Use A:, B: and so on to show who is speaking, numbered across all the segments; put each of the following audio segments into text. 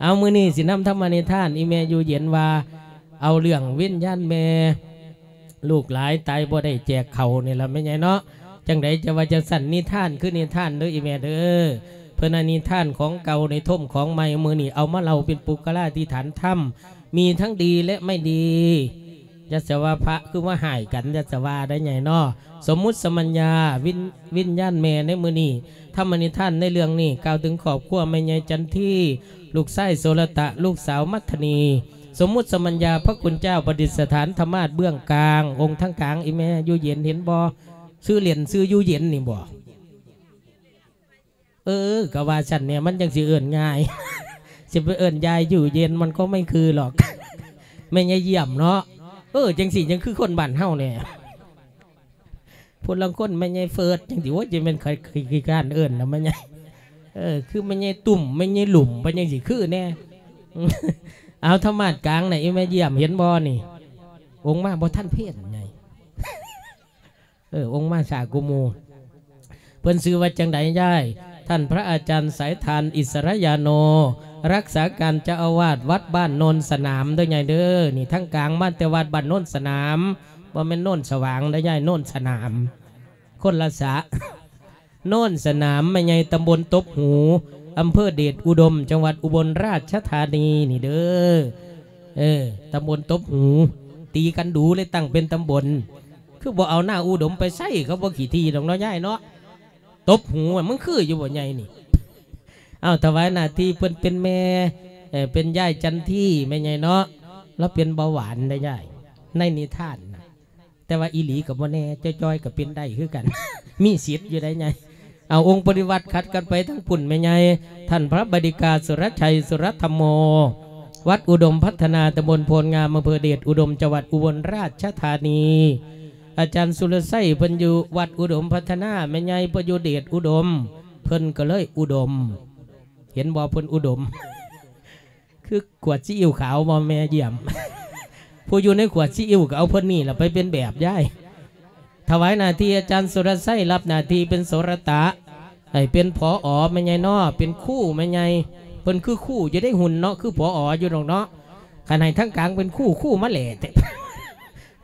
A: เอามือนี่สินำธรรมนิทานอีเมอยู่เย็นว่า เอาเรื่องวิญญาณแม่ลูกหลายตายบ่ได้แจกเขานี่ละไม่ไงเนาะจังไดจะว่าจะสั่นนิทานคือนิทานเด้ออีเมเด้อเพื่อนนิทานของเก่าในท่มของใหม่มือนี่เอามาเราเป็นปุกลาที่ฐานถ้ำมีทั้งดีและไม่ดี จะสว่าพระคือว่าหายกันจะสว่าได้ไงนาะสมมุติสมัญญาวินวิญญาณแม่ในมือนี่ธรรมนิท่านในเรื่องนี้กล่าวถึงขอบขั้วแม่ใหญ่จันที่ลูกไส้โสรตะลูกสาวมัทนี สมมุติสมัญญาพระคุณเจ้าประดิษฐานธรรมาสเบื้องกลาง องค์ทั้งกลางอีแม่ยู่เย็นเห็นบ่ซื้อเหรียญซื้อยู่เย็นนี่บ่เออกะว่าฉันเนี่ยมันยังสิเอื่นง่ายสิไปเอื่นยายอยู่เย็นมันก็ไม่คือหรอก ไม่ยายเยี่ยมเนาะ เออจังสิยังคือคนบ้านเฮาเนี่ยพูดลังคนไม่ยายเฟิร์ดจังสิว่าจะเป็นใครคือการเอื่นนะไม่ยายเออคือไม่ยายตุ่มไม่ยายหลุมไปยังสิคือแน่เอาธรรมาสกลางไหนแม่เยี่ยมเห็นบอนี่ องค์มาบ่ท่านเพศไงเออองค์มาสากุโมเพิ่นซื้อว่าจังไดย่ายท่านพระอาจารย์สายทานอิสระยาโน รักษาการเจ้าอาวาสวัดบ้านโนนสนามด้อไงเด้อนี่ทั้งกลางบ้านแต่วัดบ้านโนนสนามบ่แม่นโนนสว่างได้ย่ายโนนสนาม คนละสะโนนสนามไม่ไงตำบลตบหูอำเภอเดชอุดม จังหวัดอุบลราชธานีนี่เด้อเออตำบลตบหู ตีกันดูเลยตั้งเป็นตำบล คือบอกเอาหน้าอุดมไปใส่เขาบอกขี่ทีดอกเน้อยใหญ่เนาะตบหูมันคืออยู่บ่ใหญ่นี่ อาถวายหน้าที่เพิ่นเป็นแม่เป็นย่ายจันที่แม่ใหญ่เนาะแล้วเป็นเบาหวานได้ย่ายในนิทานนะแต่ว่าอีหลีกับบ่แน่เจ้าจอยกับเป็นได้คือกัน มีสิทธิ์อยู่ได้ไงเอาองค์ปฏิวัติขัดกันไปทั้งปุ่นไม่ไงท่านพระบดิกาสุรชัยสุรธรรมโม วัดอุดมพัฒนาตำบลโพลงามอำเภอเดชอุดมจังหวัดอุบลราชธานีอาจารย์สุรไส้เพิ่นอยู่วัดอุดมพัฒนาแม่ไงเพิ่นอยู่เดชอุดม เพิ่นก็เลยอุดม เห็นบ่เพิ่นอุดม คือขวดซีอิ๊วขาวบ่แม่เยี่ยม ผู้อยู่ในขวดซีอิ๊วก็เอาเพิ่นนี่แหละไปเป็นแบบย่ายถวายหนาทีอาจารย์สุรไสรับหนาทีเป็นโสรตะให้เป็นผออไม่ไงนาะเป็นคู่ไม่ไงเพิ่นคือคู่จะได้หุ่นเนาะคือผอออยู่ตรงเนาะขณะทั้งกลางเป็นคู่คู่มะแหล่แต่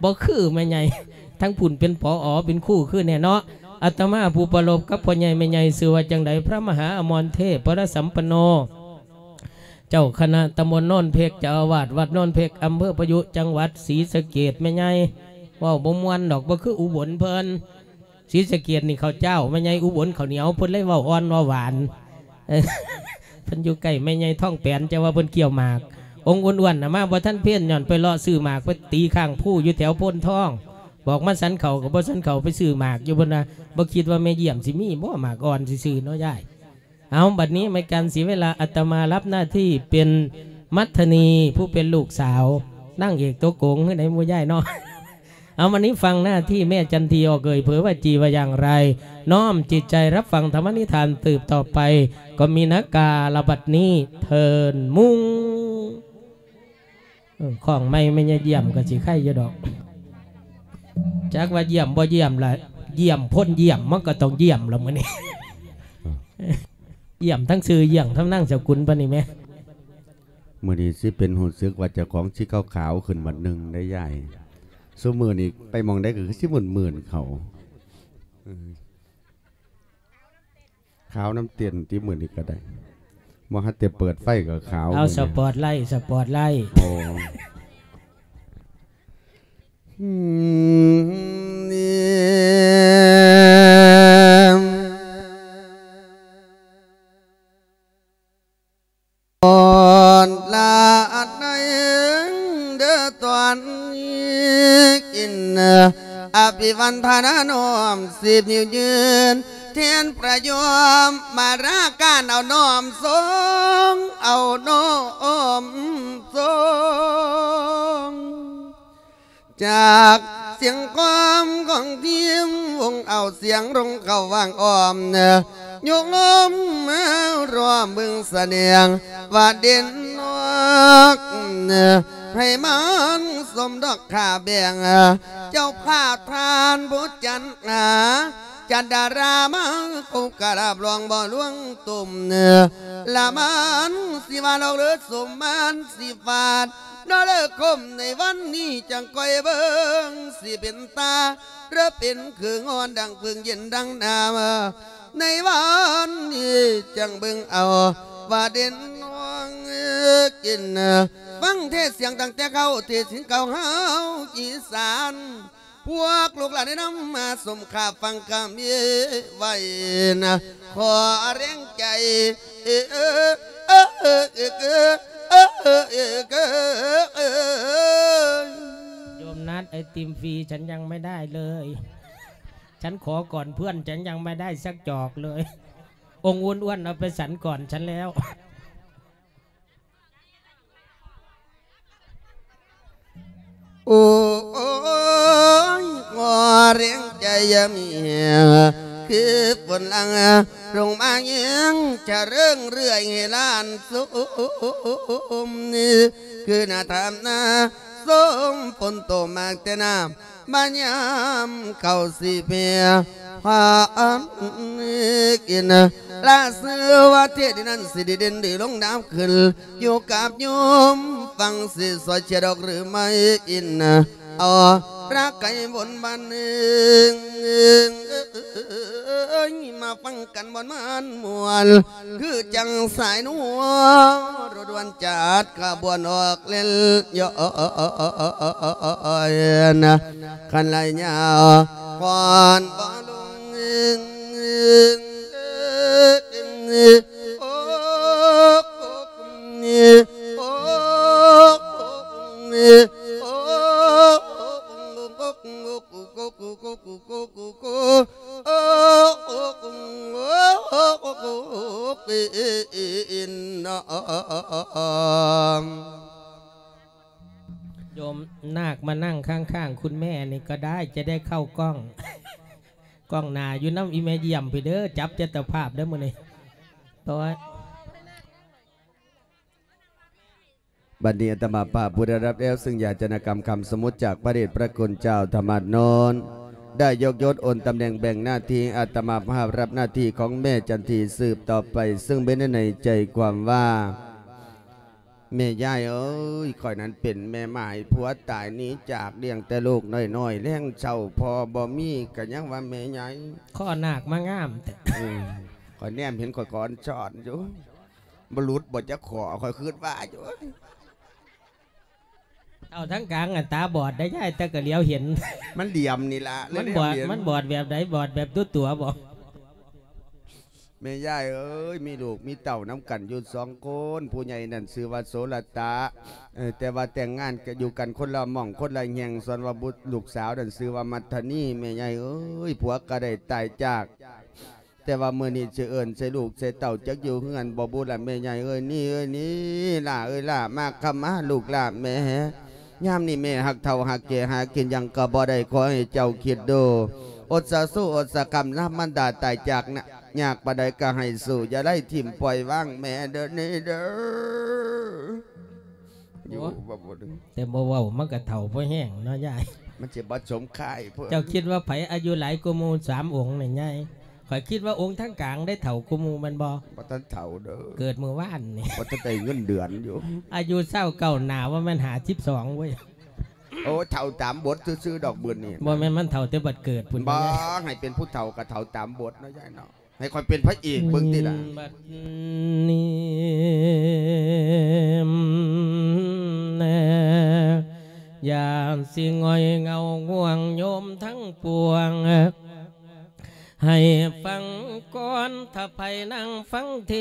A: บ่คือไม่ไงทั้งผุ่นเป็นผออเป็นคู่คือแน่เนาะ อาตมาผู้ประลบกับพ่อใหญ่ไม่ใหญ่สื่อว่าจังใดพระมหาอมรเทพพระสัมปันโน เจ้าคณะตำบลนนเพกเจ้าอาวาสวัดนนเพกอำเภอประยุจังหวัดศรีสะเกดไม่ไงว่าวบ่มวนดอกบ่คืออุบลเพิ่นศรีสะเกดนี่เขาเจ้าไม่ใหญ่อุบลเขาเหนียวเพิ่นเลยว่าอ่อนว่าหวานเพิ่นอยู่ใกล้ม่ใหญ่ท้องแปนจะว่าเพิ่นเกี่ยวหมาก องค์อ้วนๆนะมาบ่ท่านเพี้ยนหย่อนไปเลาะซื้อหมากไปตีข้างผู้อยู่แถวพ้นท้อง บอกมาสันเขากับบ่สันเขาไปซื้อหมากอยู่บนนะบ่คิดว่าแม่เยี่ยมสิมีบ่หมากอ่อนซื่อเนาะยายเอาบัดนี้ไม่การเสียเวลาอาตมารับหน้าที่เป็นมัทนีผู้เป็นลูกสาว นั่งเอกตัวโกงให้ไหนมูย่ายเนาะเอาวันนี้ฟังหน้าที่แม่จันทีออกเกยเผยว่าจีว่าอย่างไร น้อมจิตใจรับฟังธรรมนิทานตืบต่อไป ก็มีนักกาลบัดนี้เทินมุงของไม่ไม่เยี่ยมก็สิไข่เยอะดอก จักว่าเยี่ยมบ่เยี่ยมละเยี่ยมพ้นเยี่ยมมันก็ต้องเยี่ยมแล้วมื้อนี้เยี่ยมทั้งชื่อเยี่ยมทั้งนั่งสกุลปะนี่แม่
B: มื่อนี้สิเป็นหุ่นซึกว่าเจะของชิขาวขาวๆขึ้นวันหนึ่งได้ใหญ่สมือนี่ไปมองได้ก็คือสิหมื่นหมื่นๆเขาเออขาวน้ำเตียนที่หมื่นนี่ก็ได้มองฮัตเตเปิดไฟกับขาว
A: เอา
B: มื้
A: ส
B: นี้
A: ปอร์ตไลท์สปอร์ตไลท์
B: โอ้ อืมเนี่ยเดือตอนกินอภิวันธนานอมสิบนิ้วยืน เทียนประยมมาราการเอาน้อมทรงเอาน้อมทรง จากเสียงความของทีมวงเอาเสียงรงเข้าวางอ้อมเนอยกล้มมารวมบึงเสนียงว่าเด่นนกเนให้มันสมดอกขาแบ่งเจ้าข้าทานบุจันหา จันดารามากุกกลาบลวงบ่ลวงตุ่มเนื้อละมันสิวาลอกเลือสมมันสิฟาดนอเลิกคมในวันนี้จังก้อยเบิงสิเป็นตาหรือเป็นคืองอนดังพึ่งเย็นดังน้ำในวันนี้จังเบิงเอาว่าเด่นน้องกินฟังเทศเสียงตั้งแต่เขาเทศถึงเก่าเฮาอีสาน พวกลูกหลานได้นำมาสมข่าฟังคำเยไว้นะขอเร่งใจเออเออเออเออเออเออเออ
A: โยมนัดไอติมฟรีฉันยังไม่ได้เลย ฉันขอก่อนเพื่อนฉันยังไม่ได้สักจอกเลย องค์อ้วนๆเอาไปสันก่อนฉันแล้ว
B: โอ้ยงอเรงใจยามีคือฝนลังลงมาเยียงจะเรื่องเรื่อยให้ลานสุมนี่คือนาทำนาส้มฝนโตมากแต่น้ำ ma nham cầu si bia hoa ấn kiên la sư và thiệt đi nan si đi đến đi long đáp khẩn vô cạp nhôm phăng si soi che đọc rửa mai in. Ờ รักใครบนบ้านเอ้มาฟังกันบนมานมวลคือจังสายนัวรถวันจัดขบวนออกเล่นย่อนะขันไรยาวก่อนบ่ลงโอ้โอ้โอ้โอ้
A: โยมนาคมานั่งข้างๆ คุณแม่นี่ก็ได้จะได้เข้ากล้อง กล้องหนาอยู่น้ำอีเมเยี่ยมพี่เด้อจับเจตภาพได้อมือนี้เพราะว่า
B: บัดนี้อาตมาภาพผู้ได้รับแล้ว ซึ่งอยากจะนกรรมคำสมมติจากพระเดชพระคุณเจ้าธรรมนนท์ได้ยกยศโอนตำแหน่งแบ่งหน้าที่อาตมาภาพรับหน้าที่ของแม่จันทีสืบต่อไป ซึ่งเป็นในใจความว่า แม่ยายเอ้ยข่อยนั้นเป็นแม่หมายผัวตายหนี้จากเลี้ยงแต่ลูกน้อยๆแล้งเช่าพอบ่มีก็ยังว่าแม่ยาย
A: ข้อนาคมางามแต่
B: อืมข่อยแนมเห็นข่อยก่อนชอดอยู่บรุษบ่จะขอข่อยคืดว่าอยู่
A: เอาทั้งกลางอันตาบอดได้ย่ายแต่ก็เหลียวเห็น
B: มันเหลี่ยมนี่ละ
A: มัน
B: เรื่
A: บอด
B: เหลี่ย
A: มันบอดแบบไหนบอดแบบตัวตัวๆบอก
B: แม่ยายเอ้ยมีลูกมีเต่าน้ำกันอยู่สองคนผู้ใหญ่นั่นชื่อว่าโสลตาเออแต่ว่าแต่งงานก็อยู่กันคนละหม่องคนละแห่งส่วนว่าบุตรลูกสาวนั่นชื่อว่ามัทนีแม่ยายเอ้ยผัวก็ได้ตายจาก แต่ว่ามื่อนี้เจะเอิญใส่ลูกใส่เต่าจักอยู่เฮือนบ่บุญละแม่ใหญ่เอ้ยนี่เอ้ยนี่ล่ะเอ้ยล่ะมากคำมาลูกล่ะแม่ ยามนี่แม่หักเท่าหักแก่หากินหยังก็บ่ได้ขอให้เจ้าคิดดูอดสะสู้อดสะกำน้ำมันดาตายจากนะยากปานใดก็ให้สู้อย่าได้ทิ่มปล่อยว่างแม่เด้อนี่เด้ออยู่บ่บ่ดึง
A: แต่บ่เว้ามันก็เฒ่าพอแห้งเนาะยาย
B: มันจะบ่สมค่ายเพิ่น
A: เจ้าคิดว่าไผอายุหลายกว่าหมู่สามองค์นี่ยาย ข่อยคิดว่าองค์ทั้งกลางได้เฒ่ากว่าหมู่แมันบ่
B: บ่ทันเฒ่าเด้อ
A: เกิดเมื่อวานนี่
B: บ่ทันได้เงินเดือนอยู่
A: อายุเศร้าเก่าหนาว่ามันหาสิบสองเว้ย
B: โอ้เท่าตามบทซื้อๆดอกเบือนนี่
A: บ่แม่นมันเฒ่าแต่บัดเกิดพุ่น
B: บ่
A: ยาย
B: ให้เป็นผู้เฒ่ากับเฒ่าตามบทเนาะยายเนาะให้คอยเป็นพระเอกเบิ่งติล่ะ
A: บัดนี้แน่ยามสิงอยเงาง่วงโยมทั้งปวง ให้ฟังก่อนถ้าไผนั่งฟังเท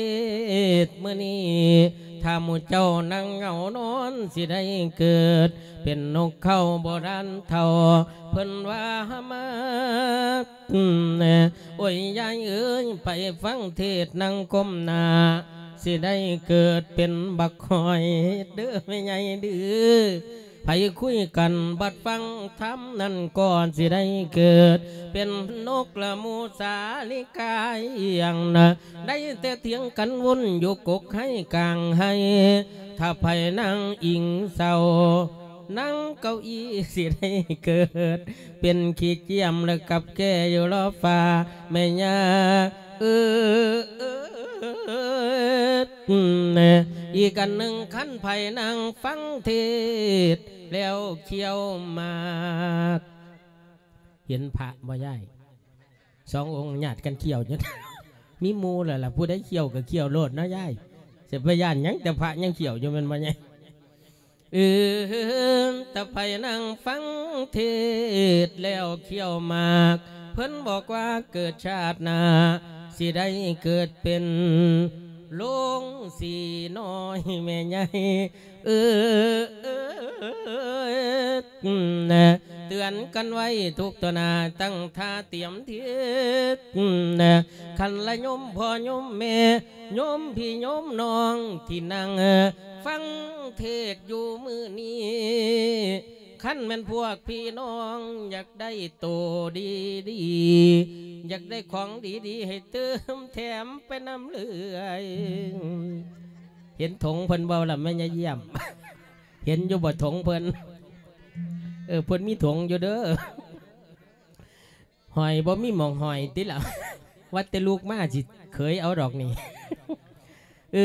A: ศเมื่อนี้ถ้าหมู่เจ้านั่งเหงานอนสิได้เกิด เป็นนกเข้าโบราณเท่าเพิ่นว่ามาอืมแน่โอ้ยยายเอ้ยไปฟังเทศนั่งก้มหน้าสิได้เกิดเป็นบักคอยเด้อไม่ใหญ่เด้อ ไปคุยกันบัดฟังทำนั่นก่อนสิได้เกิด เป็นนกละมูสาลิกายอย่างนะได้แต่เถียงกันวนอยู่กกให้กลางให้ ถ้าไผนั่งอิงเศร้านั่งเก้าอี้สิได้เกิด เป็นขี้เจียมแล้วกับแก่อยู่รอบฟ้าแม่ยา อีกอันหนึ่งขั้นไผ่นั่งฟังเทศแล้วเคี้ยวมากเห็นพระบ่ย่ายสององค์ญาติกันเคี้ยวเนี่ยมีมูแหละล่ะผู้ได้เคี้ยวก็เคี้ยวโลดนะย่ายเสียพยานยังแต่พระยังเคี้ยวอยู่มันมาไงเออแต่ไปนั่งฟังเทศแล้วเคี้ยวมาก เพิ่นบอกว่าเกิดชาติหนา สิได้เกิดเป็นลงสีน้อยแม่ใหญ่เออเอออืมนะเตือนกันไว้ทุกตัวนาตั้งท่าเตรียมเทียนะคันละโยมพ่อโยมแม่โยมพี่โยมน้องที่นั่งฟังเทศอยู่มือนี้ ขั้นแมันพวกพี่น้อง อยากได้โตดีดี อยากได้ของดีดีให้เติมแถมไปน้ำเลือยเห็นถงเพิ่นเบาละแม่ยเยี่ยม เห็นอยู่บ่ถงเพิ่นเออเพิ่นมีถงอยู่เด้อหอยบ่มีหมองหอยติละวัดแต่ลูกมาสิเคยเอาดอกนี่เอ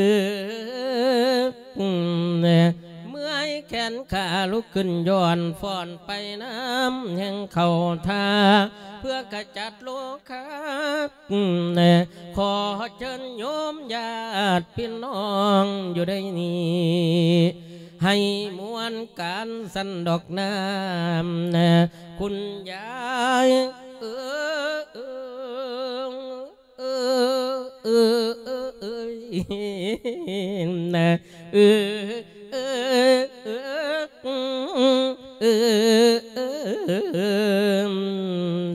A: อ เมื่อยแขนขาลุกขึ้นย้อนฟ้อนไปน้ำแห่งเข่าทาเพื่อกระจัดโลกาอืมเน่ขอเชิญโยมญาติพี่น้องอยู่ได้นี้ให้มวนการสันดอกน้ำนะคุณยายเออเออเออเออเออเออ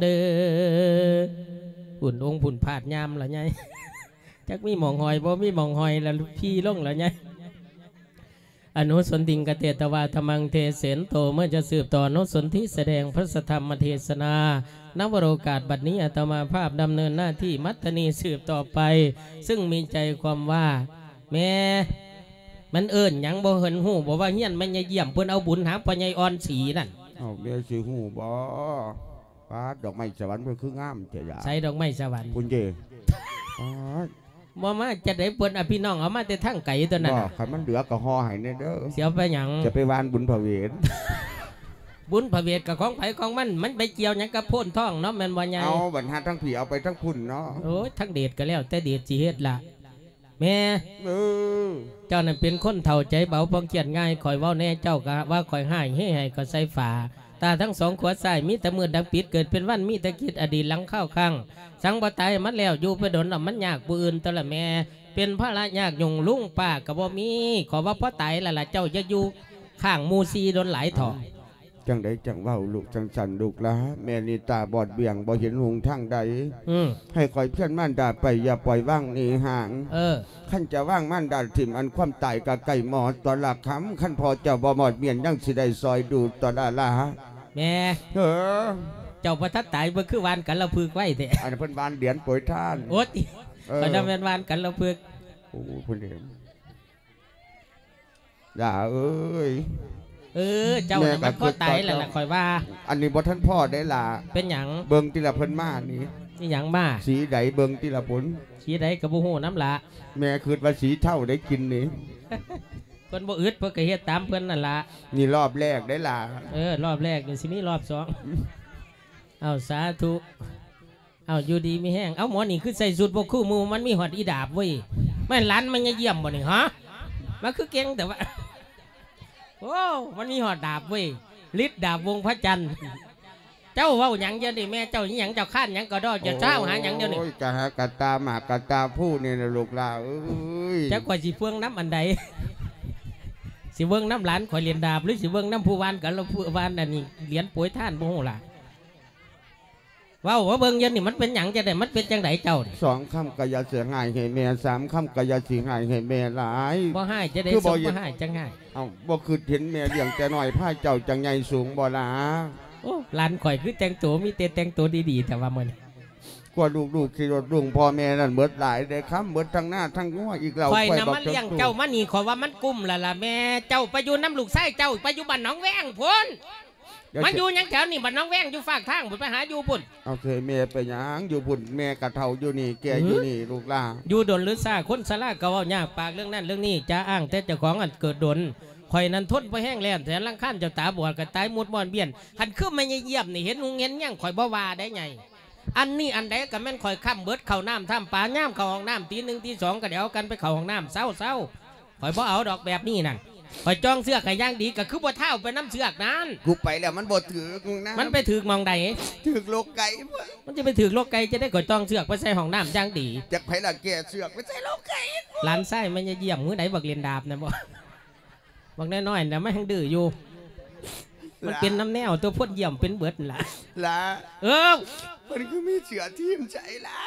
A: เด้อหุ่นองค์ผุ่นผาดยามละไงจักมีหมองหอยบ่มีหมองหอยละพี่ล่องละไงอนุสนติงกเตตวาธรรมังเทเสนโตเมื่อจะสืบต่ออนุสนที่แสดงพระสธรรมเทศนานวโรกาสบัดนี้อาตมาภาพดำเนินหน้าที่มัตตนีสืบต่อไป ซึ่งมีใจความว่า แม่ มันเอิญยังบ่เห็นหูบอกว่าเฮียนมันยายเยี่ยมเพิ่นเอาบุญหาปัญญอ่อนสีนั่น
B: เอาเมียสิหูบ่ปาดดอกไม้สวรรค์เพิ่นคืองามเจ้าหยา
A: ใส่ดอกไม้สวรรค์
B: คุณเจปาด
A: บ่มาจะได้เพิ่นอพี่น้องเอามาแต่ทั้งไก่ตัวนั้น
B: บ่
A: น่ะ
B: คันมันเหลือก็ห่อให้แน่เด้อ
A: เสียวไปหยัง
B: จะไปวานบุญพระเวท
A: บุญพระเวทกับของไผของมันมันไปเกี่ยวหยังกับโพ่นท่องเนาะแม่นบ่ใหญ่
B: เอาบัญหาทั้งผีเอาไปทั้งพุ่นเนาะ
A: โอ้ยทั้งเดชก็แล้วแต่เดชสิเฮ็ดละ แม่
B: เออ
A: เจ้านั่นเป็นคนเฒ่าใจเบาปองเกียดง่ายคอยเว้าแน่เจ้าก็ว่าคอยให้ให้ให้ก็ใส่ฝาตาทั้งสองขวดใส่มีแต่มือดังปิดเกิดเป็นวันมีต่คิดอดีตหลังเข้าข้างสังบตายมันแล้วอยู่ไปโดนล้วมันยากผู้อื่นตละแม่ เป็นพระละยากยงลุงป้าก็บ่มี ขอว่าพ่อตายละละเจ้าจะอยู่ข้างมูซีโดนหลายถาะ
B: จังไดจังเว้าลูกจังสันลูกละแม่นี่ตาบอดเบี่ยงบ่เห็นหงทางใด
A: อืม
B: ให้คอยเพื่อนม่านดาไปอย่าปล่อยว่างหนีห่าง
A: เออ
B: ขั้นจะว่างม่านดาถิ่มอันความตายกับไก่หมอดตอนละคำขั้นพอเจ้าบ่หมอดเมียนยังสิได้ซอยดูตอนละละ
A: แม่
B: เออ
A: เจ้าประทัดตายเมื่อคือวานกันเราพึกไว้เถอะ
B: อันนนเพิ่นบานเหรียญโปรยท่าน
A: โอ๊ต
B: เออ
A: ไปดำเนินวานกันเราพึก
B: โอ้เพิ่นเห็นอย่าเอ้ย
A: เออ เจ้าน่ะ
B: แม่
A: มัน
B: ก็
A: ก็ตายแล้ว
B: เกิ
A: ล่ะ
B: ดต่อ
A: คอยว่า
B: อันนี้บ่ท่านพ่อได้ล่ะ
A: เป็นหยัง
B: เบิ่งที่ละเพิ่นมานี่
A: นี่หยังมา
B: สีใดเบิ่งที่ละผล
A: ชี้ได้กับบูฮูน้ำละ
B: แม่คิดว่าสีเท่าได้กินนี่
A: เพิ่นบ่อึดเพิ่นก็เฮ็ดตามเพิ่นนั่นละ
B: นี่รอบแรกได้ล่ะ
A: เออรอบแรกนี่สิมีรอบสองเอาสาธุเอาอยู่ดีไม่แห้งเอาหมอนี่คือใส่สุดบ่คู่หมูมันมีหอดอีดาบเว้ยแม่นหล้านมันยังเยี่ยมบ่นี่ฮะมันคือเก่งแต่ว่า โอ้มันมีหอดดาบเว้ยฤทธิ์ดาบวงพระจันทร์เจ้าเว้าหยังเดี๋ยวนี้แม่เจ้าหยังเจ้าข้านหยังก็ดอจะเจ้าหาหยังเดี๋ยวนี้
B: โอ้ยกะหากะตาหมากกะตาผู้นี่นะลูกล่ะเอ้ย
A: จักว่าสิเฟืองน้ำอันใดสิเบิ่งน้ำหลานข่อยเรียนดาบหรือสิเบิ่งน้ำผู้วานกันแล้วผู้วานอันนี้เหรียญป่วยท่านบ่ฮู้ล่ะเว้าว่าเบิ่งเดี๋ยันนี่มันเป็นหยังจะได้มันเป็นจังไดเจ้านี่
B: สองคำกะยาเสียหายให้แม่สามคำกะยาสีหายให้แม่หลาย
A: บ่ให้จะได้
B: คือ
A: ส
B: บ่
A: ม
B: เย็
A: บ่
B: น
A: ให้จังให้
B: เอาบ่คือเห็นแม่เลี้ยงแต่น้อยผ้าเจ้าจังใหญ่สูงบ่ล่ะ
A: โอ้หลานข่อยคือแต่งตัวมีแต่แต่งตัวดีๆแต่ว่ามื้อนี้
B: กว่าลูกลูกขี่รถลุงพ่อแม่นั่นเบิดหลายได้ค้ำเบิดทั้งหน้าทั้งหัวอีกเรา
A: คอย
B: ไป
A: นำ
B: บั
A: มากเลี้ยง
B: จน
A: เจ้ามานี่ขอยว่ามันกุ้มและล่ะแม่เจ้าไปอยู่น้ำลูกไส้เจ้าไปอยู่บ้านหน้องแวงพุ่น
B: เดี๋ยว
A: มา
B: จะ
A: อยู่หยังแถวนี่บ้านหน้องแวงอยู่ฝากทางพุ่นไปหาอยู่พุ่น
B: เอาเคยแม่ไปหยังอยู่บุญแม่กะเท่าอยู่นี่แกอยู่นี่ลูกหล่า
A: อยู่ดนหรือซ่าคนสลาก็เว้ายากปากเรื่องนั้นเรื่องนี้จะอ้างแต่เจ้าของอันเกิดดนข่อยนั้นทนไปแห้งแล้งแต่ลังคันเจ้าตาบอดก็ตายหมดบอนเบี้ยนหันคือไม่เยี่ยมนี่เห็นหงเงี้ยนยังข่อยบ่ว่าได้ไงอันนี้อันใดก็แม่นข่อยค้ำเบิดเข้าน้ำทำปลาย่ามเข้าห้องน้ำตีหนึ่งตีสองก็เดี๋ยวกันไปเข้าห้องน้ำเศร้าเศร้าข่อยบ่เอาดอกแบบนี้นั่น ข่อยจ้องเสื้อข่อยย่างดีก็คือบ่เท่าไปน้ำเสือกนั้น
B: กูไปแล้วมันบ่ถือกูนะ
A: มันไปถือมองใด
B: ถือโลกไก่บ่
A: มันจะไปถือโลกไก่จะได้ข่อยจ้องเสือกไปใส่ห้องน้ำย่างดี
B: จักไผละแกเสือกไปใส่โลกไก่
A: หลานไส้มันจะเยี่ยมมือไหนบักเรียนดาบนะบ่บักน้อยๆนะไม่หังดื้ออยู่มันเป็นน้ำแนวตัวพ่นเยี่ยมเป็นเบิดนั่นล่ะ
B: ล่ะ
A: เออ
B: มันคือมีเสือทีมใจล่ะ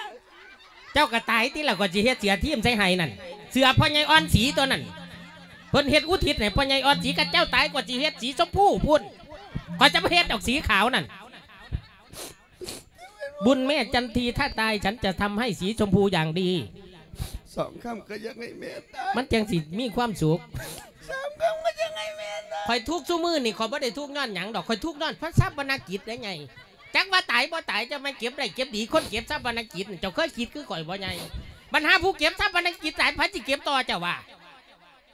A: เจ้ากระต่ายที่ละก็สิเฮ็ดเสียทีมใส่ให้นั่นเสือพ่อใหญ่อ่อนสีตัวนั่นเพิ่นเฮ็ดอุทิศให้พ่อใหญ่อ่อนสีกับเจ้าตายกว่าสิเฮ็ดสีชมพูพุ่นก็จะไปเฮ็ดดอกสีขาวนั่นบุญแม่จันทีถ้าตายฉันจะทำให้สีชมพูอย่างดี
B: สองคำก็ยังให้แม่ตาย
A: มันจังสิมีความสุข
B: สามคำก็ยังให้แม่ตาย
A: คอยทุกข์ซุมือนี่คอยบ่ได้ทุกข์ย้อนหยังดอกคอยทุกข์ย้อนพระทรัพย์บรรณกิจได้ไงจักว่าตายบ่ตายจะไม่เก็บได้เก็บดีคนเก็บทรัพย์บรรณกิจเจ้าเคยคิดคือข่อยบ่ไงปัญหาผู้เก็บทรัพย์บรรณกิจตายพันสิเก็บต่อเจ้าว่า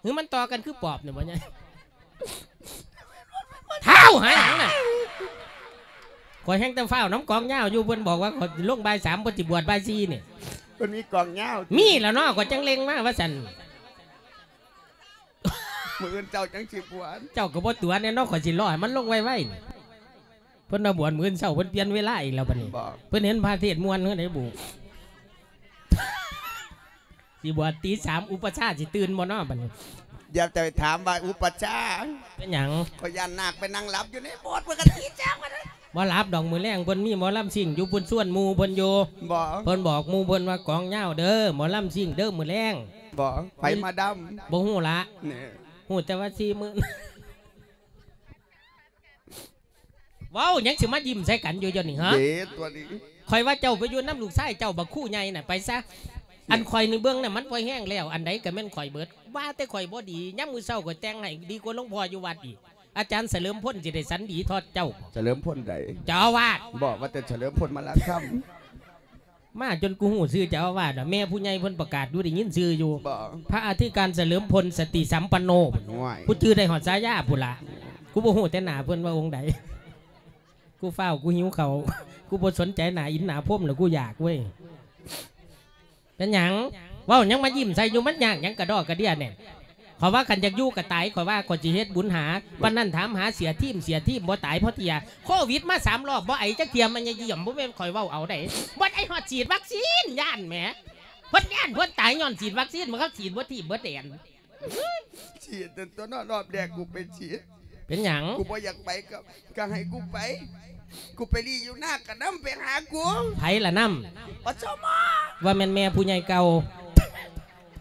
A: หรือมันต่อกันคือปอบเนี่ยบ่ไงเท้าหายหยังน่ะคอยแห้งแต่เฝ้าน้ำกองเหย้าอยู่เพิ่นบอกว่าขอยลงใบายสามปฏิบวชใบายสี่เนี่ย
B: มันมีกองเหย้า
A: มีแล้วเนาะก็จังเล็งมาว่าสัน
B: มืออื่นเจ้าจังสิบหวาน
A: เจ้าก็บ่ตัวเนี่ยเนาะข่อยสิรอให้มันลงไว้ๆนี่เพิ่นมาบวชมื้อเช้าเพิ่นเปลี่ยนเวลาอีกแล้วบัดนี้
B: บอก
A: เพิ่นเห็นพระเทศน์ม่วนเพิ่นได้บุ สิบวชตีสามอุปชฌาย์สิตื่นบ่เนาะบัดนี้
B: อย่าจะไปถามว่าอุปชฌาย์
A: เป็นหยัง
B: พยานนาคไปนั่งหลับอยู่ในโบสถ์เพื่อกันตีจ้างมาเลย
A: บ่รับดอกมือแรงเพิ่นมีหมอลำซิ่งอยู่เพิ่นส่วนหมู่เพิ่นอยู่
B: บอก
A: เพิ่นบอกหมู่เพิ่นว่ากองเหย้าเด้อหมอลำซิ่งเด้อมื้อแรง
B: บอกไปมาด
A: บ่ฮู้ละำ
B: เนี่ย
A: ฮู้แต่ว่า4มื้อเว้าหยังสิมายิ้มใส่กันอยู่เดี๋ยวนี้ฮะ
B: เด็ตัวนี้
A: คอยว่าเจ้าไปอยู่น้ำลูกไส้เจ้าบักคู่ใหญ่น่ะไปซะ อันคอยในเบื้องน่ะมันพอแห้งแล้ว อันใดก็แม่นคอยเบิด ว่าแต่คอยบ่ดีย่ำมือเศร้าก็แต่งให้ดีกว่าหลวงพ่ออยู่วัดอีก อาจารย์เสริมพ้นสิได้สันดีทอดเจ้า
B: เฉลิมพลใด
A: เจ้าอาวาด
B: บอกว่าแต่เฉลิมพลมาละค่
A: มาจนกูหูซื้อเจ้าอาวาดอะแม่ผู้ใหญ่เพิ่นประกาศดูได้ยินซื้ออยู่ำ
B: บอก
A: พระอธิการเสริมพลสติสัมปันโน
B: ห่วย
A: กูชื่อได้หอดสายาพุ่นละกูบ่ฮู้แต่หน้าเพิ่นว่าองค์ใดกูเฝ้าวกูหิวเขาวกูบ่สนใจหน้าอินหน้าพ่มแล้วกูอยากเว้ย เป็นหยังเว้าหยังมายิ้มใส่อยู่มันยากหยังกระดอกกระเดียเนี่ยขอยว่ากันอยากอยู่กระตายขอยว่าก่อนสิเฮ็ดบุญหาวันนั้นถามหาเสียทีมเสียทีมบ่ตายเพราะเตียโควิดมาสามรอบบ่ไอจักเทียมมันยังเยี่ยมบ่แม่นข่อยเว้าเอาได้บ่ไอฮอดฉีดวัคซีนย่านแหมเพิ่นย่านเพิ่นตายย้อนฉีดวัคซีนมันเขาฉีดบ่ที่เบิดแดน
B: ฉีดแต่ตัวนอกรอบแรกกูไปฉีด
A: เป็นหยัง
B: กูบ่อยากไปกับก็ให้กูไป กูไปรีอยู่หน้ากระน้ำไปหากู
A: ไผละนํ
B: อสมอ
A: ว่าแม่นแม่ผู้ใหญ่เก่า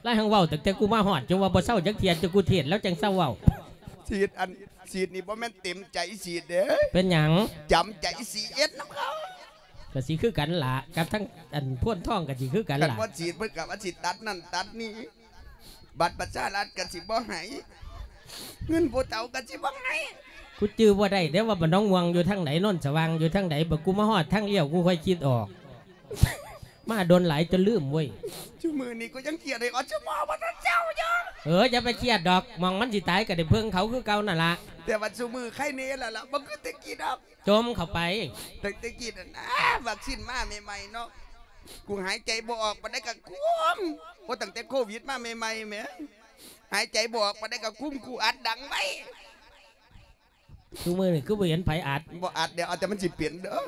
A: ไล่หังเว้าแต่แต่กูมาหอดจนว่าบ่เศร้าจักเทียนจนกูเทศแล้วจังเศร้าเว้า
B: ฉีดอันฉีดนี่บ่แม่นเต็มใจฉีดเด้อ
A: เป็นหยัง
B: จำใจสีเอ็ดน้ำเขา
A: ก็สิคือกันล่ะกับทั้งอันพ่นท่องก็สิคือกัน
B: กัน
A: ล่ะ
B: ว่าฉีดเพื่อกับว่าฉีดตัดนั่นตัดนี่บัตรประชารัฐกันสิบ่ให้เงินผู้เฒ่ากันสิบ่ให้
A: กูจื้อบ่ได้เด้ว่าบ่น้องวงอยู่ทางไหนโนนสว่างอยู่ทางไหนบ่กูมาฮอดทางเลี้ยวกูค่อยคิดออก มาโดนหลายจนลืมเว้ย
B: ชั่วมือนี้ก็ยังเกลียดไอ้อสมอว่าท่านเจ้าอยู่
A: เอออย่าไปเครียดดอกมองมันสิตายก็ได้เพิ่งเขาคือเก่านั่นล่ะ
B: แต่ว่าชั่วมือใครเน่ล่ะล่ะมันคือแตะกี้ดอก
A: จมเข้าไป
B: แต่แตะกี้นั่นนะวัคซีนมาใหม่ๆเนาะกูหายใจบ่ออกมาได้กับคุ้มว่าตั้งแต่โควิดมาใหม่ๆแหมหายใจบ่ออกมาได้กับคุ้มกูอัดดังไหม
A: ทุกมื้อนี่คือบ่เห็นไผอัด
B: บ่อัดเดี๋ยวเอาแต่มันสิเปลี่ยนเด้อ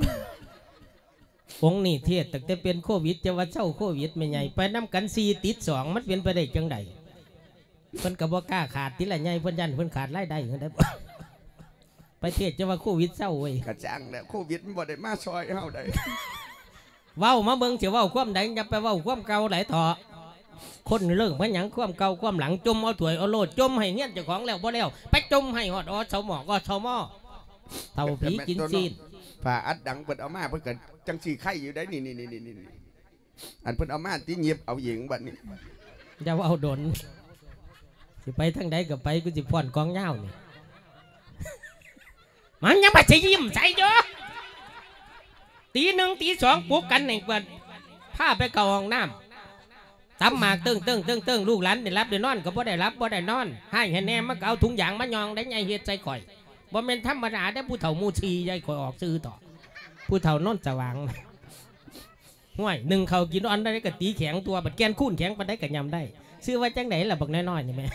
A: องค์นี่เทศตั้งแต่เป็นโควิดจะว่าเศร้าโควิดไม่ใหญ่ไปน้ำกันซีติดสองมันเป็นไปได้จังใดเพิ่นก็บ่กล้าขาดติละใหญ่เพิ่นยันเพิ่นขาดรายได้เพิ่นได้บ่ไปเทศจะว่าโควิดเศร้าเว้ย
B: กระจังแล้วโควิดมันบ่ได้มาซอยเฮาได้
A: เว้ามาเบิ่งสิเว้าความใดอย่าไปเว้าความเก่าหลายเถาะ คนเลิกมันหยังความเก่าความหลังจมเอาถวยเอาโลดจมให้เงี้ยนเจ้าของแล้วบ่แล้วไปจมให้ฮอดอสมอก็สมอเท่าผีกินซีน
B: ผ่าอัดดังเปิดเอามาเพิ่นก็
C: จังสีไข่อยู่ได้นี่นี่นี่นี่นี่อันเพิ่นเอามาที่เงียบเอาหญิงบัดนี้
A: อย่าว่าเอาดนสิไปทางใดก็ไปกูสิพ่อนกองเหย้านี่มันยังไม่ใช่ยิ้มใส่เยอะตีหนึ่งตีสองปลุกกันในวันพาไปเก่าห้องน้ำ ตำหมากตึ้งตึ้งตึ้งตึ้งลูกหลานได้รับได้นอนก็บ่ได้รับบ่ได้นอนให้ให้แน่มาก็เอาถุงยางมายองได้ไงเฮ็ดใส่ข่อยบ่แม่นธรรมดาได้ผู้เฒ่ามูชียายข่อยออกซื้อต่อ ผู้เฒ่านอนสว่างห่วยหนึ่งเขากินอันได้ก็ตีแข็งตัวบัดแกนคูนแข็งปานได้ก็ยำได้ ซื้อไว้จังไหนล่ะบักน้อยๆนี่แม่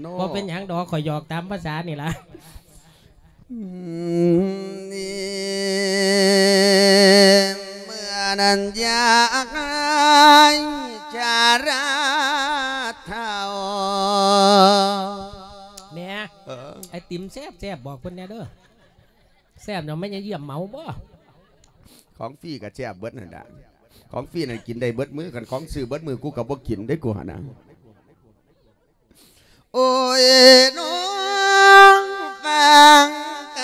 C: โน่
A: พอเป็นหยังดอกข่อยหยอกตามภาษานี่ล่ะ
B: อืมนี่เมื่อนั้นอยาก ให้ชาราเท่า
A: แม่
C: เออ
A: ไอติมแซ่บแซ่บบอกเพิ่นแน่เด้อแซ่บเนาะไม่ใช่เยี่ยมเมาบ่
C: ของฟรีกับแจ่บเบิดนั่นดะของฟรีนั่นกินได้เบิดมือกันของซื้อเบิดมือกูกับบ่กินได้กูหานะ
B: โอ้ยน้องฟังค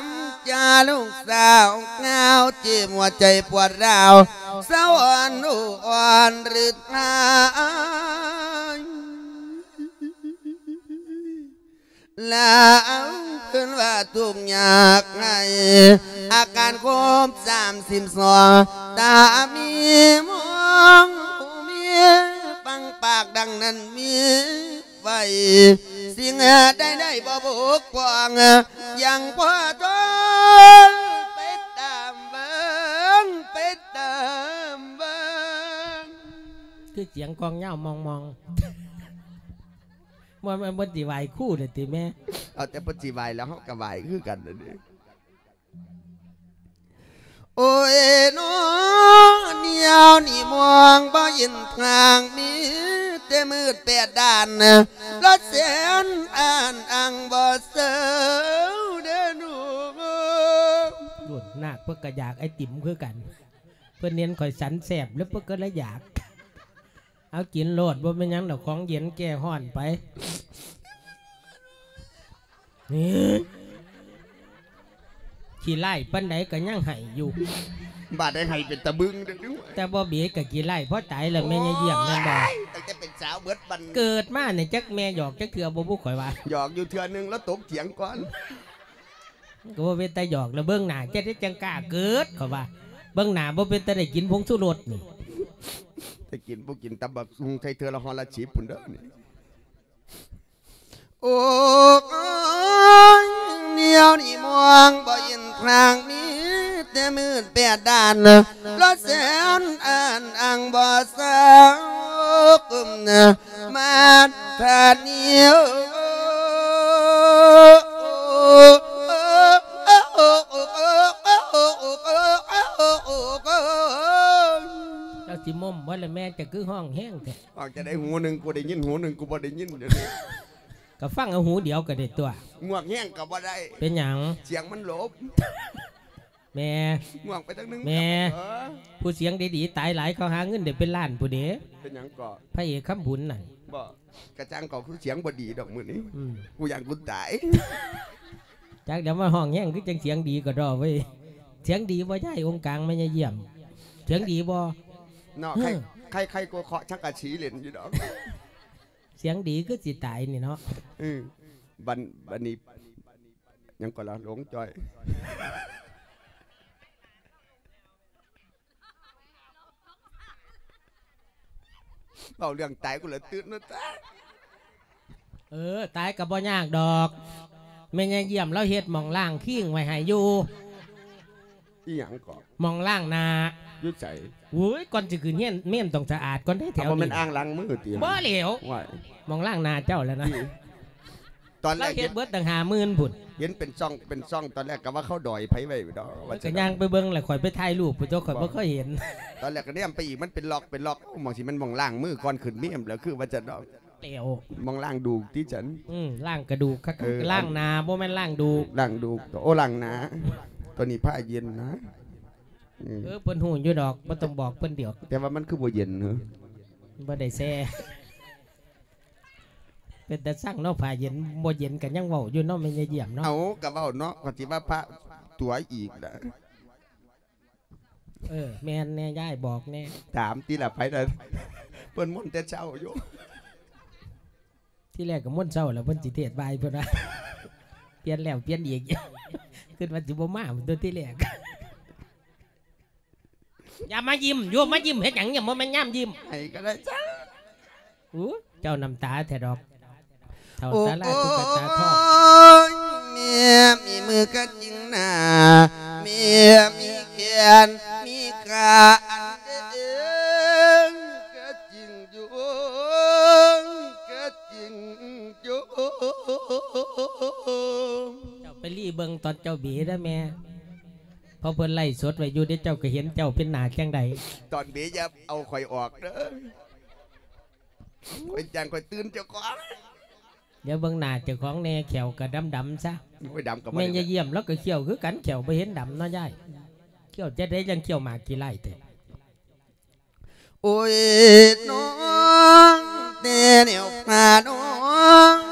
B: ำจาลูกสาวเงาจิ้มหัวใจปวดร้าว สะวรรค์อ่อนหรือทายแล้วเพื่อนว่าทุกอยากไงอาการครบสามสิบสองตามีมองมีฟังปากดังนั้นมีไฟสิ่งได้ได้บ่บุกกวางยังพอทน
A: คือเสียงกองเหย้ามองมองว่ามันบ่สิไหวคู่เด้อติแม่
C: เอาแต่ปฏิวัยแล้วเขาก็ไหวคือกันนะนี่
B: โอ้ยน้องเหนียวนี่มองบ่ยินทางนี้แต่มืดแปดด้านรถเสียนอ่านอังบ่เสือเด้อหนู
A: รุ่นนาคเพิ่นก็อยากไอติมคือกัน เพิ่นเน้นข่อยสันแซ่บแล้วเพิ่นก็เลยอยาก เอากินโลดบ่เป็นหยังดอกของเย็นแก้ห้อนไปนี่ขี้ไล่ปันใดก็ยังให้อยู่
C: บาดได้ให้เป็นตะบึงเด้อด้วย
A: แต่บ่เบียกับขี้ไล่เพราะตายแล้วแม่ยายเยี่ยมนั่นบ่
C: ตั้งแต่เป็นสาวเบิดบัน
A: เกิดมาเนี่ยจักแม่หยอกจักเถื่อบ่บุข่อยว่า
C: หยอกอยู่เทือนึงแล้วตบเถียงก่อน
A: ก็บ่เป็นตาหยอกแล้วเบิ่งหน้าจะได้จังกล้าเกิดเขาว่าเบิ่งหน้าบ่เป็นตาได้กินผงชูรสนี่
C: แต่กินพวกกินตำบักซุงไทยเธอละฮอละชีพพุ่นเด้อนี่
B: โอ้ยเหนียวนี่มองบ่ยินทางนี้แต่มืดแปดด้านรถเสนอ่านอังบ่เสือกุมมาทานเหนียว
A: สิม่อมว่าแล้วแม่จะคือห้องแห้งแท้
C: ออกจะได้หูหนึ่งกูได้ยินหูหนึ่งกูบ่ได้ยินเดี๋ยวนี้
A: ก็ฟังเอาหูเดียวก็ได้ตัว
C: ง่วงแห้งก็บ่ได้
A: เป็นหยัง
C: เสียงมันหลบ
A: แม่
C: ง่วงไปทั้งนึง
A: แม่
C: เออ
A: ผู้เสียงดีๆตายหลายเขาหาเงินได้เป็นล้านผู้เด้
C: เป็นหยังก่อ
A: พระเอกคำบุญน่ะ
C: บ่กระจังก่อคือเสียงบ่ดีดอกมื้อนี้
A: อืม
C: กูอยากกูตาย
A: จากเดี๋ยวมาห้องแห้งคือจังเสียงดีก็ดอเว้ยเสียงดีบ่ใช่องค์กลางไม่ใช่เยี่ยม เสียงดีบ่
C: เนาะใครใครใครกูเคาะชักกะฉีเล่นอยู่ดอก
A: เสียงดีคือสิตายนี่เนาะ
C: อือบันบันนี้ยังก็ละหลงจอยเอาเรื่องตายกูเลยตื่นนะตา
A: เออ ตายกับบ่ยากดอกแม่ยังเยี่ยมเราเฮ็ดหมองล่างขิงไว้ให้อยู่
C: อีหยังก่อน
A: หมองล่างนา
C: อยุ่ใจ
A: โอ้ยก่อนจะคืนเฮียนเมี่ยนต้องสะอาดก่อนได้แถ
C: แต่
A: ว
C: ว่ามัน
A: นี้
C: อ้างหลังมือตี
A: บ่เหลว
C: ว่า
A: หมองล่างนาเจ้าแล้วนะ
C: ตอนแร
A: เรา
C: ก
A: เฮ็
C: เห็
A: ด
C: น
A: เบิดตั้งหาหมื่นพุ่น
C: เห็นเป็นซ่องเป็นซ่องตอนแรกก็ว่าเขาดอยไผไว้ดอกว่า
A: ก็
C: จะ
A: ย่างไปเบิ่งแล้วข่อยไปถ่ายรูปพุ่นตัวข่อยบ่เคยเห็น
C: ตอนแรกก็เนี่ยไปอีกมันเป็นล็อกเป็นล็อกมองสิมันมองล่างมือก่อนขึ้นเมี่ยมแล้วคือว่าจะดอก
A: เหลว
C: มองล่างดูที่ฉัน
A: อืมล่างกระดูกคัก
C: เออ
A: ล่างนาบ่แม่นล่างดูก
C: ล่างดูโอ้ล่างหนา ตัวนี้ผ้าเย็นนะอืม
A: เออเพิ่นหูอยู่ดอกบ่ต้องบอกเพิ่นเดี๋ยว
C: แต่ว่ามันคือบ่เย็นเนอะ
A: บ่ได้แซ่เป็นแต่สร้างเนาะผ้าเย็นบ่เย็นกันยังเว้าอยู่เนาะแม่นเยี่ยมเนาะ
C: เอากระเบ้าเนาะก็สิว่าพระตัวอีกนะ
A: เออแม่นแน่ย่ายบอกแน่
C: ถามตีละไปแต่เพิ่นมุ่นแต่เช้าอยู่
A: ที่แรกก็ม่วนเศร้าแล้วเพิ่นสิเทศบายเพิ่นว่า เปลี่ยนแล้วเปลี่ยนอีกขึ้นว่าสิบ่มาเหมือนตัวที่แรกอย่ามายิ้มโยมมายิ้มเฮ็ดหยังอย่ามาแม่นย่ำยิ้ม
C: ให้ก็ได้จ้า
A: อู้เจ้าน้ำตาแท้ดอกเท่า
B: โอ้
A: ตาลายตุ๊กตาทอง
B: ยเมียมีมือก็จริงหนาเมียมีแขนมีขา เจ้า
A: ไปรีเบิ่งตอนเจ้าบีได้อแม่พอเพิ่นไล่สดไว้อยู่เดี๋ยวเจ้าก็เห็นเจ้าเป็นหน้าจังใด
C: ตอนเบี้ยจะเอาข่อยออกเด้อข่อยจังข่อยตื่นเจ้าของ
A: เดี๋ยวเบิ่งหน้าเจ้าของแน่แขวก็ดำๆซะ
C: โอ้ยดำกับ
A: แม่นอย่าเยี่ยมแล้วก็เขียวคือกันเขียวไปเห็นดำเนาะยายเขียวจะได้ยังเขียวหมากกี่ไร่แต่
B: โอ้ยน้องเตเหนียวพาน้องเบิ่งดู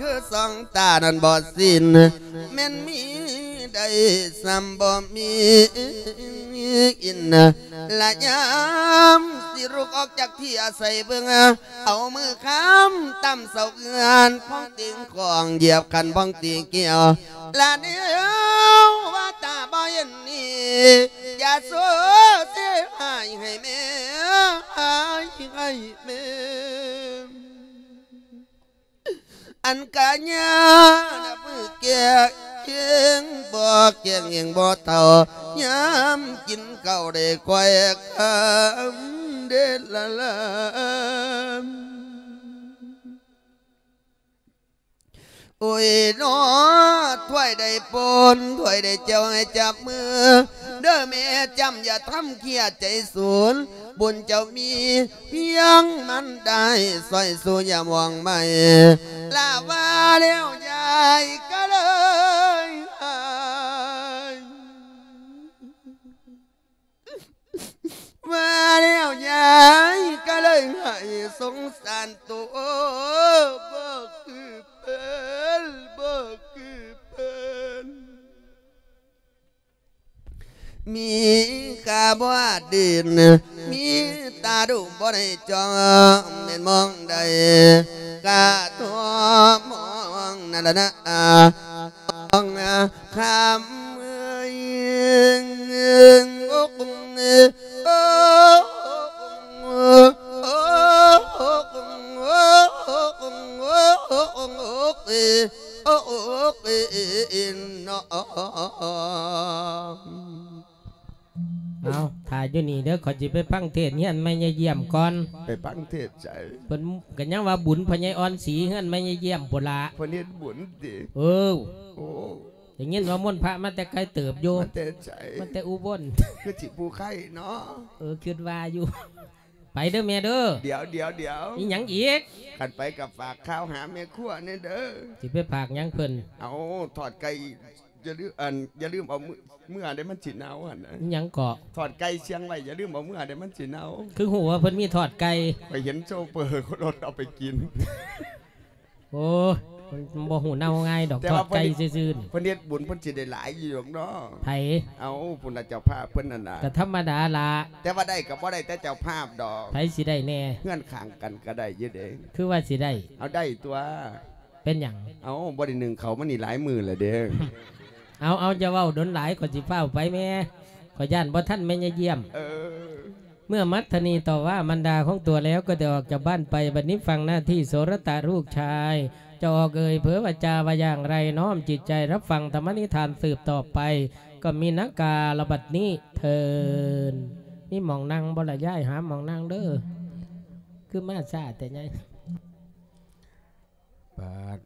B: คือสองตานั่นบอดสิ้นแม่นมีได้ซ้ำบ่มีอินละยามสิรุกออกจากที่อาศัยเบิ่งเอามือค้ำตั้มเสาเอือนพ้องติงของเหยียบคันพ้องติงเกี่ยวละเดียวว่าตาบ่เห็นนี่อย่าสู้เสียหายให้แม่หายให้แม่ อันกาญานะมือแก่เกียงบ่เกี องบ่เท่ายามกินเก่าวได้ยคำเด็ดละลามโอ้ยน้อถ้วยได้ปนถ้วยได้เจ้าให้จับมือ เด้อแม่จำอย่าทำเครียดใจสูญบุญเจ้ามีเพียงมันได้สอยสู้อย่ามองไม่ลาว่าแล้วยายก็เลยหายมาแล้วยายก็เลยให้สงสารตัวเพิ่นบ่คือ เพิ่นมีกาบ่ดิน มีตาดูบ่ได้จองเม่นมองได้กาตัวมองนั่นละนะมองคำเอ้ยโอ้โอ้โอ้น้อง
A: เอาถ่ายอยู่นี่เด้อขอจิไปพังเทศเฮียนไม่ยายเยี่ยมก่อน
C: ไปปังเทศใจ
A: เพิ่นกันยังว่าบุญพญายอ่อนสีเฮือนไม่ยายเยี่ยมปุละ
C: เพนเฮ็ดบุญดิ
A: เออ
C: โอ้
A: อย่างงี้ว่ามนต์พระมาแต่ไกลเติบอยู่
C: มันแต่ใจ
A: มาแต่อุบล
C: คือจิผู้ไข่เนาะ
A: เออคิดว่าอยู่ ไปเด้อแม่เด้อ
C: เดี๋ยวเดี๋ยวเดี๋ยว
A: อีหยังอีก
C: ขันไปกับฝากข้าวหาแม่ครัวเนี่ยเด้อ
A: สิไปผากหยังเพิ่น
C: เอาถอดไก่อย่าลืมอันอย่าลืมเอามือเมื่อได้มันสิหนาวหั่นนะ
A: อีหยังเกาะ
C: ถอดไก่เชียงไว้อย่าลืมเอาเมื่อได้มันสิหนาว
A: คือหัวาเพิ่นมีทอดไก่
C: ไปเห็นโชเปอร์เขารถเอาไปกิน
A: โอ้มัน บ่หูเน่าง่ายดอก
C: แต่
A: ทอ
C: ว่า
A: ดไก่
C: เพิ่น
A: ซื่อ
C: เพิ่นเฮ็ดบุญเพิ่นสิได้หลายอยู่หรอกเนาะ
A: ๆไผ
C: เอาพุ่นละเจ้าภาพเพิ่นนั่นน่ะ
A: ก็ธรรมดาละ
C: แต่ว่าได้กับว่าได้แต่เจ้าภาพดอก
A: ไผสิได้แน่
C: เพื่อนข้างกันก็ได้อยืดเอง
A: คือว่าสิได้
C: เอาได้ตัว
A: เป็นหยัง
C: เอาบริหนึ่งเขามันนี่หลายมือเลยเด้อ
A: เอาเอาจะเว้าดนหลายก็สิเฝ้าไปแม่ขอย่านบ่ท่านแม่ยายเยี่ยม
C: เออ
A: เมื่อมัทนีต่อว่ามันดาของตัวแล้วก็จะออกจากบ้านไปบัดนี้ฟังหน้าที่โสรตาลูกชาย จะออกเอ่ยเผยว่าจาว่าอย่างไรน้อมจิตใจรับฟังธรรมนิทานสืบต่อไป ก็มีนักกาลบัดนี้เทินนี่หมองนั่งบ่ละย่ายหาหมองนั่งเด้อคือมาซาแต่ไง
D: ปาด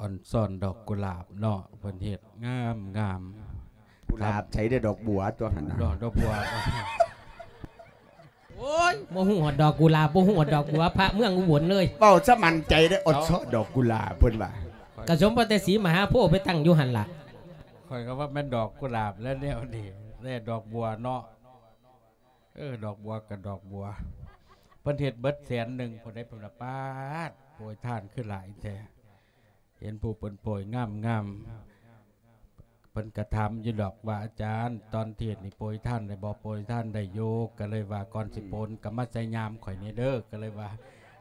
D: อ่อนซ่อนดอกกุหลาบเนาะเพิ่นเฮ็ดงามงาม
C: กุหลาบใช้ได้ดอกบัวตัวหันนะ
D: ดอกดอกบัว
A: โอ้ยบ่หูหอดดอกกุหลาบบ่หูหอดดอกบัวพระเมืองอุบลเลย
C: เป้าสมันใจได้อดชอบดอกกุหลาบเพิ่นว่า
A: กระสมพระเตสีมหาโพธิ์ไปตั้งอยู่หันล่ะ
D: คอยก็ว่าแม่นดอกกุหลาบแล้วแนวนี้แน่ดอกบัวเนาะเออดอกบัวกับดอกบัวเพิ่นเฮ็ดเบิดแสนหนึ่งเพิ่นได้เพิ่นละปาดโปรยทานขึ้นหลายแท้เห็นผู้เปิ้นโปรยงามงาม เพิ่นกระทำอยู่ดอกว่าอาจารย์ ตอนเทศน์นี่โปรยท่านได้บ่โปรยท่านได้โยกก็เลยว่าก่อนสิโปนก็มาใส่ยามข่อยนี่เด้อก็เลยว่า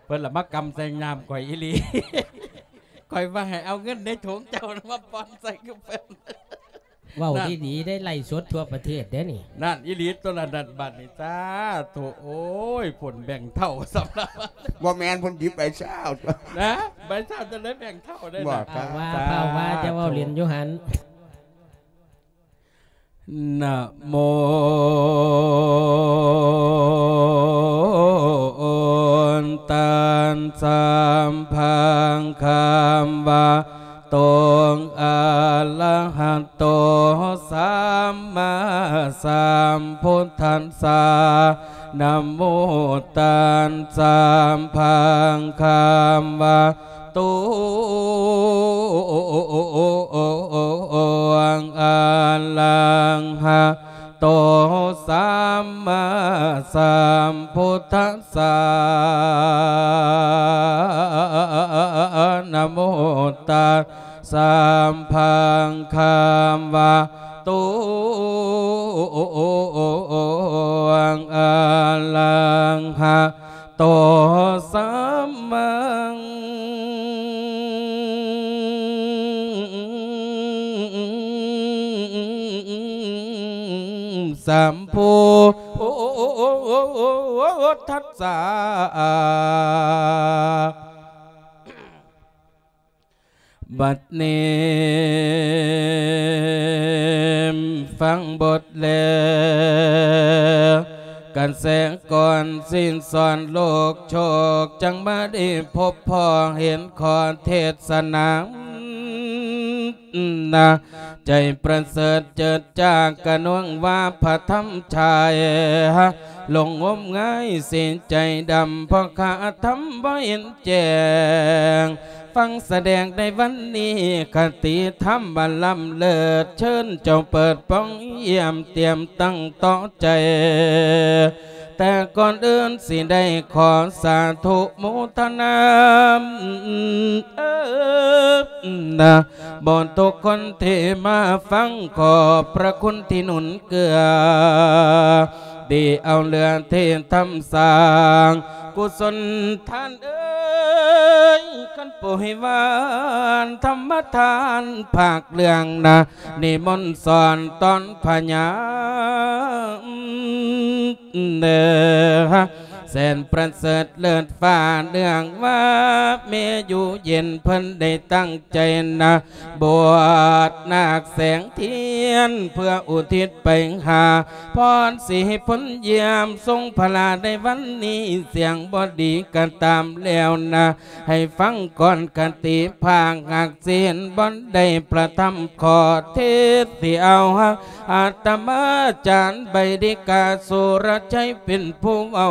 D: เพิ่นละมากำใส่ยามข่อยอีหลีข่อยว่าให้เอาเงินในถุงเจ้ามาปอนใส่กับเพิ่น
A: เว้า
D: นั่น
A: ดีๆได้ไล่สดทั่วประเทศเด้อนี่
D: นั่นอีหลีตัวละนันบัดนี่จ้าโถโอ้ยผลแบ่งเท่าสำหรับ
C: บ่แมนผมหยิบไปเช้า
D: นะใบชาจะได้แบ่งเท่าได้
C: บ่
D: นะ
C: ครั
A: ภา
C: บ
A: ว่า
D: สาธุ
A: ภาว่าจะเว้าเรียนอยู่หัน
D: นะโมตันสัมพังคำว่าตงอะละหันโตสัมมาสัมพุทธัสสะนะโมตันสัมพังคำว่า ตุงอะลังหะโตสัมมาสัมพุทธัสสะนะโมตัสสัมพังคำว่าตุงอะลังหะโตสัมมัง สัมโพทัสสะบัดนี้ฟังบทแล้ว กันแสงก่อนสิ้นสอนโลกโชค จังมาได้พบพ่อเห็นขอเทศนานะใจประเสริฐเจิดจากกระนวงว่าพระธรรมชายลงงมง่ายสิ้นใจดำเพราะขาทำบ่เห็นแจ้ง ฟังแสดงในวันนี้คติธรรมบัลำเลิศเชิญเจ้าเปิดป้องเยี่ยมเตรียมตั้งต่อใจ แต่ก่อนอื่นสิได้ขอสาธุโมทนาเออนะบอนทุกคนที่มาฟังขอบพระคุณที่หนุนเกือ ดีเอาเรือเทนทำสร้าง กุศลท่านเอ้ยกันป่วยวานธรรมทานภาคเรื่องนะนิมนต์สอนตอนพญาเด้อ แสนประเสริฐเลิศฟ้าเนื่องว่าเมอยู่เย็นเพิ่นได้ตั้งใจนะบวชนาคแสงเทียน เพื่ออุทิศไปหาพรสีพ้นเยี่ยมทรงพลาในวันนี้เสียงบอดีกันตามแล้วนะ ให้ฟังก่อนกันติภาคหักเสียนบอนได้ประทับขอเทศที่เอาฮัก อาตมาจารย์ใบดิกาสุรชัยเป็นผู้เอา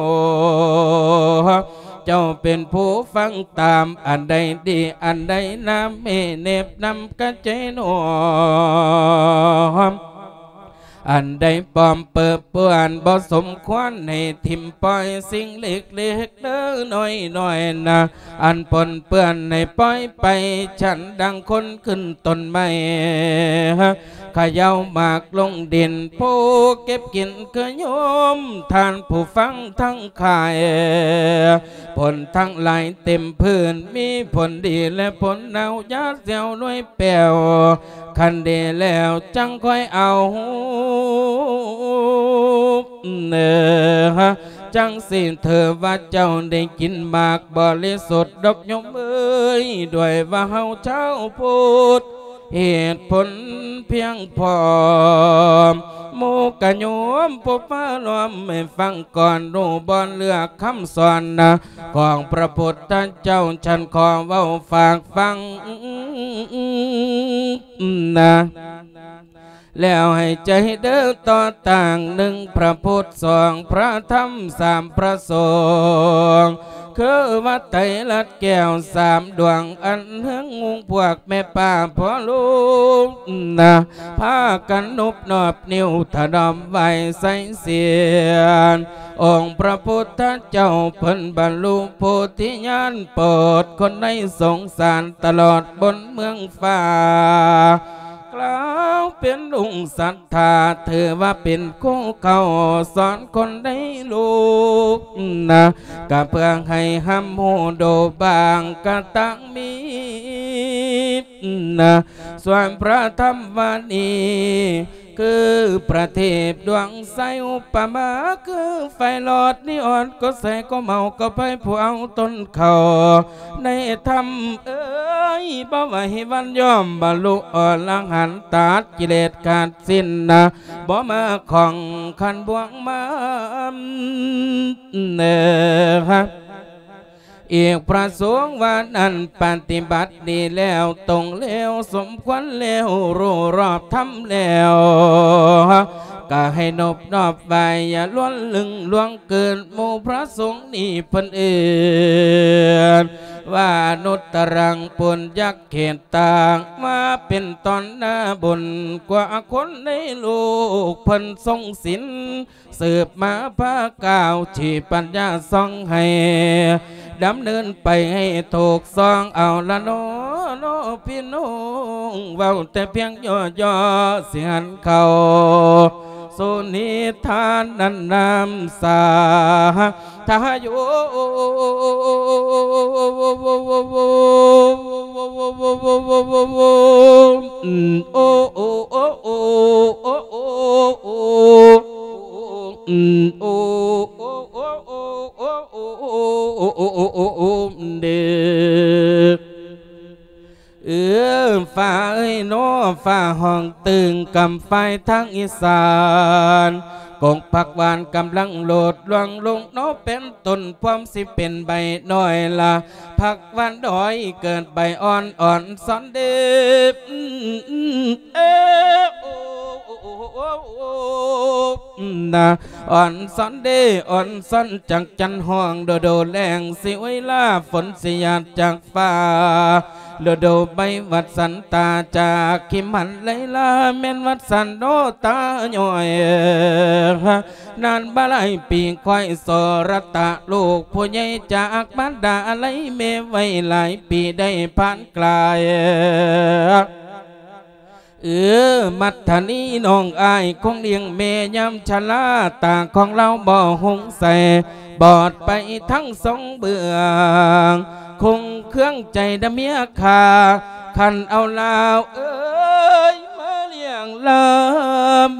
D: เจ้าเป็นผู้ฟังตามอันใดดีอันใดน้ำเมเนบนำกระใจนอมอันใดปลอมเปิดเปื้อนบ่สมควรให้ทิมปล่อยสิ่งเล็กๆเด้อน้อยน้อยนะอันปนเปื้อนให้ปล่อยไป ฉันดังคนขึ้นต้นไม้ ขย่าหมากลงดินผู้เก็บกินก็โยมทานผู้ฟังทั้งขายผลทั้งหลายเต็มพื้นมีผลดีและผลเน่ายาเสียวด้วยแป้วคันดีแล้วจังค่อยเอาเนอฮะจังสิเธอว่าเจ้าได้กินหมากบริสุทธิ์ดอกยมเอ้ยด้วยว่าเฮาเจ้าพูด เหตุผลเพียงพอหมูกะโยมปฟ้ารวมไม่ฟังก่อนดูบอนเลือกคำสอนนะของพระพุทธเจ้าฉันขอเว้าฝากฟังนะแล้วให้ใจเดินต่อต่างหนึ่งพระพุทธสองพระธรรมสามพระสงฆ์ คือวัดไตรลัดแก้วสามดวงอันเฮงงุงพวกแม่ป่าพ่อลูกนะพากันนุบนอบนิ้วถดอมไว้ใส่เสียน องค์พระพุทธเจ้าเพิ่นบรรลุโพธิญาณโปรดคนในสงสารตลอดบนเมืองฟ้า กล่าวเป็นลุงศรัทธาเธอว่าเป็นคู่เขาสอนคนได้ลูกนะกะเพื่อให้ห้ำโหโดบางกะตังมีนะส่วนพระธรรมวันนี้ คือประเทศดวงใสอุปมาคือไฟหลอดนีอ่อนก็ใส่ก็เมาก็ไปผู้เอาต้นเขาในธรรมเอ้ยบ่ไหววันย่อมบรรลุอ่อนลังหันตัดกิเลสขาดสิ้นนะบ่มาของขันบวงมาเนอ อีกประสงค์ว่านั้นปฏิบัติดีแล้วตรงแล้วสมควรแล้วรู้รอบทำแล้วก็ให้นบนอบไปอย่าล้วนลึงล่วงเกินหมู่พระสงฆ์นี่เพิ่นเอื่นว่านุตตรังปุญยักเขตต่างมาเป็นตอนหน้าบนกว่าคนในโลกเพิ่นทรงศิลสืบมาพระก่าวที่ปัญญาส่องให้ ดำเนินไปให้ถูกซองเอาละโนโนพี่น้องเว้าแต่เพียงย่อย่อๆเสียนเขา สุนิธานันนามสาทายุเด เอือฝ่าเอ้ยโนฝ่าห้องตึงกำไฟทางอีสานกงผักหวานกำลังโหลดลวงลงโนเป็นต้นความสิเป็นใบน้อยละผักหวานดอยเกิดใบอ่อนอ่อนสอนเด็บเออ นะอ่อนสอนเดอ่อนสอนจังจันห้องโดโดแรงสิไวลาฝนสิยาจากฟ้าโดโดใบวัดสันตาจากขิมันไลลาเมนวัดสันโนตาหน่อยนานบาลายปีควายสรตะลูกผู้ใหญ่จากบ้านดาอะไรเมไว้หลายปีได้ผ่านกลาย เออมัทธานีน้องอายคงเลี้ยงเมยำชะลาตาของเราบ่อหงใส่บอดไปทั้งสองเบืองคงเครื่องใจดะเมียขาคันเอาลาวเอ้ยมาเลี้ยงลา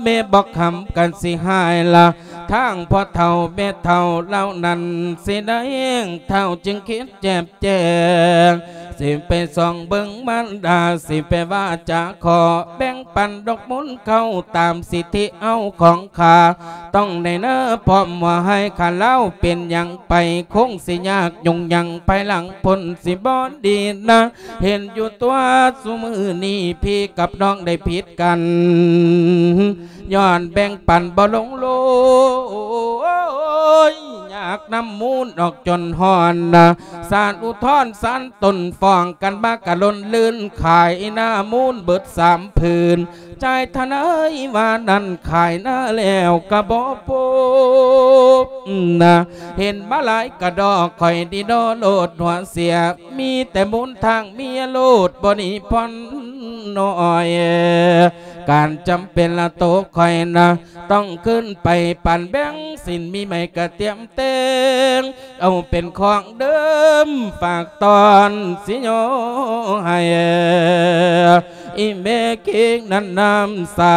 D: เมบอกคำกันสิหายละ ทางพอเท่าเบ็ดเท่าเล่านั้นสิได้เองเท่าจึงคิดแจ็บแจงสิไปส่องเบิ่งมันดาสิไปว่าจะขอแบ่งปันดอกมุนเข้าตามสิทธิเอาของข้าต้องในเน้อพร้อมว่าให้ข้าเล่าเป็นอย่างไปคงสิยากยุ่งยังไปหลังพ้นสิบอดีนะ เห็นอยู่ตัวสุมือนี่พี่กับน้องได้ผิดกัน ย้อนแบ่งปันบ่ลงโลยอยากนำมูลออกจนหอนนะสารอุทธรสารตนฟองกันบ้ากะลนลื่นขายหน้ามูลเบิดสามผืน ใจทนายว่านั้นขายหน้าแล้วกะบอโปบนะเห็นมาหลายกระดอกคอยดีดอโลดหัวเสีย มีแต่มูลทางเมียโลดบนีพอน น้อย การจำเป็นละโตคอยนะ ต้องขึ้นไปปั่นแบงสินมีไม่กระเตียมเต้งเอาเป็นของเดิมฝากตอนสิโยให้อีเมกิงนั้นนำสา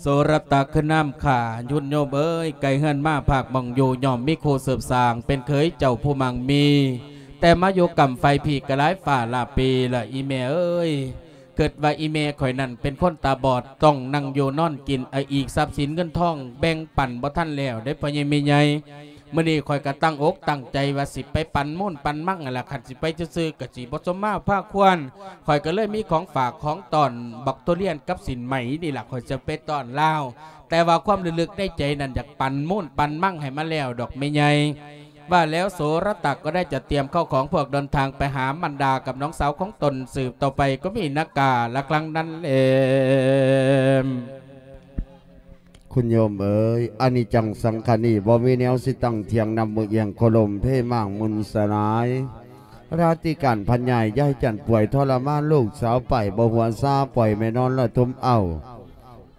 D: โสรตะขึ้นน้ำขายุนโยเอ้ยไก่เฮินมาผักบังอยู่ย่อมมิโคเสืบสาง เป็นเคยเจ้าผู้มังมี แต่มาโยกำไฟผีกระไรฝ่าลาปีละอีเมเอ้ยเกิดว่าอีเมข่อยนั่นเป็นคนตาบอดต้องนั่งโยนอนกินไออีกทรัพย์สินเงินทองแบ่งปั่นบ่ท่านแล้วได้พอยังมีไง มื่อนี้คอยกระตั้งอกตั้งใจว่าสิไปปันม่นปันมั่งนั่นล่ะคันสิไปจะซื้อกะสิบ่สมมาภาควรคอยก็เลยมีของฝากของตอนบักโตเลียนกับสินไหมนี่แหละคอยจะไปตอนเล่าแต่ว่าความลึกๆได้ใจนั่นอยากปันม่นปันมั่งให้มาแล้วดอกไม่ใหญ่ว่าแล้วโสรตักก็ได้จะเตรียมเข้าของพวกเดินทางไปหามันดากับน้องสาวของตนสืบต่อไปก็มีนักกาละครั้งนั้นเอง
B: คุณโยมเอ๋ยอานิจจังสังขานีบ่มีแนวสิตั้งเทียงนำมือเอียงโคลมเพ่มั่งมุนสลาย ราติการพันใหญ่ย่ายจันป่วยทรมานลูกสาวไปบ่หัวซาปล่อยไม่นอนละทุมเอา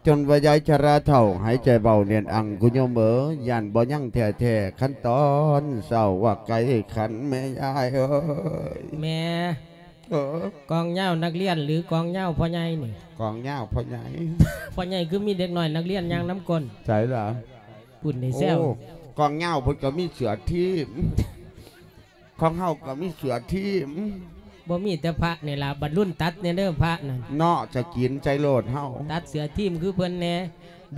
B: จนวายายชราเท่าหายใจเบาเนียนอังคุณโยมเอ๋ยยันบ่ยั่งแท้แท้ๆขั้นตอนเศร้าว่าไกลขันแม่ยายเอ้ย
A: แม่
B: เออก
A: องเหย้านักเรียนหรือกองเหย้าพ่อใหญ่นี่
B: กองยาวพ่อใหญ่
A: พ่อใหญ่คือมีเด็กน้อยนักเรียนยางน้ำก้น
B: ใช่เหรอ
A: ปุ่นในแซว
B: โอ้กองเงาเพิ่นก็มีเสือทีมของเฮาก็มีเสือทีม
A: บ่มีแต่พระนี่ล่ะบรรลุนตัดเนี่ยเด้อพระนั่น
B: เนาะจะกินใจโลดเฮา
A: ตัดเสือทีมคือเพิ่นแน่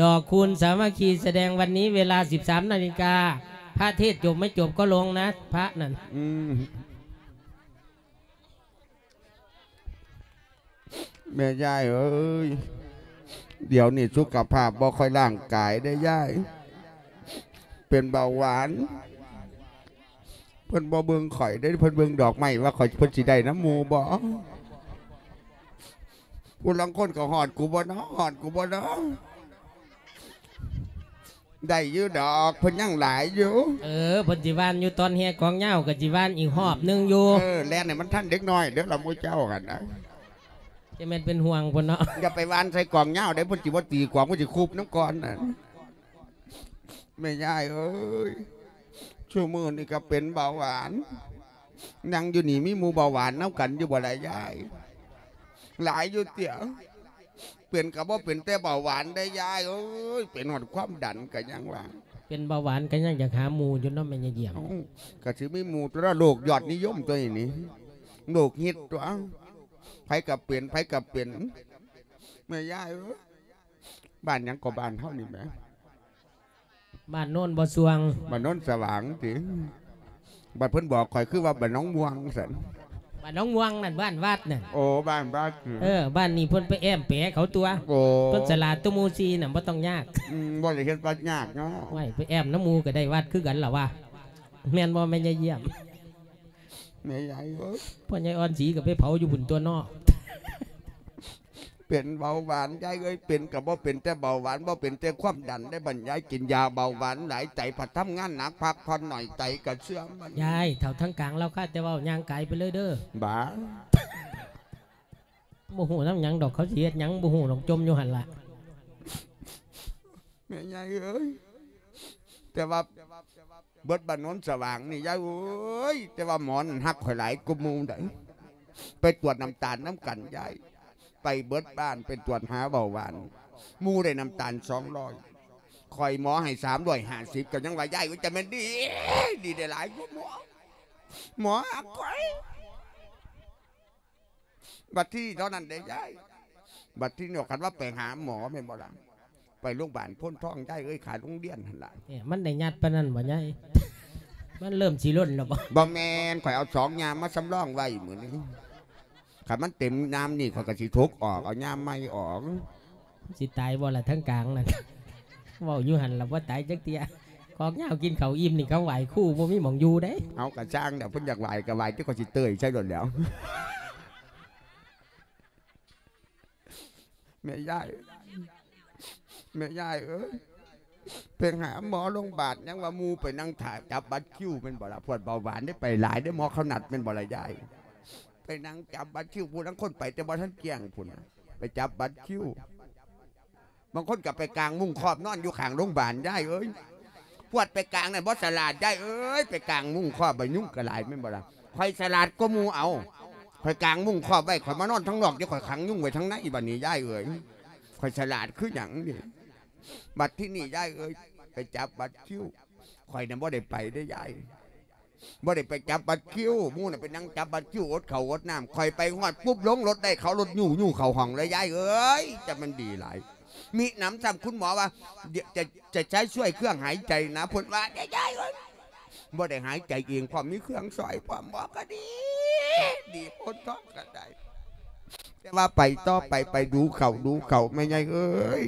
A: ดอกคูณสามัคคีแสดงวันนี้เวลา 13นาฬิกาพระเทศจบไม่จบก็ลงนะ พระนั่น
B: อืม แม่ยายเอ้ย เดี๋ยวนี่สุขภาพบ่ค่อยร่างกายได้ยาย เป็นเบาหวาน เพิ่นบ่เบิ่งข่อยได้เพิ่นเบิ่งดอกไม้ว่าข่อยเพิ่นสิได้น้ำหมูบ่กูลังคนก็หอดกูบ่เนาะหอดกูบ่เนาะได้อยู่ดอกเพิ่นยังหลายอยู่
A: เออเพิ่นสิว่านอยู่ตอนเฮียกองเหย้าก็สิว่านอีกหอบหนึงอยู่
B: เออแล่นให้มันท่านเด็กน้อยเดี๋ยวเราโมเจ้ากันนะ
A: จะแม่นเป็นห่วงเพิ่นเนาะ
B: อย่าไปวานใส่กล่องเหย้าได้เพิ่นสิว่าตีกล่องเพิ่นสิคูบน้ำก่อนน่ะแม่ยายเอ้ยชั่วมือนี่ก็เป็นเบาหวานนั่งอยู่นี่มีหมูเบาหวานน้ำกันอยู่บ่หลายยายหลายอยู่เตี่ยเปลี่ยนกับว่าเป็นแต่เบาหวานได้ยายเอ้ยเป็นหอดความดันกันยังว่า
A: เป็นเบาหวานก็ยังอยากหาหมู่อยู่เนาะแม่ยายเยี่ยม
B: เอ้าก็สิมีหมูตัวละโลกยอดนิยมตัวนี้โลกฮิตตัวไผกับเปลี่ยนไผกับเปลี่ยนแม่ยายเอ้ยบ้านหยังก็บ้านเท่านี้แหม
A: บ้านโน่นบ่สวง
B: บ้านโน้นสว่างติบ้านเพิ่นบอกคอยคือว่าบ้านน้องม่วงสัน
A: บ้านน้องม่วงนั่นบ้านวัดนั่น
B: โอ้บ้านบ้านคือ
A: เออบ้านนี้เพิ่นไปแอมแปะเขาตัว
B: โอ้
A: เพิ่นสลาดตัวหมูซีน่ะบ่ต้องยาก
B: อืมบ่ได้เฮ็ดบ้านยากเนาะ
A: ไว้ไปแอมน้ำหมูก็ได้วัดคือกันล่ะว่าแม่นบ่แม่ยายเยี่ยม
B: แม่ยายเอ้ย
A: พ่อยายอ่อนสีก็ไปเผาอยู่บุญตัวนอก
B: เป็นเบาหวานยายเอ้ยเป็นกับบ่เป็นแต่เบาหวานบ่เป็นแต่ความดันได้บรรยายกินยาเบาหวานหลายใจผัดทำงานหนักพักผ่อนหน่อยใจกระเชื่อมมัน
A: ยายเท่าทั้งกลางเราค่าแต่เว้าย่างไกลไปเลยเด้อ
B: บ้า
A: บ่ฮู้นำหยังดอกเขาสิเฮ็ดหยังบ่ฮู้ดอกจมอยู่หั่นล่ะ
B: แม่ยายเอ้ยแต่ว่าเบิดบ้านโน้นสว่างนี่ยายเอ้ยแต่ว่าหมอนหักข่อยหลายกุมูได้ไปตรวจน้ำตาลน้ำกันยาย ไปเบิดบ้านไปตรวจหาเบาหวานหมูได้น้ำตาลสองร้อยคอยหมอให้สามร้อยห้าสิบก็ยังว่ายายว่าจะแมันดี ดีได้หลายกว่าหมอ หมอหักข่อยบัดที่เท่านั้นได้ยายบัดที่เนี่ยคันว่าไปหาหมอแม่นบ่ล่ะไปโรงพยาบาลพ่นท้องได้เอ้ยขายโรงเรียนหันละ
A: เนี่ยมันได้ยัดปานนั้นบ่ยายมันเริ่มสิล้นแล้วบ่
B: บอแมนข่อยเอาสองยามมาสำรองไว้เหมือนนี้ ขันมันเต็มน้ำนี่ข่อยก็สิทุกออกเอายามไม่ออก
A: สิตายบ่ล่ะทั้งกลางนั่นเว้าอยู่หั่นล่ะบ่ตายจักเที่ยกอกยาวกินข้าวอิ่มนี่เขาไหวคู่บ่มีหม่องอยู่เด้
B: เอากระจ้างเดี๋ยวเพิ่นอยากไหวก็ไหวที่ข่อยสิเตยใช่หมดแล้วแม่ยายแม่ยายเอ้ยไปหาหมอโรงพยาบาลยังว่าหมูไปนั่งถ่ายจับบัตรคิวเป็นบ่ละปวดเบาหวานได้ไปหลายได้หมอเขานัดเป็นบ่ละยายไป นั่งจับบัตรคิวผู้ทั้งคนไปแต่บ่ท่านเกี่ยงพุ่นน่ะไปจับบัตรคิวบางคนกลับไปกลางมุ้งครอบนอนอยู่ข้างโรงพยาบาลได้เอ้ยปวดไปกลางในบ่สลาดได้เอ้ยไปกลางมุ้งครอบใบยุ่งกระหลายไม่บ่ละคอยสลาดก็มูเอาคอยกลางมุ้งครอบไว้คอยมานอนทั้งนอกเดี๋ยวคอยขังยุ่งไว้ทั้งในบัดนี้ได้เอ้ยคอยสลาดคือหยังนี่บัดที่นี่ได้เอ้ยไปจับบัตรคิวคอยน่ะบ่ได้ไปได้ยาย บ่ได้ไปจับบัตรคิวหมู่น่ะไปนั่งจับบัตรคิวอดเขาวอดน้ำคอยไปฮอดปุ๊บลงรถได้เขารถยู่ยู่เขาห้องเลยยายเอ้ยจะมันดีหลายมีน้ำซ้ำคุณหมอว่าเดี๋ยวจะจะใช้ช่วยเครื่องหายใจนะพูดว่าได้ได้เลยบ่ได้หายใจเองพร้อมมีเครื่องสอยพร้อมบอกก็ดี ดีพ้นท้องก็ได้แต่ว่าไปต่อไปไปดูเขาดูเขาไม่ไงเอ้ย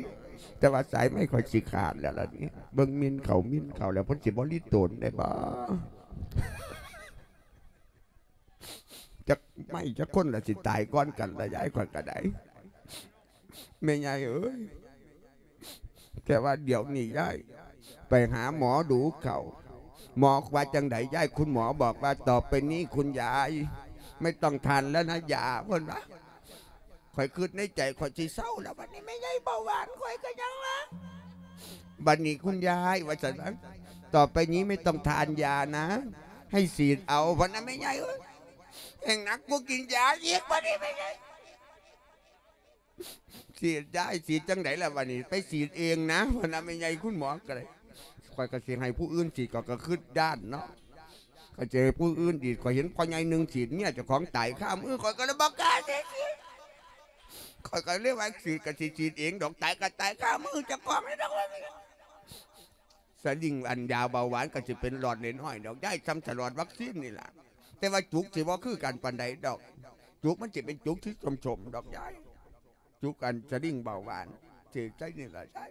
B: แต่ว่าสายไม่ค่อยสิขาดแล้วล่ะนี่เบิ่งมินเขามินเขาแล้วพ้นสิบ่รีตนได้บ่ จะไม่จะคนละสิตายก้อนกันละยายก่อนก็ไดไม่ไงเอ้ยแต่ว่าเดี๋ยวนี้ยายไปหาหมอดูเขาหมอว่าจังไดยายคุณหมอบอกว่าต่อไปนี้คุณยาย ไม่ต้องทานแล้วนะยาเพิ่นว่าข่อยคิดในใจข่อยสิเศร้าแล้วบัดนี้ไม่ใช่เบาหวานข่อยก็ยังละบัดนี้คุณยายว่าจะนั้น ต่อไปนี้ไม่ต้องทานยานะ ให้สีดเอาเพราะนั้นไม่ใช่เอ้ยแห่งนักกูกินยาเยียกบัดนี้ไม่ใช่สีดได้สีดจังไหนล่ะวันนี้ ไปสีดเองนะเพราะนั้นไม่ใช่คุณหมอก็เลยข่อยก็เสียงให้ผู้อื่นสีดก็ก็ขึ้นด้านเนาะก็เจอผู้อื่นอีกก็เห็นพ่อใหญ่หนึ่งฉีดเนี่ยเจ้าของตายข้ามือคอยก็เลยบอกกาเสียคอยก็เรียกว่าฉีดก็ฉีดฉีดเองดอกตายก็ตายข้ามือเจ้าของไม่ต้องเลย สลิงอันยาวเบาหวานก็จะเป็นหลอดเน้อยดอกได้ทำตลอดวัคซีนนี่แหละแต่ว่าจุกสิว่าคือการปันใดดอก จุกมันจะเป็นจุกที่ชมๆดอกใหญ่จุกอันสลิงเบาหวานเจ็ใจนี่แหละใช่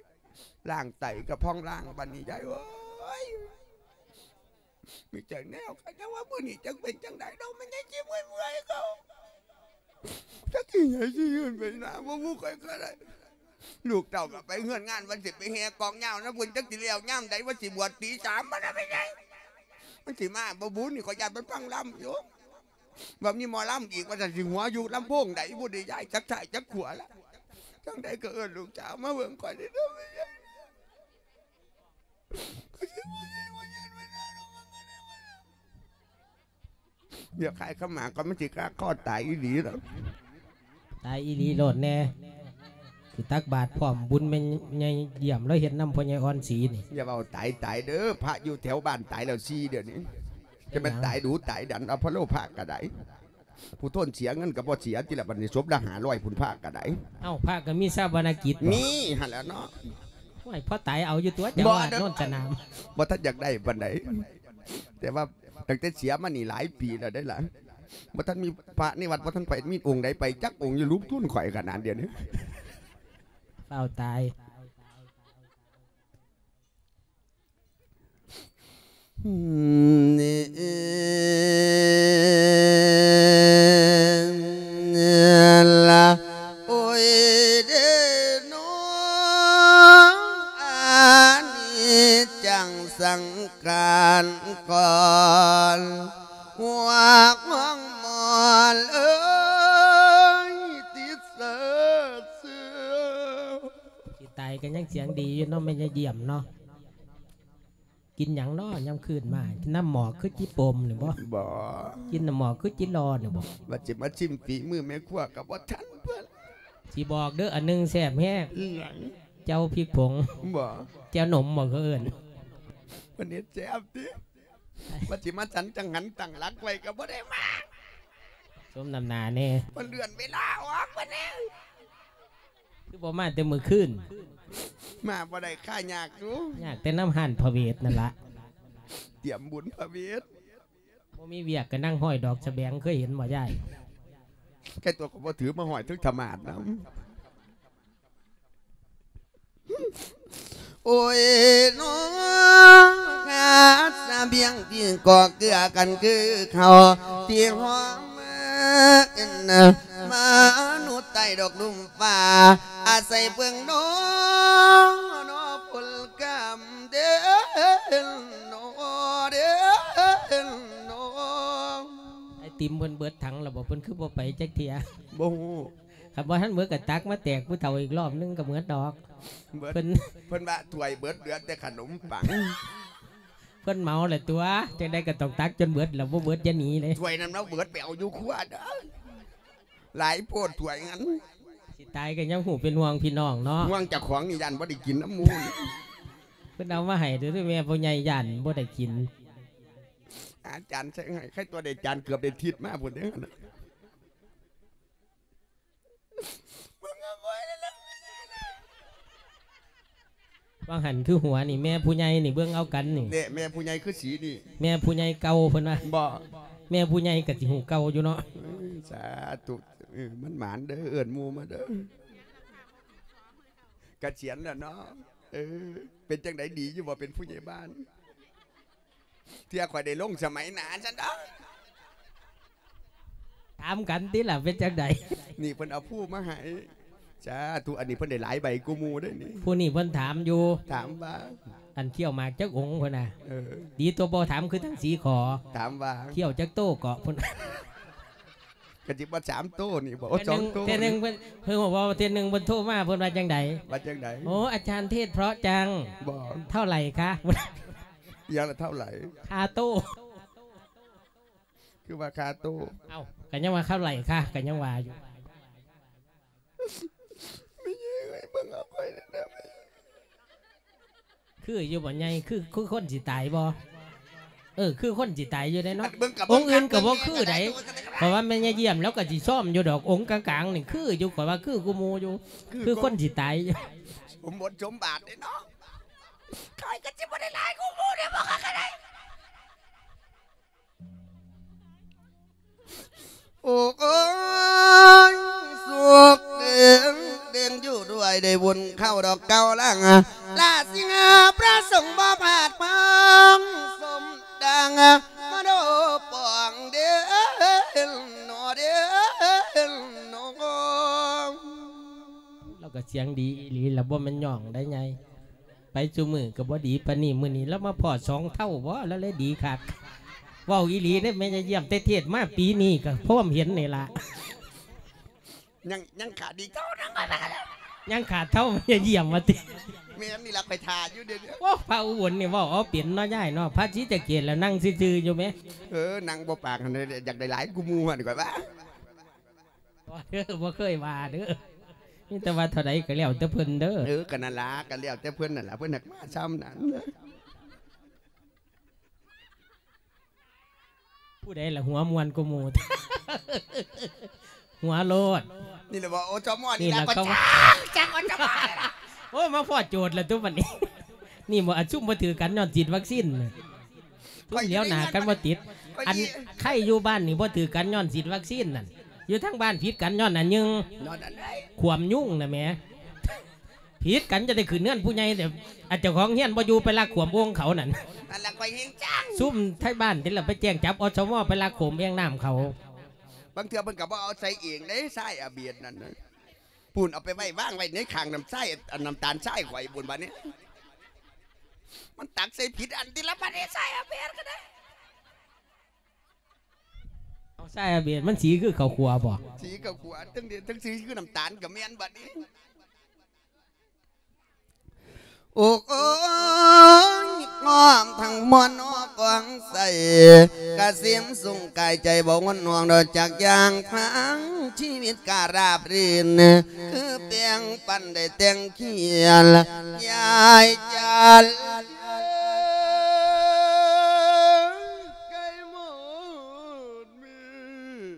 B: ล่างไตกับพ้องล่างบันนี้ใหญ่เอ้ยมีใจแนวกันจังว่ามือนี้จังเป็นจังใดเราไม่ได้จิ้มเมื่อยเมื่อยเขาจักกี่ใหญ่ที่ยืนไปน้าว่าผู้ใครก็ได้ ลูกเต่าก็ไปเงื่อนงานวันสิไปแห่กองเงานะบุญจักสิเลี้ยวย่ำใดวันสิบวชตีสามมันน่ะไม่ใช่มันสิมาบ่บุญนี่ขอยากไปฟังลำอยู่แบบนี้หมอลำอีกว่าจะสิหัวอยู่ลำโพงใดบุญได้ย้ายจักใส่จักขวละจังใดก็เอิ้นลูกเจ้ามาเบิ่งก่อนนี่ด้ไม่ใช่เดี๋ยวขายข้าวหมาก็ไม่สิกล้าข้อตายอีหลีหรอก
A: ตายอีหลีโหลดแน่ คือตักบาทพร้อมบุญแม่นใหญ่เยี่ยมแล้วเห็นน้ำพ่อใหญ่อ่อนสีนี่
B: อย่าเอาตายตายเด้อพระอยู่แถวบ้านตายแล้วซีเดี๋ยวนี้ จะเป็นตายดูตายดันเอาพระโลภะกระไดผู้ทนเสียเงินกับบ่เสียที่ละบัดนี้ศพละหาร้อยพุนภาคกระได
A: เอ้าพระก็มีทราบวรรณกิจบ่
B: มีหันแหล้วเนาะ
A: โอ้ยพ่อตายเอาอยู่ตัวจังห
B: บ่
A: วัด
B: เด้อ
A: โน่นจะนาม
B: บ่ท่านอยากได้บันไดแต่ว่าตั้งแต่เสียมานี่หลายปีแล้วได้หลังบ่ท่านมีพระนี่วัดบ่ท่านไปมีองค์ใดไปจักองค์อยู่รูปทุ่นข่อยขนาดเดียวนี้
A: เฝ้าตาย
E: อืมนี่ละโอ้ยเกันยั
A: งเสียงดีอยู่เนาะไม่ใช่เยี่ยมเนาะกินหยังเนาะยามคืนมากินน้ำหมอกคือจิปมนี่บ่
B: บ่
A: กินน้ำหมอกคือจิรอนี่บ่
B: ว่าจะมาชิมฝีมือแม่ครัวกับบ่ทันเพิ่น
A: สิบอกเด้ออันหนึงแซ่บแห้ง
B: อีหยัง
A: เจ้าพริกผง
B: บ่
A: เจ้าหนมบ่เขาเอิ้น
B: วันนี้แซ่บติว่าสิมาฉันจังหันตั้งหลักไว้ก็บ่ได้มา
A: สมน้ำหนาแน่
B: มันเลื่อนเวลาออกมาแน่
A: คือบ่มาแต่มื้อคืน
B: มาบ่ได้ค่ายากอยู่
A: อยากแต่น้ำหั่นพระเวทนั่นละ
B: เตรียมบุญพระเวท
A: บ่มีเวียกก็นั่งห้อยดอกสะแบงเคยเห็นบ่ยาย
B: แค่ตัวก็บ่ถือมาห้อยทึกธรรมาดนํโอ้ยน้องขาดสะเบียงที่ก่อเกลือกันคือเขาที่หอมเอ็นนะ มนุษย์ใต้ดอกลุ่มฟ้า อาศัยเบิ่งน้องน้อพลกำเด้อน้อเด้อน้อ
A: ไอติมเพิ่นเบิดถังแล้วบ่เพิ่นคือบ่ไปจักเทีย
B: บ่ฮู้
A: ครับบ่าทันเบิดก็ตักมาแตกผู้เฒ่าอีกรอบนึงก็เหมือนดอก
B: เพิ่
A: น
B: เพิ่นว่าถวยเบิดเหลือดแต่ขนมปัง
A: เพิ่นเมาแหละตัวจังได๋ก็ต้องตักจนเบิดแล้วบ่เบิดอย่าหนีเลย
B: ถ้วยนั้นเราเบิดไปเอาอยู่ครัวเด้อหลายโพดถ้วยงั้น
A: สิตายก็ยังหูเป็นห่วงพี่น้องเนาะ
B: ห่วงเจากของนี่ยันบ่ได้กินน้ำมูน
A: เพิ่นเอามาให้เด้อแม่พ่อใหญ่ย่านบ่ได้กิน
B: อาจารย์ใช่ไงใครตัวได้จานเกือบได้ทิศมาพุ่นเด้อนะมึงเอา ว้แล้ว
A: ว่างหันคือหัวนี่แม่ผู้ใหญ่นี่เบิ่งเอากันนี่
B: เนี่ยแม่ผู้ใหญ่คือสีนี่
A: แม่ผู้ใหญ่เก่าเพิ่นว่า
B: บ่
A: แม่ผู้ใหญ่ก็สิหูเก่าอยู่เนาะ
B: เอ้ยสาธุเออมันหมานเด้อเอิ่นหมูมาเด้อกระเฉียนแล้วเนาะเออเป็นจังไดดีอยู่บ่เป็นผู้ใหญ่บ้านเที่ยข่อยได้ลงสมัยหนาฉันเด้อ
A: ถามกันติล่ะเป็นจังได
B: นี่เพิ่นเอาผู้มาให้ จ้าทุอันนี้เพิ่นได้หลายใบกูหมูได้อนี่
A: ผู้นี่เพิ่นถามอยู่
B: ถามว่า
A: อันเที่ยวหมากจักองค์เพิ่นน่ะ
B: เออ
A: ดีตัวบ่ถามคือทั้งสีขอ
B: ถามว่า
A: เที่ยวจักโตเกาะเพิ่น
B: กระจิบว่าสามโต้นี่บอกว่าสองโต้
A: เทื่อหนึงเพิ่นเพิ่นบอกว่าเทื่อหนึงเพิ่นโทรมาเพิ่นว่าจังได
B: ว่าจังได
A: โอ้อาจารย์เทศเพราะจัง
B: บอก
A: เท่าไหร่คะ
B: อยังละเท่าไหร่
A: คาโต้
B: คือว่าคาโต้
A: เอ้ากันยังว่าเท่าไหร่คะกันยังว่าอยู่
B: ไม่ใช่ไอ้ เบิ่งเอาไปนั่นนะ
A: คืออยู่บ่ใหญ่คือคือคนสิตายบ่เออคือคนสิตายอยู่ได้
B: อั
A: เนาะ
B: นเบิ่งกับ
A: องค์อื่นก็บ่คือใดเพราะว่าแม่ยายเยี่ยมแล้วก็สิซ่อมอยู่ดอกองค์กลางๆนี่คืออยู่กว่าคือกูหมูอยู่ คือคนสิตายอยู่
B: สมบทสมบาทเลยเนาะใครก็จะบ่ได้หลายกูมูเนี่ยบอกกันได้โอ้โอ้ยสุขเด่ง เด่งอยู่ด้วยได้บุญเข้าดอกเก่าล่างลาสิงาพระสงฆ์บ่ผาดพังสมดังมาโดปองเด้อนอเด้อนอ
A: เราก็เสียงดีหลีแล้วบ่มันย่องได้ไงไปจูมือก็บ่ดีปานนี้มื้อนี้แล้วมาพอสองเท่าบ่แล้วเลยดีคักว้าอีหลีได้แม่ยายเยี่ยมแต่เทศมาปีนี้ก็พร้อมเห็นนี่ละ
B: ยังยังขาดดีเก้านังไงนะ
A: ยังขาดเท่าแม่ยายเยี่ยมมาติ
B: เมียนี่ละไปทาอยู่เดี๋ยวนี้
A: ว่าพระอุบลนี่เว่าเอาเปลี่ยนเนาะยายเนาะพระชี้จะเกศแล้วนั่งซื่อๆอยู่ไหม
B: เออนังบ่ปากกันเลยอยากได้หลายกูมูมันดีกว่าปะ
A: บ่เด้อบ่เคยว่าเด้อนี่แต่ว่าเท่าใดก็แล้วแต่เพิ่นเด้อ
B: เออกันนั่นละกันแล้วแต่เพื่อนนั่นละเพื่อนหนักมาซ้ำนั่น
A: ผู้ใดล่ะหัวมวนกูหมู หัวโลด
B: นี่เลยบอกโอ้จอมอ
A: นี่
B: นี่
A: แห
B: ละ
A: ละ
B: ก็
A: เขา
B: จ้า
A: ว่า
B: จ้าก็จะมา
A: โอ้ยมาพอโจทย์แล้วทุกวันนี้ นี่บ่อาชุมบ่ถือกันย้อนฉีดวัคซีนน่ะทุกเลี้ยวหน้ากันบ่ติด อันใครอยู่บ้านนี่บ่ถือกันย้อนฉีดวัคซีนนั่นอยู่ทั้งบ้านผิดกันย้อนอันยึง
B: นอนอันไหน
A: ความยุ่งนะแหม่ผิดกันจะได้ขืนเงื่อนผู้ใหญ่แต่อาจจะของเฮียนบ่อยู่ไปลักขวมวงเขานั่น
B: นั่นละก็เฮงจ้าง
A: ซุ่มไทยบ้านที่เราไปแจ้งจับอสมไปลักขวมเองน้ำเขา
B: บางเทื่อเพิ่นก็บ่เอาใส่เองได้ใส่อาเบียดนั่นน่ะปูนเอาไปไว้ว่างไว้ในข้างน้ำใส่อันน้ำตาลใส่ข่อยบนบัดนี้ มันตักใส่ผิดอันที่ละบัดนี้ใส่อาเบียดก็ได้
A: เอาใช่อาเบียดมันสีคือเขาวขัวบ่
B: สีกับขวดทั้งเดียวทั้งสีคือน้ำตาลกับแม่นบัดนี้ โอ้โอ้ยงอมทั้งมวนอกวางใส่กระเสียมสุ่งกายใจบอกงอนน่วงโดยจากยางทั้งชีวิตการาบรื่นคือเปียงปันได้แต่งเขียนยายจันไก่หมดมือ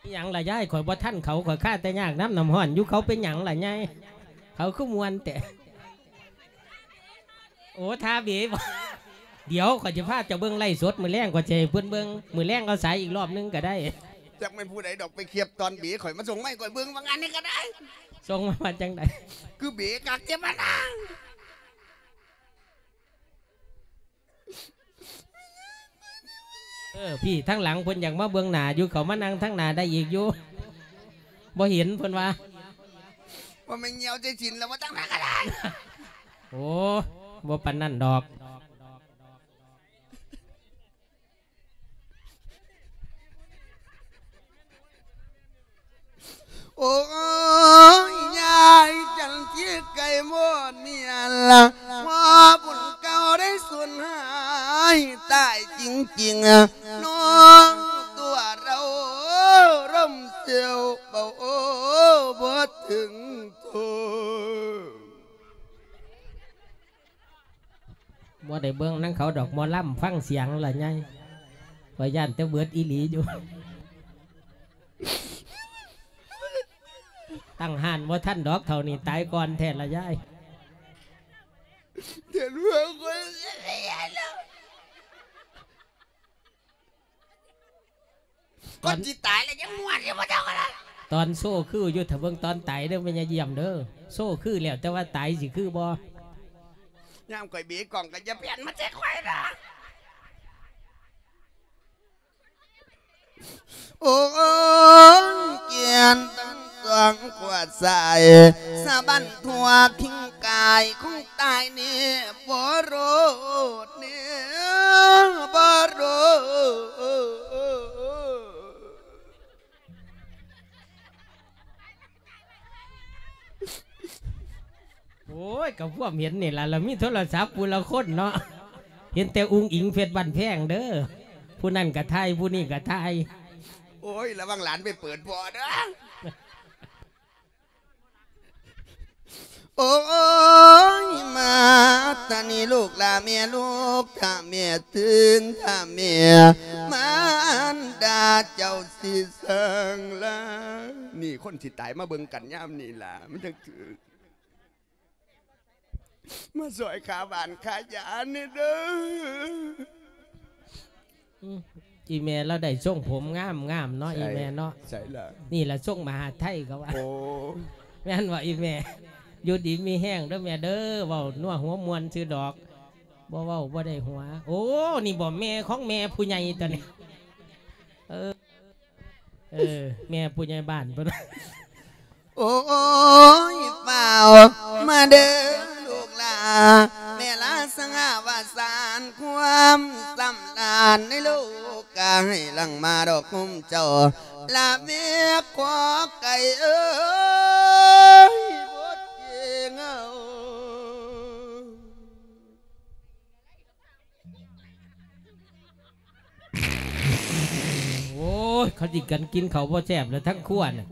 A: อิ หยังล่ะยายข่อยบ่ท่านเขาข่อยฆ่าแต่ยากน้ำน้ำห้อนอยู่เขาเป็นหยังล่ะยายเขาคือมวนแต่โอ้ทาเบีบ่เดี๋ยวข่อยจะพาเจะเบิ้งไล่สดมือแรงกว่าจะให้เพิ่นเบิ้งมือแรงเอาสายอีกรอบนึงก็ได้
B: จักไม่ผู้ใดดอกไปเคียบตอนบีข่อยมาส่งไม่ข่อยเบิ่งว่างานนี้ก็ได้
A: ส่งมาว่าจังได
B: คือบีกักเจ็บมานัง
A: เออพี่ทั้งหลังเพิ่นอยากมาเบื้องหน้าอยู่เขามานั่งทั้งหน้าได้อีกอยู่บ่เห็นเพิ่นว่า
B: ว่าไม่เงียวใจชินแล้วว่าตั้งนั้นก็ได้
A: โอ้บ่ปานนั่นดอก
B: โอ้ยยายจันที่ไก่หมดเมียละว่าบุญเก่าได้สูญหายตายจริงๆอะน้องตัวเราร่มเจียวเบาโอ้บ่ถึงโท
A: บ่ได้เบิ่งนั่งเขาดอกมอลล่ำฟังเสียงล่ะไงว่าย่านแต่เบิดอีหลีอยู่ ตั้งห่านว่าท่านดอกเท่านี้ตายก่อนแทนละยาย
B: เห็นเพื่อนคนคนที่ตายแล้วยังม่วนอยู่บ่เจ้ากันนะ
A: ตอนโซ่คืออยู่ถ้าเบิ่งตอนตายเด้อไม่ยาเยี่ยมเด้อโซ่คือแล้วแต่ว่าตายสิคือบ่
B: ย่ามก่อยบีกล่องก็จะเปลี่ยนมาแจ้ควายนะโอ้ยเกียนตั้ง สองขวดใส่สะบันทั่วทิ้งกายคงตายนี่บ่รู้นี่บ่รู้
A: โอ้ยกับพวกเห็นนี่ล่ะเรามีโทรศัพท์ผู้ละคนเนาะเห็นแต่อุ้งอิงเฟซบันแพงเด้อผู้นั่นกะไทยผู้นี่กะไทย
B: โอ้ยระวังหลานไปเปิดบ่อนะ โอ้ยมาตานี่ลูกลาเมียลูกถ้าเมียตื่นถ้าเมียมานดาเจ้าสิเสิงละ
C: นี่คนที่ตายมาเบิ่งกันย่ามนี่ล่ะมันจะถือมาสวยขาบานขายานี่เด้อ
A: อีเมลเราได้ส่งผมงามงามเนาะอีเมลเนาะ
C: ใช่ละ
A: นี่ละส่งมหาไทยเขาว่า
C: โอ้
A: แม่นว่าอีแม่ อยู่ดีมีแห้งเด้อแม่เด้อเว้านัวหัวมวนชื่อดอกบ่เว้าบ่ได้หัว โอ้นี่บ่แม่ของแม่ผู้ใหญ่ตัวนี้เออเออแม่ผู้ใหญ่บ้านเพิ่น
B: โอ้ยเฝ้ามาเด้อลูกลาแม่ลาสง่าวาสารความสำนานในลูกกาให้ลังมาดอกคุ้มเจ้าลาเมียขวาไก่เอ้ย
A: ยเขาจิกันกินเขาวบ่แซ่บเลยทั้งขั้วน่ะ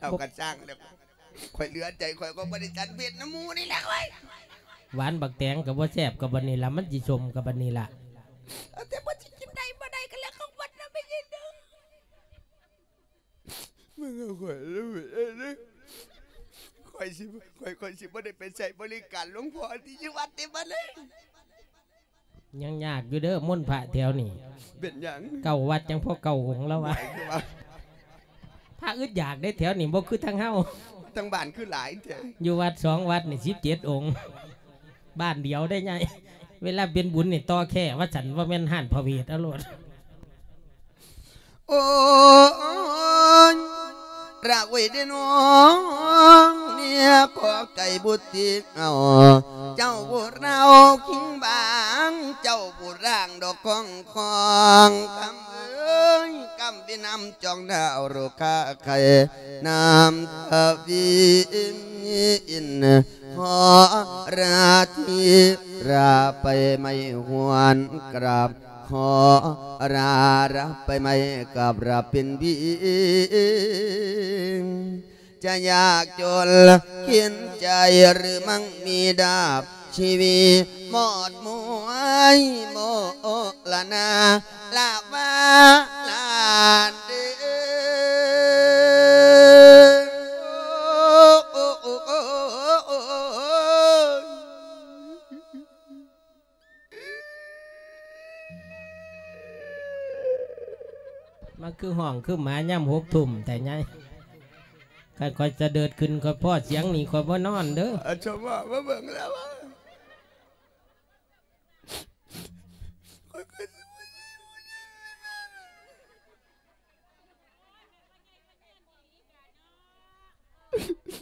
C: เอากระจ้างเด้อข่อยเหลือใจข่อยก็บริจันเบ็ดน้ำมูนี่แหละข่อย
A: หวานบักแตงกับบ่แซ่บกับบันนี้ละมันสิชมกับบันนี้ละ
C: เอาแต่บ่สิกินได้บ่ได้ก็แล้วของวัดนะไม่ใช่เด้อมึงเอาข่อยแล้วเอ้ยเด้อข่อยสิข่อยข่อยสิบ่ได้ไปใช้บริการหลวงพ่อที่อยู่วัดนี่บ่เลย
A: ยังยากอยู่เด้อม่นต์พระแถวนี่
C: เป็นหยัง
A: เก่าวัดจังพ่อเก่าของแล้ววะ
C: คือว่า
A: พระอึดอยากได้แถวนี่บ่คือทางเฮา
C: ทั้งบ้านคือหลายเถอะ
A: อยู่วัดสองวัดนี่สิบเจ็ดองค์ บ้านเดียวได้ไงเวลาเป็นบุญนี่ต่อแค่ว่าฉันว่าแม่นห่านพระเวทอรรถ
B: โอ้ย รักไว้เด้น้องเมียขอไก่บุตรเอาเจ้าบุเราคิงบาง เจ้าบุร่างดอกกองคองคำเอ้ยคำพี่นำจองดาวโรคาไข่น้ำทวีอินขอราทีราไปไม่หวนกราบ ขอรารับไปไม่กับรับเป็นบีจะยากจนเขียนใจหรือมั่งมีดาบชีวิตหมดมวยโมลนาลาวาลานเด
A: มันคือห้องคือหมาย่ำหกทุ่มแต่ไงค่อยๆจะเดินขึ้นค่อยพ่อเสียงนี่ค่อยว่านอนเด้อ
C: อาชมว่ามาเบิ่งแล้วว่า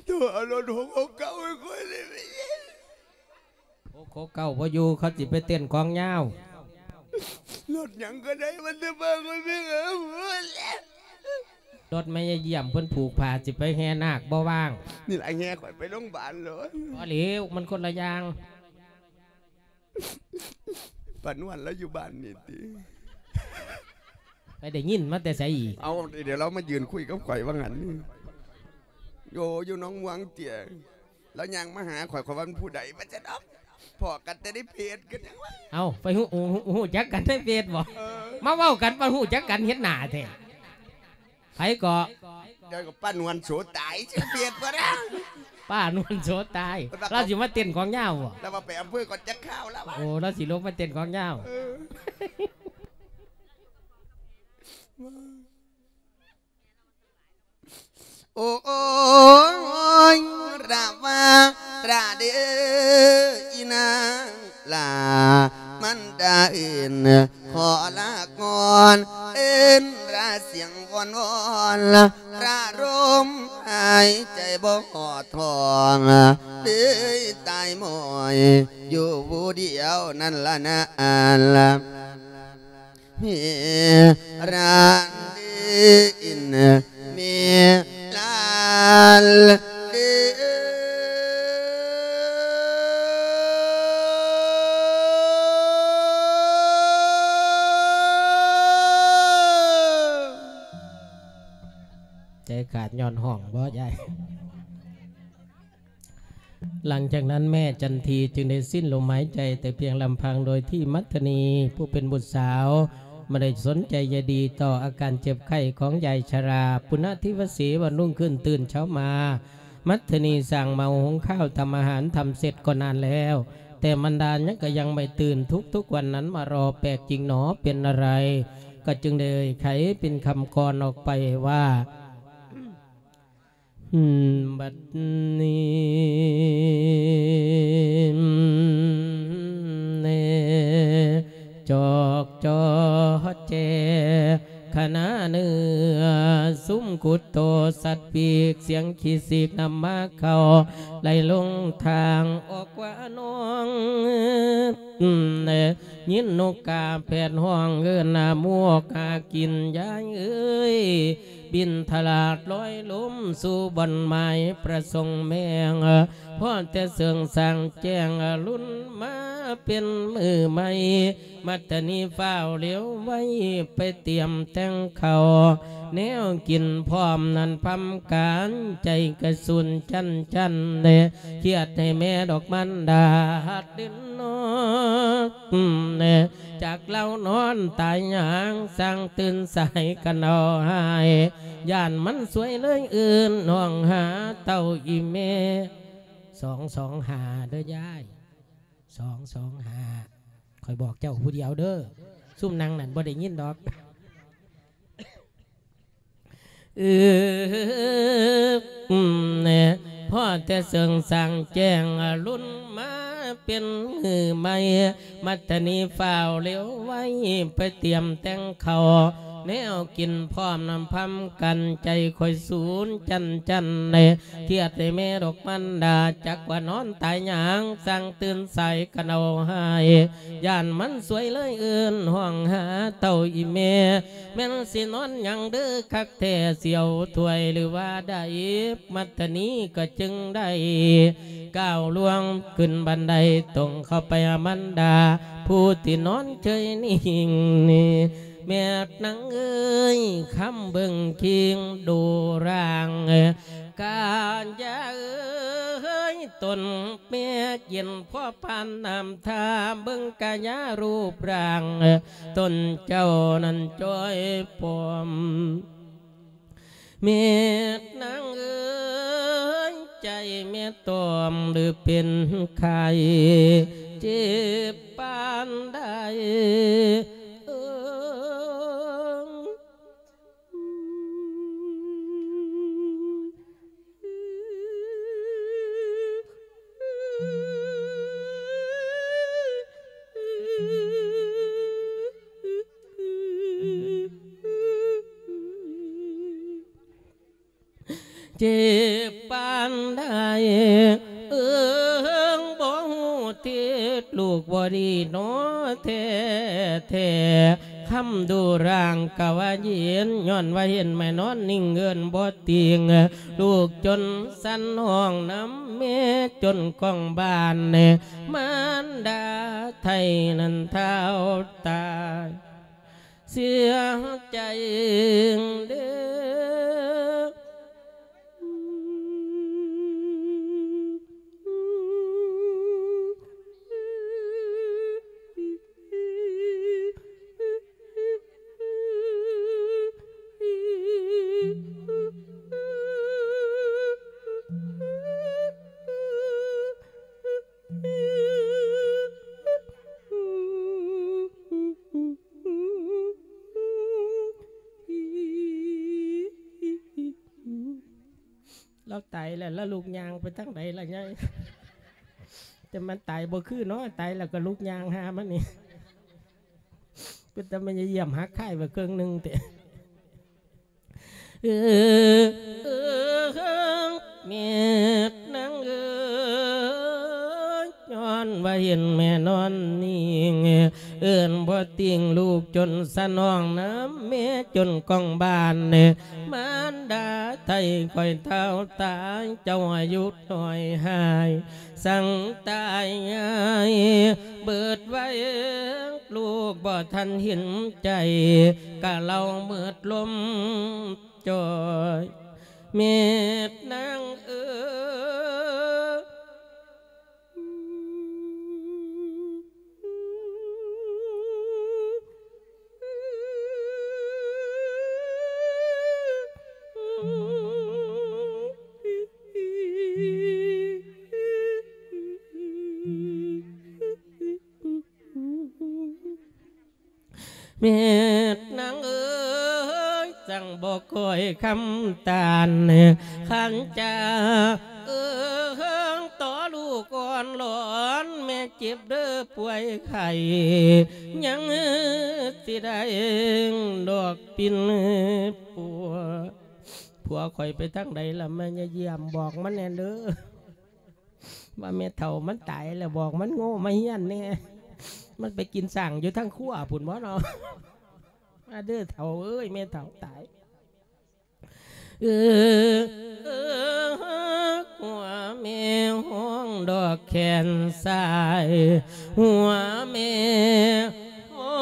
C: ตัวเอารถหกหกเก้าให้ค่อยเลยไม่ใช่
A: โอ้โคเก่าพออยู่เขาจิไปเต้นกลองยาว
C: ร ถหยังก็ได้มันจะเบิ่งมันไม่เอาหัวแล้ว
A: รถไม่เยี่ยมเพิ่นผูกผ้าจิไปแห่นาคบ่ว่าง
C: นี่แหละแง่ข่อยไปโรงพยาบาลเลย
A: พอเหลวมันคนละอย่าง
C: ปานวนแล้วอยู่บ้านนี่ติ
A: ไปได้ยินมาแต่ใส่อีก
C: เอาเดี๋ยวเรามายืนคุยกับข่อยว่างั้นนี่โยอยู่หน้องมวงเตี่ยแล้วยังมาหาข่อยข่อยว่ามันผู้ใดมันจะนับ พอกันแต่ได้เพจกันยังวะ
A: เอาไปหูหูหูหูจักกันได้เฟซบ่
C: เออ
A: มาเว้ากันว่าหูจักกันเฮ็ดหน้าแท้ไผก็
C: เดี๋ยวกับป้านวลโสตายชื่อเพจบ่นะ
A: ป้านวลโสตายเราสิมาเต้นของยาวบ่
C: แล้วมาไปอำเภอก่อนจะเข้าแล้ววะ
A: โอ้เราสิลงมาเต้นของยาว
C: เออ
B: โอ้ยราว่าราเดออีนางลามันดาเอินขอลาก่อนเอินราเสียงวอนวอนราลมหายใจบ่หอดทองเดือยตายหมอย อยู่ผู้เดียวนั่นละนะอันละ รันดินเมลาลด
A: ใจขาดย้อนห้องบ่ยายหลังจากนั้นแม่จันทีจึงได้สิ้นลมหายใจแต่เพียงลำพังโดยที่มัทนีผู้เป็นบุตรสาว ไม่ได้สนใจใยดีต่ออาการเจ็บไข้ของยายชรา ปุณทิวสีวันรุ่งขึ้นตื่นเช้ามา มัทนีสั่งเมาหุงข้าวทำอาหารทำเสร็จก็นานแล้ว แต่มันดานยังก็ยังไม่ตื่นทุกทุกวันนั้นมารอแปลกจริงหนอเป็นอะไร ก็จึงเลยไขเป็นคำกรออกไปว่ามบัดนี้ จอกจอเจขณะเนื้อซุ้มกุดโตสัตว์ปีก เสียงขีสิกนำมาเขาไหลลงทางออกว่าน้องยินนกกาแผดห้องเอินนามวกากินยายเอ้ยบินทลาดลอยล้มสู่บนไม้ประสงค์แมง พ่อแต่เสื่องสั่งแจ้งรุ่นมาเป็นมือใหม่ มัตนีฝ้าวเลียวไว้ไปเตรียมแต่งเขาแนวกินพร้อมนันพำการใจกระสุนจันจันเดเครียดให้แม่ดอกมันดาหัดดินนอนเนจากเล่านอนตายหยางสร้างตื่นใสกันเอาหายย่านมันสวยเลยอื่นน้องหาเต้าอีเม สองสองหาเด้อยายสองสองหาคอยบอกเจ้าผู้เดียวเด้อซุ่มนางนั่นบ่ได้ยินดอกเออเนี่ยพ่อแต่เสื่องสั่งแจ้งรุ่นมาเป็นมือใหม่มัตนีฝ้าวเลี้ยวไว้ไปเตรียมแต่งเขา แนวกินพร้อมนำพำกันใจคอยสูนจันจันเนเทียดในแม่ดอกมันดาจักว่านอนตายหยางสั่งตื่นใส่กันเอาให้ย่านมันสวยเลยเอื่นห้องหาเต่าอีเมแม่นสินอนยังเด้อคักแท้เสียวถวยหรือว่าได้มัตนีก็จึงได้ก้าวล่วงขึ้นบันไดตรงเข้าไปมันดาผู้ที่นอนเฉยนิ่งนี่ แม่นังเอ้ยคำเบิ่งคิงดูร่างการยาเอ้ยตนแม่เย็นพ่อปานนำทาเบิ่งกายารูปร่างต้นเจ้านั้นจอยปอมเม็ดนางเอ้ยใจเม็ดตอมหรือเป็นไข่เจ็บปานใดเอิ้งเจ็บปานใด เอิงบ่ฮู้เทศลูกบ่ดี เท้แท้คำดูร่างกะว่าเย็นย้อนว่าเห็นแม่นอนนิ่งเงินบ่ตีงลูกจนสั่นห้องน้ำแม่จนกองบ้านเนมารดาไทยนันเท่าตายเสียใจเด้อ แต่มันตายบ่คือเนาะตายแล้วก็ลุกยางหามันนี่เป็นแต่มันจะเยี่ยมหักไข่ไปเครื่องหนึ่งเตะเออเออเมีย อนว่าเห็นแม่นอนนิ่งเอิ้นบ่ติ่งลูกจนสนองน้ำแม่จนกองบ้านเนี่ยมารดาไทยคอยเท่าตาเจ้าอายุหน่อยหาย สั่งตายายเบิดไว้ลูกบ่ทันเห็นใจกะเราเมิดลมจอยเม็ดนางเออ คำตาลขันจาเออเฮิงต่อลูกก่อนหลอนแม่เจ็บเด้อป่วยไข้ยังสิได้ดอกปินปัวผัวคอยไปทั้งใดละแม่ยเยี่ยมบอกมันแน่เด้อว่าแม่เฒ่ามันตายแล้วบอกมันโง่ไม่เฮียนแน่มันไปกินสั่งอยู่ทั้งขั้วผุนบ่เนาะมาเด้อเฒ่าเอ้ยแม่เฒ่าตาย หัวแม่ห้องดอกแขนสาย หัวแม่ห้อ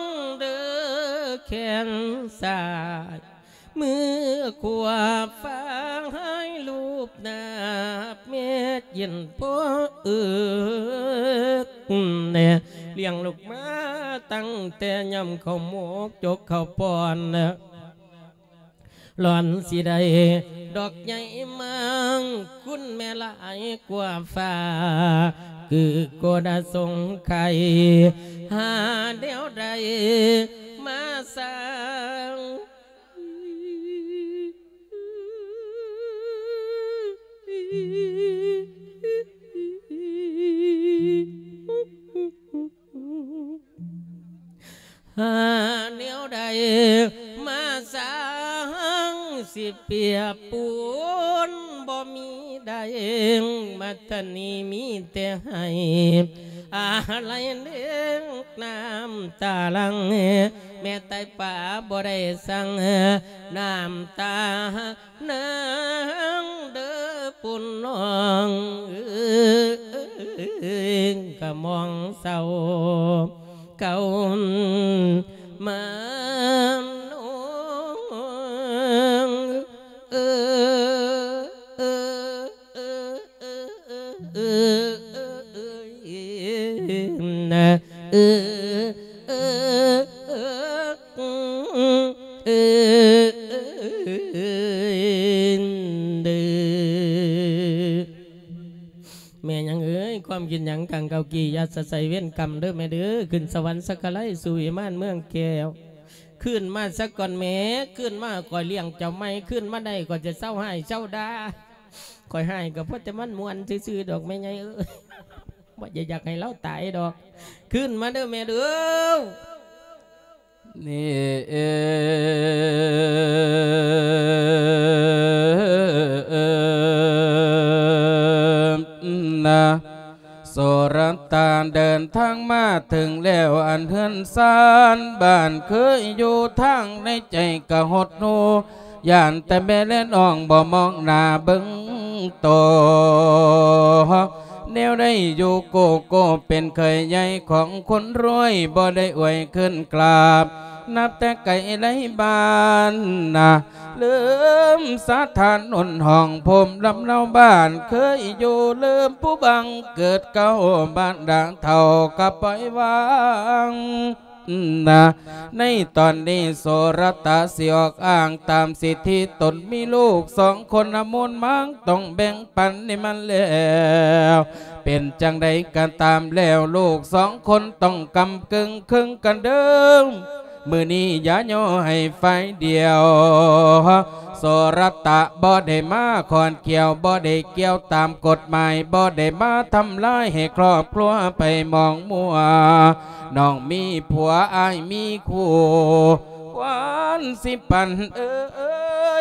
A: งเด้อแขนสายมือขวาฟ้าให้ลูบหนาบเม็ดเย็นพ่อเอิกเนี่ยเลี้ยงลูกมาตั้งแต่ยำเข้าหมกจกเข้าปอนเนะ หลอนสิได้ดอกใหญ่มังคุณแม่หลายกว่าฟ้า คือโกดาสงไข่หาเดียวใดมาสร้าง หาแนวใดมาสร้างสิเปียบปูนบ่มีใดมาทนีมีแต่ให้อะไรเลี้ยงน้ำตาลังแม่ไตป่าบ่ได้สั่งน้ำตานางเด้อปุ่นน้องเอ้ยก็มองเศร้า cầu mà Uh... มกินหยังกังเกากียาสใสเว้นกรรมเด้อแม่เด้อขึ้นสวรรค์สักการะสู่วิมานเมืองแก้วขึ้นมาสักก่อนแม่ขึ้นมาก่อยเลี้ยงเจ้าไม่ขึ้นมาได้ก็จะเศร้าให้เศร้าดาคอยให้ก็เพราะจะมันมวนซื่อๆดอกแม่ไงเอ้ยว่าจะอยากให้เราตายดอก ขึ้นมาเด้อแม่เด้อ
D: นี่ สรตานเดินทางมาถึงแล้วอันเฮือนซานบ้านเคยอยู่ทางในใจกะหดหูย่านแต่แม่เล่นอ่องบ่มองหน้าเบิ่งโตแนวได้อยู่โกโก้เป็นเคยใหญ่ของคนรวยบ่ได้อวยขึ้นกราบ นับแต่ไก่ไรบ้านนะ ลืมสาธานนห้องผมลำเนาบ้านเคยอยู่ลืมผู้บังเกิดเก่าบ้านด่างเท่ากับปล่อยวางนะในตอนนี้โสรตาเสียออกอ้างตามสิทธิตนมีลูกสองคนอมนมังต้องแบ่งปันนี่มันแล้วเป็นจังใดกันตามแล้วลูกสองคนต้องกำกึ่งครึ่งกันเดิม มือนี้อย่าย่ให้ไฟเดียว โสรตะบ่ได้มาคอนเกี่ยวบ่ได้เกี่ยวตามกฎหมายบ่ได้มาทำลายให้ครอบครัวไปมองมัวน้องมีผัวอายมีคู่วานสิปันเอ้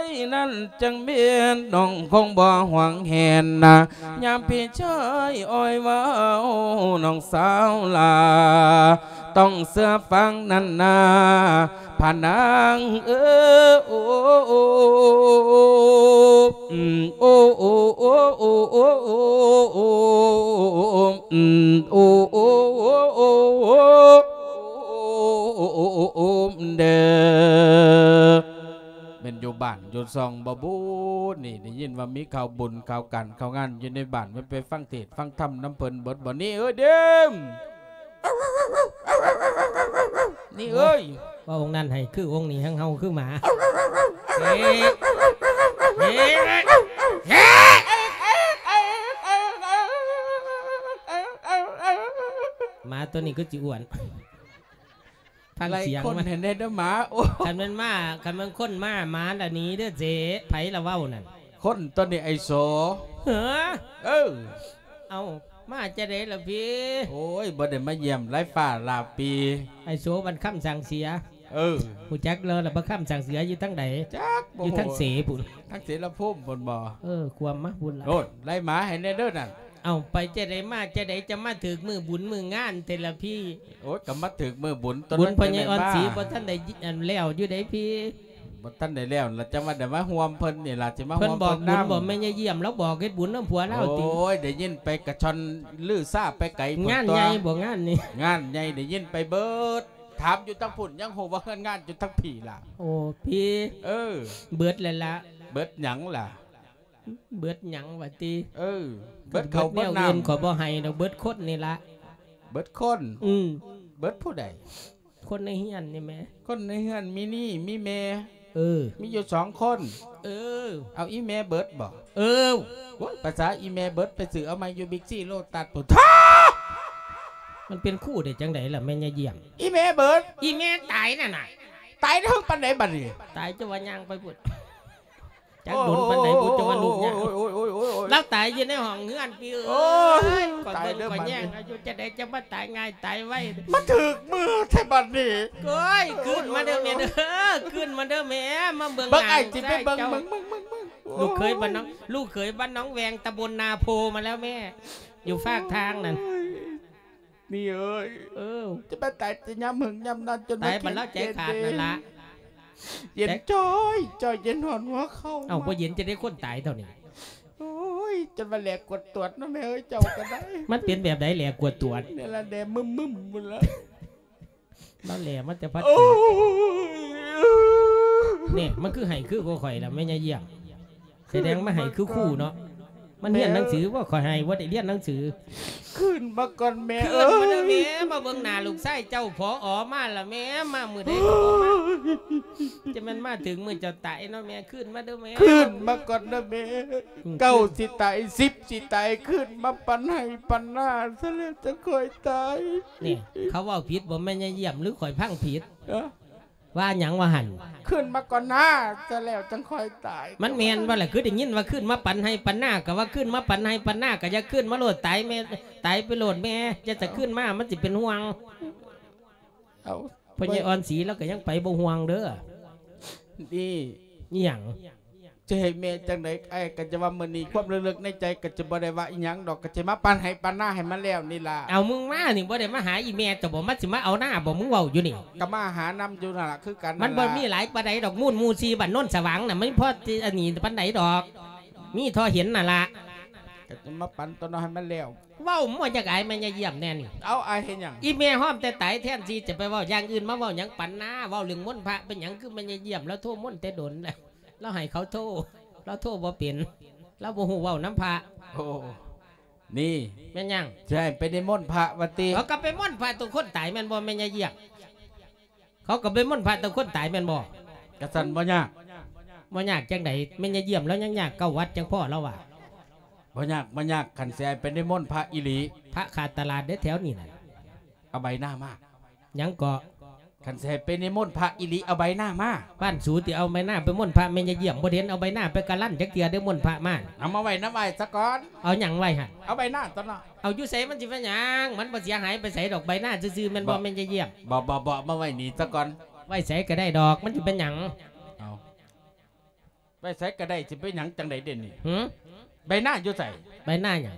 D: ยนั่นจังเมียนน้องคงบ่หวังเห็นนะยามพี่ชายอ้อยว้าน้องสาวลา ต้องเสื้อฟังนันนาผานางเออโอ้โอ้อืมโอ้โอ้โอ้โอ้โอ้โอ้โอ้อืมโอ้โอ้โอ้โอ้โอ้โอ้โอ้โอ้โอ้เด้อเป็นอยู่บ้านอยู่ซองบบูนี่ได้ยินว่ามีข่าวบุญข่าวกันข่าวงานอยู่ในบ้านไม่ไปฟังเทศน์ฟังธรรมน้ำเพลินเบิดบ่นี่เอ้ยเด้ม นี่เอ้ย
A: ว่าองค์นั้นให้คือองค์นี้ทั้งเฮาคือหมาเฮ้เฮ้หมาตัวนี้ก็จิอ้วนฟังเสียงมัน
D: เห็นได้ด้อหมาโอ้
A: คันมันมาคันมันคนมาหมาอันนี้เด้อเจ๊ไผละเว้านั่น
D: คนตัวนี้ไอโซ
A: เฮ้อ
D: เออ
A: เอา มาจะได้ละพี่
D: โอ้ยบ่ได้มาเยี่ยมไรฝ่าลาปี
A: ไอโซบันคำสั่งเสีย
D: เออ
A: หูจักเลยละบันคำสั่งเสียอยู่ทั้งใด
D: จัก
A: อยู่ทั้งเสปุ่น
D: ทั้งเสรภูมิบนบ่อ
A: เออความมะบุญละ
D: โน่นไรหมาเห็นได้เด้อนั่น
A: เอาไปจะได้มาจะได้จะมาถึกมือบุญมืองานแต่ละพี่
D: โอ้ยก็มาถึงมือบุญตอน
A: บุญ
D: นั้น
A: พญายอ่อนศรี
D: บ่
A: บ่ท่านได้อันแล้วอยู่ได้พี่
D: บ่ท่านได้แล้วล่ะจะมาได้มาห่วมเพิ่นนี่ล่ะจะมา
A: เพิ่น
D: ห่วม
A: บอกบุญ
D: นำ
A: บอกแม่ยายเยี่ยมแล้วบอกเฮ็ดบุญน้ำผัวเล่าติ
D: โอ้ยได้ยินไปกระชอนลือซาไปไกลพุ่
A: งาน
D: ตัว
A: ใหญ่บ่งานนี่
D: งานใหญ่ได้ยินไปเบิดถามอยู่ทั้งพุ่นยังโหว่าเงินงานอยู่ทั้งผีล่ะ
A: โอ้พี่
D: เออ
A: เบิดแล้วละ
D: เบิดหยังล่ะ
A: เบิดหยังว่าติ
D: เออ เบิดเขา
A: แน
D: เบิด
A: ว
D: น้
A: เงินขอบ่ให้ดอกเบิดคนนี่ละำ
D: เบิดคน
A: อืม
D: เบิดผู้ใด
A: คนในเฮียนนี่แหม่
D: คนในเฮือนมีนี่มีเม
A: เออ
D: มีอยู่สองคน
A: เออ
D: เอาอีเมเบิดบ่
A: เออ
D: โอ้ยภาษาอีเมเบิดไปซื้อเอามาอยู่บิ๊กซี่โลตัสปุ๊
A: มันเป็นคู่ได้จังไดล่ะแม่ยายเยี่ยม
D: อีเมเบิด
A: อีแม่ตายน่ะน่ะ
D: ตายทั้งปันไหนบัดนี้
A: ตายจะว่าย่างไปพุ่น จักโดนปานใดพุ่นจะว่าลูกย่าง
D: โอ้ยโอ้ยโอ้ยโอ้ยโอ้ย
A: เราตายอยู่ในห้องเฮือนพี่
D: โอ้
A: เอ้
D: ย
A: ยก่อน
D: ตาย
A: เบิ่ง
D: เด้อ
A: ก่อน
D: บัดนี้
A: แย่งอายุจะได้จะมาตายง่ายตายไว้
D: มาถึกมือใช่บัดนี้
A: ก้อยขึ้นมาเด้อแม่เด้อขึ้นมาเด้อแม่มาเบิ่ง
D: เบิ่ง
A: ห
D: ไอ้
A: นั
D: จิไปเบิ่ง
A: จ้า
D: เบิ่งเบิ่งเบิ่งเบิ่ง
A: ลูกเคยบ้านน้องลูกเคยบ้านน้องแวงตำบลนาโพมาแล้วแม่ อยู่ฝากทางนั่น
D: นี่เอ้ย
A: เออ
D: จะไปตายจะย้ำหึงย้ำนั่นจน
A: ตายบันแล้วใจขาดนั่นละ
D: เย็นจอยจอยเย็นหอนหัวเข้า
A: เอ้าพอเย็นจะได้คนตายเท่านี้
D: โอ้ยจนมาแหลกกดตรวจนะแม่เอ้ยเจ้าก็ได้
A: มันเป็นแบบไหนแหละกวดตรวจ
D: เนี่ยละแดมมึมมึมหมดแล้ว
A: บ้านแหล่มันจะพัด
D: โอ้ย
A: เนี่ยมันคือไห้คือก็ข่อยละแม่ยายเยี่ยมแสดงมาไห้คือคู่เนาะ มันเรียนหนังสือว่าข่อยไห้ว่าได้เรียนหนังสือ
D: ขึ้นมาก่อนแม่
A: เพื่อนมาเด้อแม่มาเบิ่งหน้าลูกชายเจ้าพออมาละแม่มามือใดก็บ่มาจะมันมาถึงมือเจ้าตายเนาะแม่ขึ้นมาเด้อแม่
D: ขึ้นมาก่อนนะแม่เก้าสิตายสิบสิตายขึ้นมาปันให้ปันหน้าซะแล้วจะคอยตาย
A: นี่เขาเว่าผิดบ่แม่นยายเยี่ยมหรือข่อยพังผิด
D: เอ้อ
A: ว่าหยังว่าหัน
D: ขึ้นมาก่อนหน้าซะแล้วจังคอยตาย
A: มันแม่นว่าแหละคือได้ยินว่าขึ้นมาปันให้ปันหน้าก็ว่าขึ้นมาปันให้ปันหน้าก็อย่าขึ้นมาโลดตายแม่ตายไปโลดแม่จะจะขึ้นมามันสิเป็นห่วง
D: เอา
A: เพราะยายอ่อนสีแล้วก็ยังไปบ่ห่วงเด้อ
D: นี่
A: นี่หยัง
D: จะให้แม่จังไดไอ้ก็จะว่ามื้อนี้ความลึกๆในใจก็จะบ่ได้ว่าอีหยังดอกก็จะมาปันให้ปันหน้าให้มันแล้วนี่ล่ะ
A: เอามึงมานี่บ่ได้มาหาอีแม่จะบ่มาสิมาเอาหน้าบ่มึงเว้าอยู่นี่
D: ก็มาหานำอยู่นั่นล่ะคือกัน
A: มันบ่
D: ล่ะ
A: มีหลายปานใดดอกมูลหมูซีบ้านโน้นสว่างน่ะไม่พอที่อันนี้ปานใดดอก มีทอเห็นน่ะล่ะ
D: ก็จะมาปั่นตัวน้อยให้มันแล้ว
A: เว้ามันจะกายแม่ยายเยี่ยมแน่นี่
D: เอาไอ้เห็นหยัง
A: อีแม่ห้อมแต่ไตแทนที่จะไปเว้าอย่างอื่นมาเว้าหยังปันหน้าเว้าเรื่องมนต์พระเป็นหยังคือแม่ยายเยี่ยมแล้วโทษมนต์แต่ดนแล้ว เราให้เขาโทษเราโทษบ่เป็นเราบ่ฮู้เว้าน้ำพระ
D: โอ้นี่
A: แม่นหยัง
D: ใช่ไปในมนต์พระวัตี
A: เขาก็ไปมนต์พระตัวคนตายแม่นบ่แม่ยายเยี่ยมเขาก็ไปมนต์พระตัวคนตายแม่นบ่
D: กระสันบ่ยาก
A: บ่ยากจังไดแม่ยายเยี่ยมแล้วยังยากเก้าวัดจังพ่อเราว่า
D: บ่ยากบ่ยากขันเสียไปในมนต์พระอิลี
A: พระขาดตลาดเด้อแถวนี้น่ะ
D: เอาใบหน้ามา
A: ยังก็
D: ขันเสียไปในมนต์พระอิลีเอาใบหน้ามา
A: บ้านสูติเอาใบหน้าไปม่วนพระแม่ยายเยี่ยมบ่เห็นเอาใบหน้าไปกะลั่นจักเตียได้อม่วนพระมา
D: เอามาไว้น้ำไว้ซะก่อน
A: เอาหยังไว้หั่น
D: เอาใบหน้าตอนน่ะ
A: เอาอยู่ไสมันสิเป็นหยังมันบ่เสียหายไปใส่ดอกใบหน้าซื่อๆแม่นบ่แม่นยายเยี่ยม
D: บ่บ่บ่มาไว้นี่ซะก่อน
A: ไว้ใส่ก็ได้ดอกมันสิเป็นหยัง
D: เอาไปใส่ก็ได้สิไปหยังจังไดเด่นนี่
A: หือ
D: ใบหน้าอยู่ใส่
A: ใบหน้าหยัง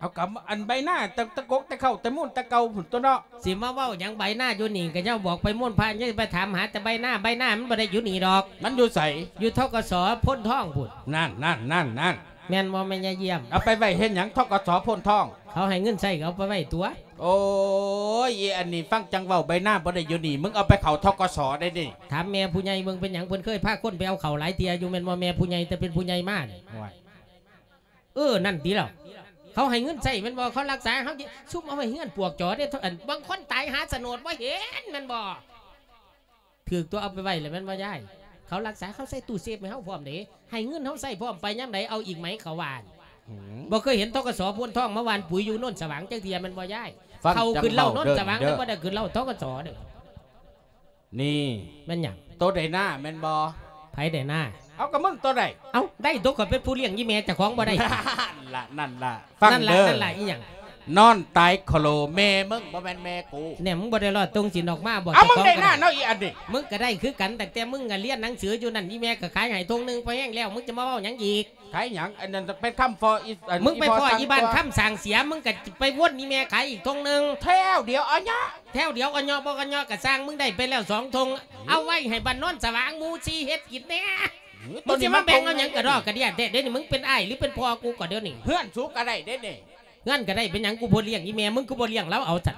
D: เอากำอันใบหน้าตะตะกกตะเข้าตะมุ่นตะเกาผุนตัวเนาะ
A: สิมาเว้าหยังใบหน้าอยู่นี่ก็เจ้าบอกไปม่วนพระยังไปถามหาแต่ใบหน้าใบหน้ามันบ่ได้อยู่นี่ดอก
D: มันอยู่ใส่
A: อยู่เท่ากับสอพ่นท้องพุ่น
D: นั่นนั่นนั่นนั่น
A: แม่นบ่แม่นยายเยี่ยม
D: เอาไปไว้เห็นหยังทอกสพ่นทอง
A: เขาให้เงินใส่ก็เอาไปไว้ตัว
D: โอ้ยอีอันนี้ฟังจังเว้าใบหน้าบ่ได้อยู่นี่มึงเอาไปเข้าทกสได้ดิ
A: ถามแม่ผู้ใหญ่เบิ่งเป็นหยังเพิ่นเคยพาคนไปเอาเข้าวหลายเตียอยู่แม่นบ่แม่ผู้ใหญ่แต่เป็นผู้ใหญ่มากเออนั่นดีแล้ว เขาให้เงินใส่แมันบ่เขารักษาเขาสิซุ่มเอาไว้เฮือนปวกจอได้เท่าอันบางคนตายหาสนดว่าเห็นแมันบ่ถือตัวเอาไปไว้เลยแมันบ่ย้ายเขารักษาเขาใส่ตู้เซฟให้เขาพร้อมเด้ให้เงินเขาใส่พร้อมไปยามใดเอาอีกไหมเขาวานบ่เคยเห็นทกสพ่นทองเมื่อวานปุ๋ยอยู่โน่นสว่างจังเทียแมันบ่ย้าย
D: ฟัง
A: เขา
D: จัง
A: ขึ้นเหล่า
D: เว้า
A: โน่น
D: เด้อ
A: สว่าง
D: เด้
A: แล้ว
D: อ
A: บ่ได้ขึ้นเหล่าทกสเด้อ
D: นี่
A: แม่นหยัง
D: ตัวใดหน้าแม่นบ่
A: ไผได้หน้า
D: เอากับมึงตัวใด
A: เอ้าได้ตัวก็เป็นผู้เลี้ยงยี่แม่เจ้าของบ่ได้
D: นั่นล่ะนั่นล่ะฟัง
A: นั่นล่ะ
D: เด้อ
A: นั่นล่ะอีหยัง
D: นอนตายโคโลแม่มึงบ่แม่นแม่กู
A: เนี่ยมึงบ่ได้รอดตรงสินออกมาบ่
D: เอามึง
A: จ้ข
D: ได้
A: ก็
D: หน้าเนาะอีอันนี้
A: มึงก็ได้คือกันแต่แต่มึงก็เรียนหนังสืออยู่นั่นยี่แม่ก็ขายให้ทงหนึงไปแห้งแล้วมึงจะมาเว้าหยังอีก
D: ขายหยังอันนั้นเป็นคำฟออีอัน
A: มึงไปพ่อ
D: สั่ง
A: อีบ้าน
D: ตัว
A: คำสั่งเสียมึงก็ไปวนนี่แม่ขายอีกทงหนึง
D: แถวเดียวเอาเนาะ
A: แถวเดียวก็ยอบ่ก็ยอก็สร้างมึงได้ไปแล้วสองทงเอาไว้ให้บ้านโนนสว่างหมูซีเฮ็ดกินแน่ มึงสิมาแบ่งเอาหยังกระดอกกระเดียแต่เดี๋ยวนี้มึงเป็นอ้ายหรือเป็นพ่อกูก็เดี๋ยวนี้
D: เพื่อนสูกก็ได้เด้นี่
A: งั้นก็ได้เป็นหยังกูบ่เลี้ยงอีแม่มึงกูบ่เลี้ยงแล้วเอาจัด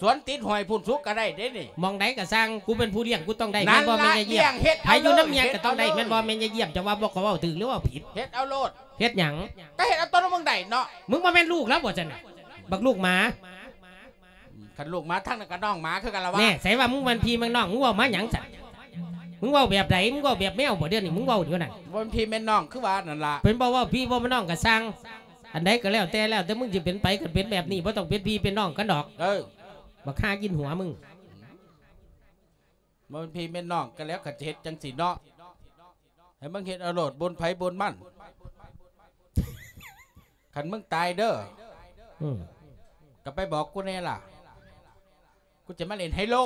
D: สวนติดหอยพุ่นสูกก็ได้เด้นี่
A: มองใดก็สร้างกูเป็นผู้เลี้ยงกูต้องได้
D: นั่
A: แม่
D: น
A: นบ่แม่
D: ล่ะ
A: นจะเยี่
D: เลี้
A: ย
D: ย
A: ม
D: งเฮ็ด
A: ใครอยู่น้ำเมีย
D: ฮ็
A: ก็ต้องได้า
D: ล
A: แม่นบ่แม่นจะเยี่ยมจะว่าบ่ก็เว้าถือหรือว่าผิด
D: เฮ็ดเอาโลด
A: เฮ็ดหยัง
D: ก็เฮ็ดเอาตัวมึงได้เนาะ
A: มึงมาเป็นลูกแล้วบ่จันน่ะบักลูกหมา
D: คันลูกหมาทั้งนั้นก็น้องหมาคือกันละวะ
A: แน่ใส่ว่ามึงมันพี่มันน้องมึงเว่ามาหยังสัน มึงเว่าแบบไหนมึงเว่าแบบแมวบ่เดี๋ยวนี้มึงเว่าเดี๋ยวนั้น
D: บนพี่แม่นน้องคือว่านั่นล่ะ
A: เป็นบ่เว่าพี่บ่มาน้องก็สร้าง อันใดก็แล้วแต่แล้วแต่มึงจะเป็นไปก็เป็นแบบนี้บ่ต้องเป็นพี่เป็นน้องกันดอก
D: เออ
A: บักฆ่ากินหัวมึง
D: บนพี่แม่นน้องก็แล้วก็จะเฮ็ดจังสีเนาะให้มึงเฮ็ดเอาโลดบนไผบนมันคันมึงตายเด้อ
A: อืม
D: ก็ไปบอกกูแน่ล่ะ กูจะมาเล่นไฮโล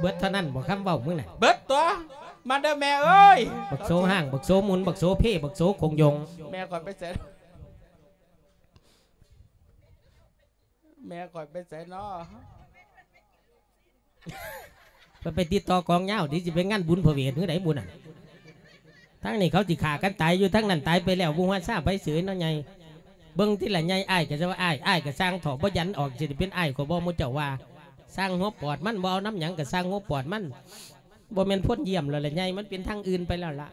D: เบิ
A: ดเท่านั้นบ่คำเว้ามึงน่ะ
D: เบิดตัวมาเด้อแม่เอ้ย
A: บักโซห้างบักโซหมุนบักโซเพ่บักโซคงยง
D: แม่ก่อนไปใส่แม่ก่อนไปใส่เนาะ
A: ไปไปติดต่อกองเหย้าที่สิไปงานบุญพระเวทหรือไดบุญน่ะทั้งนี้เขาสิฆ่ากันตายอยู่ทั้งนั้นตายไปแล้วบ่ว่าทราบไปเสือเนาะใหญ่เบิ่งที่ละใหญ่อ้ายก็จะว่าอ้ายอ้ายก็สร้างถอบ่ยันออกสิได้เป็นอ้ายก็บ่มุเจ้าว่า สร้างหัวปอดมันบ่เอาน้ำหยังก็สร้างหัวปอดมันบ่แม่นพ่นเยี่ยมแล้วละใหญ่มันเป็นทางอื่นไปแล้วล่ะ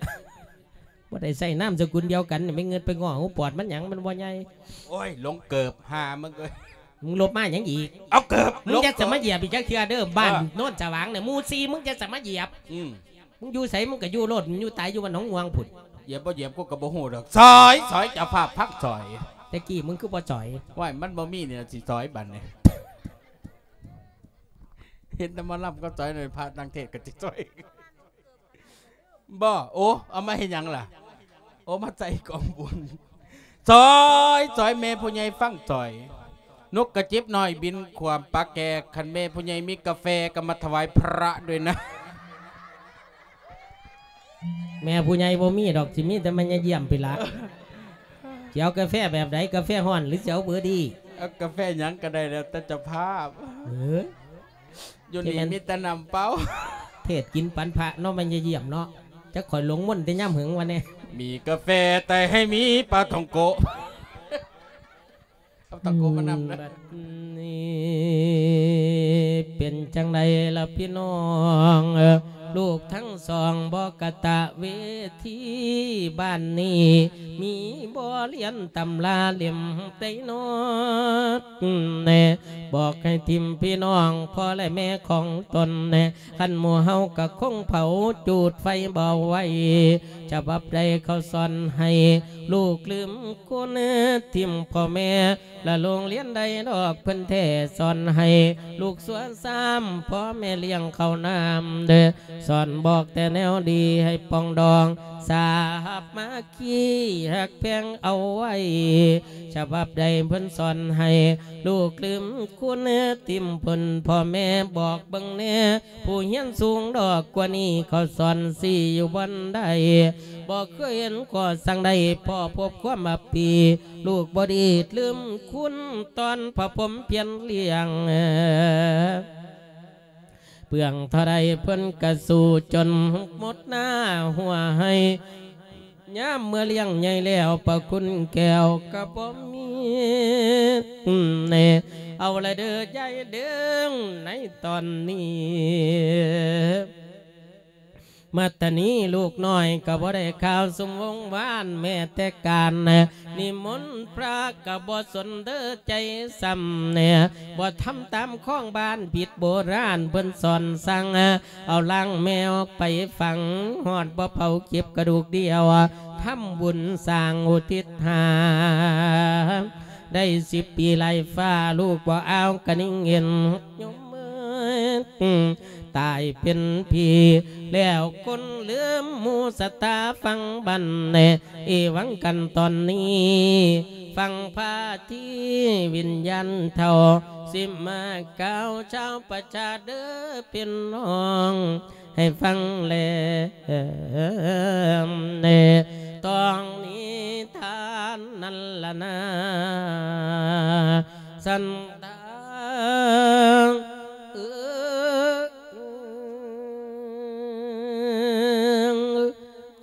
A: บ่ได้ใส่น้ำสกุลเดียวกันนี่ไม่เงินไปง้อหัวปอดมันหยังมันบ่ใหญ่
D: โอ้ยลงเกิบหามึงเอ้ย
A: มึงลบมาหยังอีก
D: เอาเกิบ
A: มึงจะสมาเหยียบอีกจักเทื่อเด้อบ้าน
D: เออ
A: โน่นสว่างเนี่ยหมู่ซีมึงจะสมาเหยียบ
D: อืม
A: มึงอยู่ไสมึงก็อยู่โลดมึงอยู่ตายอยู่วันหนองงวงพุ่น
D: เหยียบบ่เหยียบกูก็บ่ฮู้ดอกซอยซอยจะภาพพักซอย
A: แต่กี้มึงคือบ่จ่อย
D: ว่ามันบ่มีเนี่ยสิซอยบัดเนี่ย เห็นแต่หมารับก็ซอยหน่อยพระนางเทศก็สิซอยบ่โอ้เอามาเฮ็ดหยังล่ะ โอ้มาใส่กองบุญซอยซอยแม่ผู้ใหญ่ฟังซอย นกกระจิบน้อยบินความปลาแกคันแม่ผู้ใหญ่มีกาแฟก็มาถวายพระด้วยนะ
A: แม่ผู้ใหญ่บ่มีดอกสิมีแต่มันจะเยี่ยมไปละสิเอากาแฟแบบใดกาแฟฮ้อนหรือสิเอาเบอร์ดี
D: เอากาแฟหยังก็ได้แล้วแต่เจะภาพ
A: เออ
D: อยู่นี่
A: ที่มัน
D: มีแต่น้ำเปล่า
A: เทศกินปันพระเนาะมันจะเยี่ยมเนาะจะข่อยหลงม่นแต่ย่ำหึงวันนี้
D: มีกาแฟแต่ให้มีปลาทองโกะเอาตะโกะมานำนะ
A: บัดนี้เป็นจังไดล่ะพี่น้องเอ่อ ลูกทั้งสองบอกกะตะเวทีบ้านนี้ มีบ่เรียนตำลาเลี่ยมไตนอดแน่บอกให้ทิมพี่น้องพ่อและแม่ของตนแน่ขันหมู่เฮากะคงเผาจูดไฟเบาไว้จะบับใดเขาสอนให้ ลูกลืมกูเนื้อทิมพ่อแม่ และโรงเรียนใดดอกเพิ่นแท่สอนให้ ลูกสวนซ้ำพ่อแม่เลี้ยงเขาน้ำเด้อสอนบอกแต่แนวดีให้ปองดอง สาบมาขี้หักแพงเอาไว้ฉบับใดเพิ่นสอนให้ ลูกลืมคุณเนื้อติมพ่นพ่อแม่บอกบังแน่ผู้เฮียนสูงดอกกว่านี้เขาสอนสิอยู่บนใดบอกเคยเห็นก็สั่งได้พ่อพบความมาปี ลูกบอดีลืมคุณตอนพระผมเพียนเลี้ยงเปลืองเท่าใดเพิ่นกระสู่จนหมดหน้าหัวให้ย่ามเมื่อเลี้ยงใหญ่แล้วประคุณแก้วกระผมมีเน่เอาละเด้อใจเด้งในตอนนี้ มาตนี้ลูกน้อยก็บ่ได้ข่าวสมวงวานแม่แต่การนะนิมนต์พระก็บ่สนเด้อใจซ้ำเนี่ยบ่ทำตามข้องบ้านผิดโบราณเพิ่นสอนสั่งเอาล่างแมวไปฝังหอดบ่เผาเก็บกระดูกเดียวทำบุญสร้างอุทิศหาได้สิบปีไล่ฟ้าลูกบ่เอากระนิ่งเห็นยมมือ ตายเป็นผีแล้วคนเลืมมูสตาฟังบันเนเอหวังกันตอนนี้ ฟังพาที่วิญญาณเท่า สิมาเก้าชาวประชาเด้อเป็นน้อง ให้ฟังแลเนตองนี้ทานนั่นละนาสันตาเออ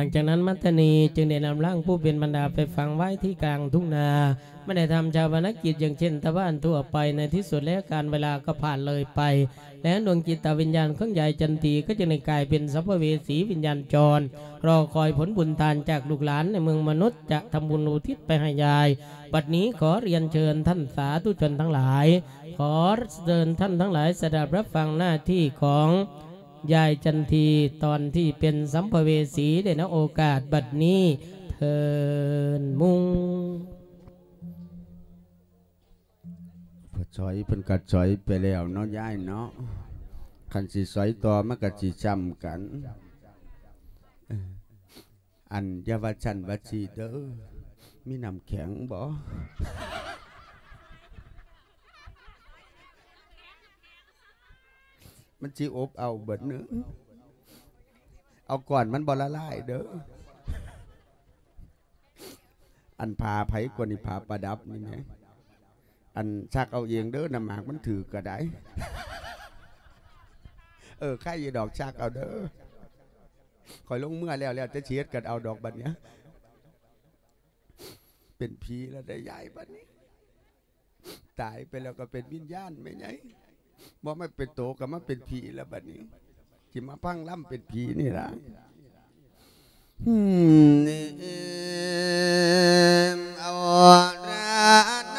A: ลังจากนั้นมัทนีจึงได้นำร่างผู้เป็นบรรดาไปฝังไว้ที่กลางทุ่งนาไม่ได้ทำชาวบนกิจอย่างเช่นตะบ้านทั่วไปในที่สุดแล้วการเวลาก็ผ่านเลยไป และดวงจิตตวิญญาณของยายจันทีก็จึงได้กลายเป็นสัพเพเวสีวิญญาณจร รอคอยผลบุญทานจากลูกหลานในเมืองมนุษย์จะทำบุญอุทิศไปให้ยาย บัดนี้ขอเรียนเชิญท่านสาธุชนทั้งหลาย ขอเชิญท่านทั้งหลายสดับรับฟังหน้าที่ของ ยายจันทีตอนที่เป็นสัมภเวสีได้นะโอกาสบัดนี้เทินมุง
C: พอซอยเพิ่นกัดซอยไปแล้วเนาะยายเนาะคันสิซอยต่อมันก็สิจำกัน อันยาวชันวัชีเด้อมีน้ำแข็งบ่ มันสิอบเอาเบิดเนื้อเอาก่อนมันบ่ละลายเด้อ อันพาไผกว่านี่พาประดับนี่แหมอันชักเอาเองเด้อน้ำหมากมันถือก็ไดเออข้าอย่ดอกชักเอาเด้อคอยลงเมื่อแล้วแล้วจะเชียดกันเอาดอกบัดเนี้ย เป็นผีแล้วได้ใหญ่บัดนี้ ตายไปแล้วก็เป็นวิญญาณไม่ไง บ่ไม่เป็นโตก็มาเป็นผีแล้วบัดนี้ที่มาพังล่ำเป็นผีนี่ล่ะ
B: อืมเอาราใน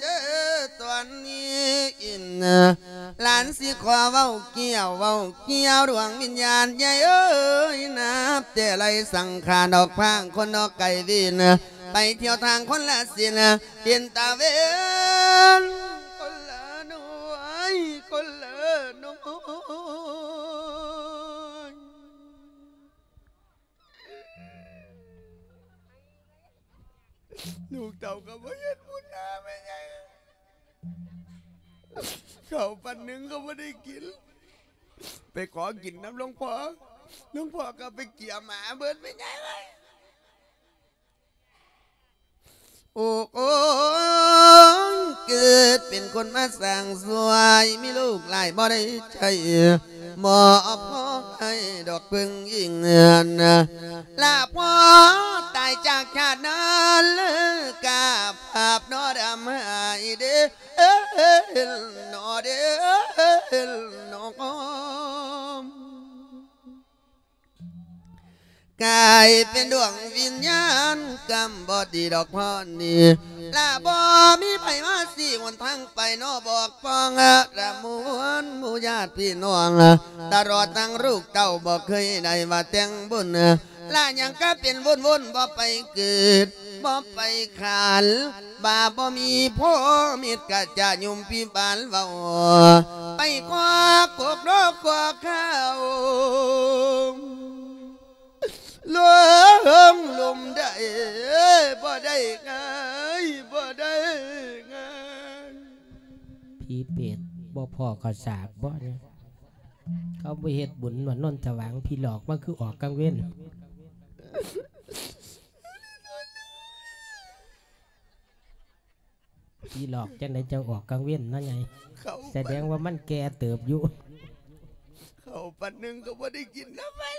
B: เด้อตอนนี้อินหลานสิขอเว้าเกี่ยวเว้าเกี่ยวดวงวิญญาณใหญ่เอ้ยนับแต่ไรสังขารดอกพางคนดอกไก่วินไปเที่ยวทางคนละสินเปลี่ยนตาเวน ลู
C: กเต่าก็บ่เห็นบุญนาไม่ไงเขาปันหนึ่งก็ไม่ได้กิน ไปขอกินน้ำหลวงพ่อหลวงพ่อก็ไปเกี่ยหมาเบิดไปไงเลย
B: โอ้โอ้เกิดเป็นคนมาสั่งสวย มีลูกหลายบ่ได้ใช่หมอพ่อให้ดอกพึ่งยิ่งเงินลาพ่อตายจากชาตินั้นกาภาพนอดำหายเด้อนอเด้อนอก ลายเป็นดวงวิญญาณกำบอดีดอกพอนี่ลาบอมีไผมาสี่วันทั้งไปนอบอกฟองระมวนมูญาติพี่น้องอะตลอดทั้งลูกเต้าบอกเคยได้ว่าแต่งบุญอะลายังก็เป็นวนวนๆบ่ไปเกิดบ่ไปขานบาบ่มีพ่อมิตรกะจะยุ่มพี่บานเว้าไปคว้ากบโลกคว้าข้าว ลวงลมได้บ่ได้ไงบ่ได้ไง
A: พี่เป็ดบ่พ่อเขาสากบ่เนี่ยเขาไปเฮ็ดบุญหนวนนนถวางพี่หลอกมันคือออกกลางเว้นพี่หลอกจังไดจะออกกลางเว้นนั่นไง
C: เขา
A: แสดงว่ามันแก่เติบอยู่
C: เขาปันหนึ่งก็ไม่ได้กินน้ำมัน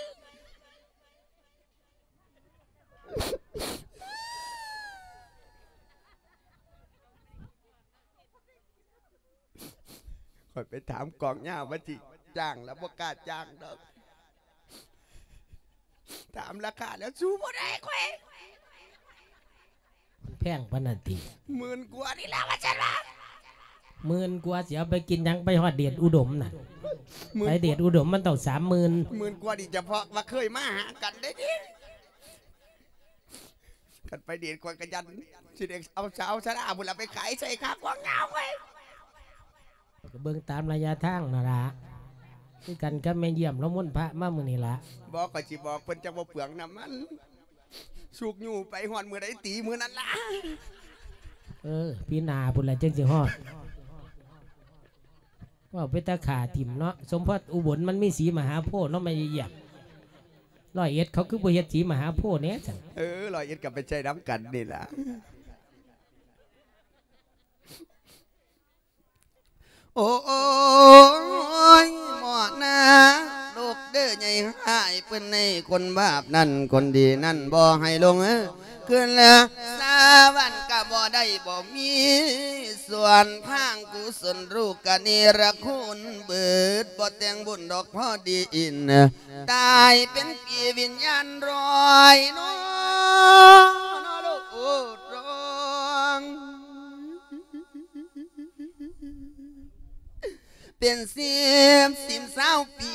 C: คอยไปถามกองหญ้าว่าจิจ้างแล้วประกล้าศจ้างดอกถามราคาแล้วสู้บ่ได้แคว
A: แพงปานนันติ
C: หมื่นกว่านี่แล้วว่าฉันว่า
A: หมื่นกว่าเสียไปกินหยังไปฮอดเดชอุดมน่ะ
C: หมื่
A: ไป
C: น
A: เดชอุดมมันต้องสามหมื่น
C: หมื่นกว่าดีเฉพาะว่าเคยมาหากันได้ดิ กันไปเดียดกว่ากันยันสิเด็กเอาเช้าชนะบุญเราไปขายใส่ข้าวกวางเงาไว้
A: ก็เบิ่งตามระยะทางน่ะละคือกันก็แม่เยี่ยมแล้วมุ่นต์พระมามื้อนี้ละ
C: บอกก็สิบอกเพิ่นจะบ่เปลืองน้ำมันสุกอยู่ไปหอนมือใดตีมือนั้นล่ะ
A: เออ พี่นาพุ่นละจังสิฮอดว่าไปตาขาถิ่มเนาะสมพรอุบลมันมีสีมหาโพธิ์เนาะไม่เยี่ยม ลอยเอ็ดเขาคือบ่เฮ็ดสีมหาโพธิ์เนี่ยจัง
C: เออลอยเอ็ดกับไปใจน้ำกันนี่แหละ
B: โอ้ยหมอนะลูกเด้อใหญ่หายเพิ่นในคนบาปนั่นคนดีนั่นบ่ให้ลงเออ ขึ้นแล้วสาวันก็บ่ได้บ่มี ส่วนทางกุศลรูกกะนิรคุณเบิดบ่แต่งบุญดอกพอดีอินตายเป็นปีวิญญาณรอยน้อนอลูกโอร้องเป็นสิบสิบสาวปี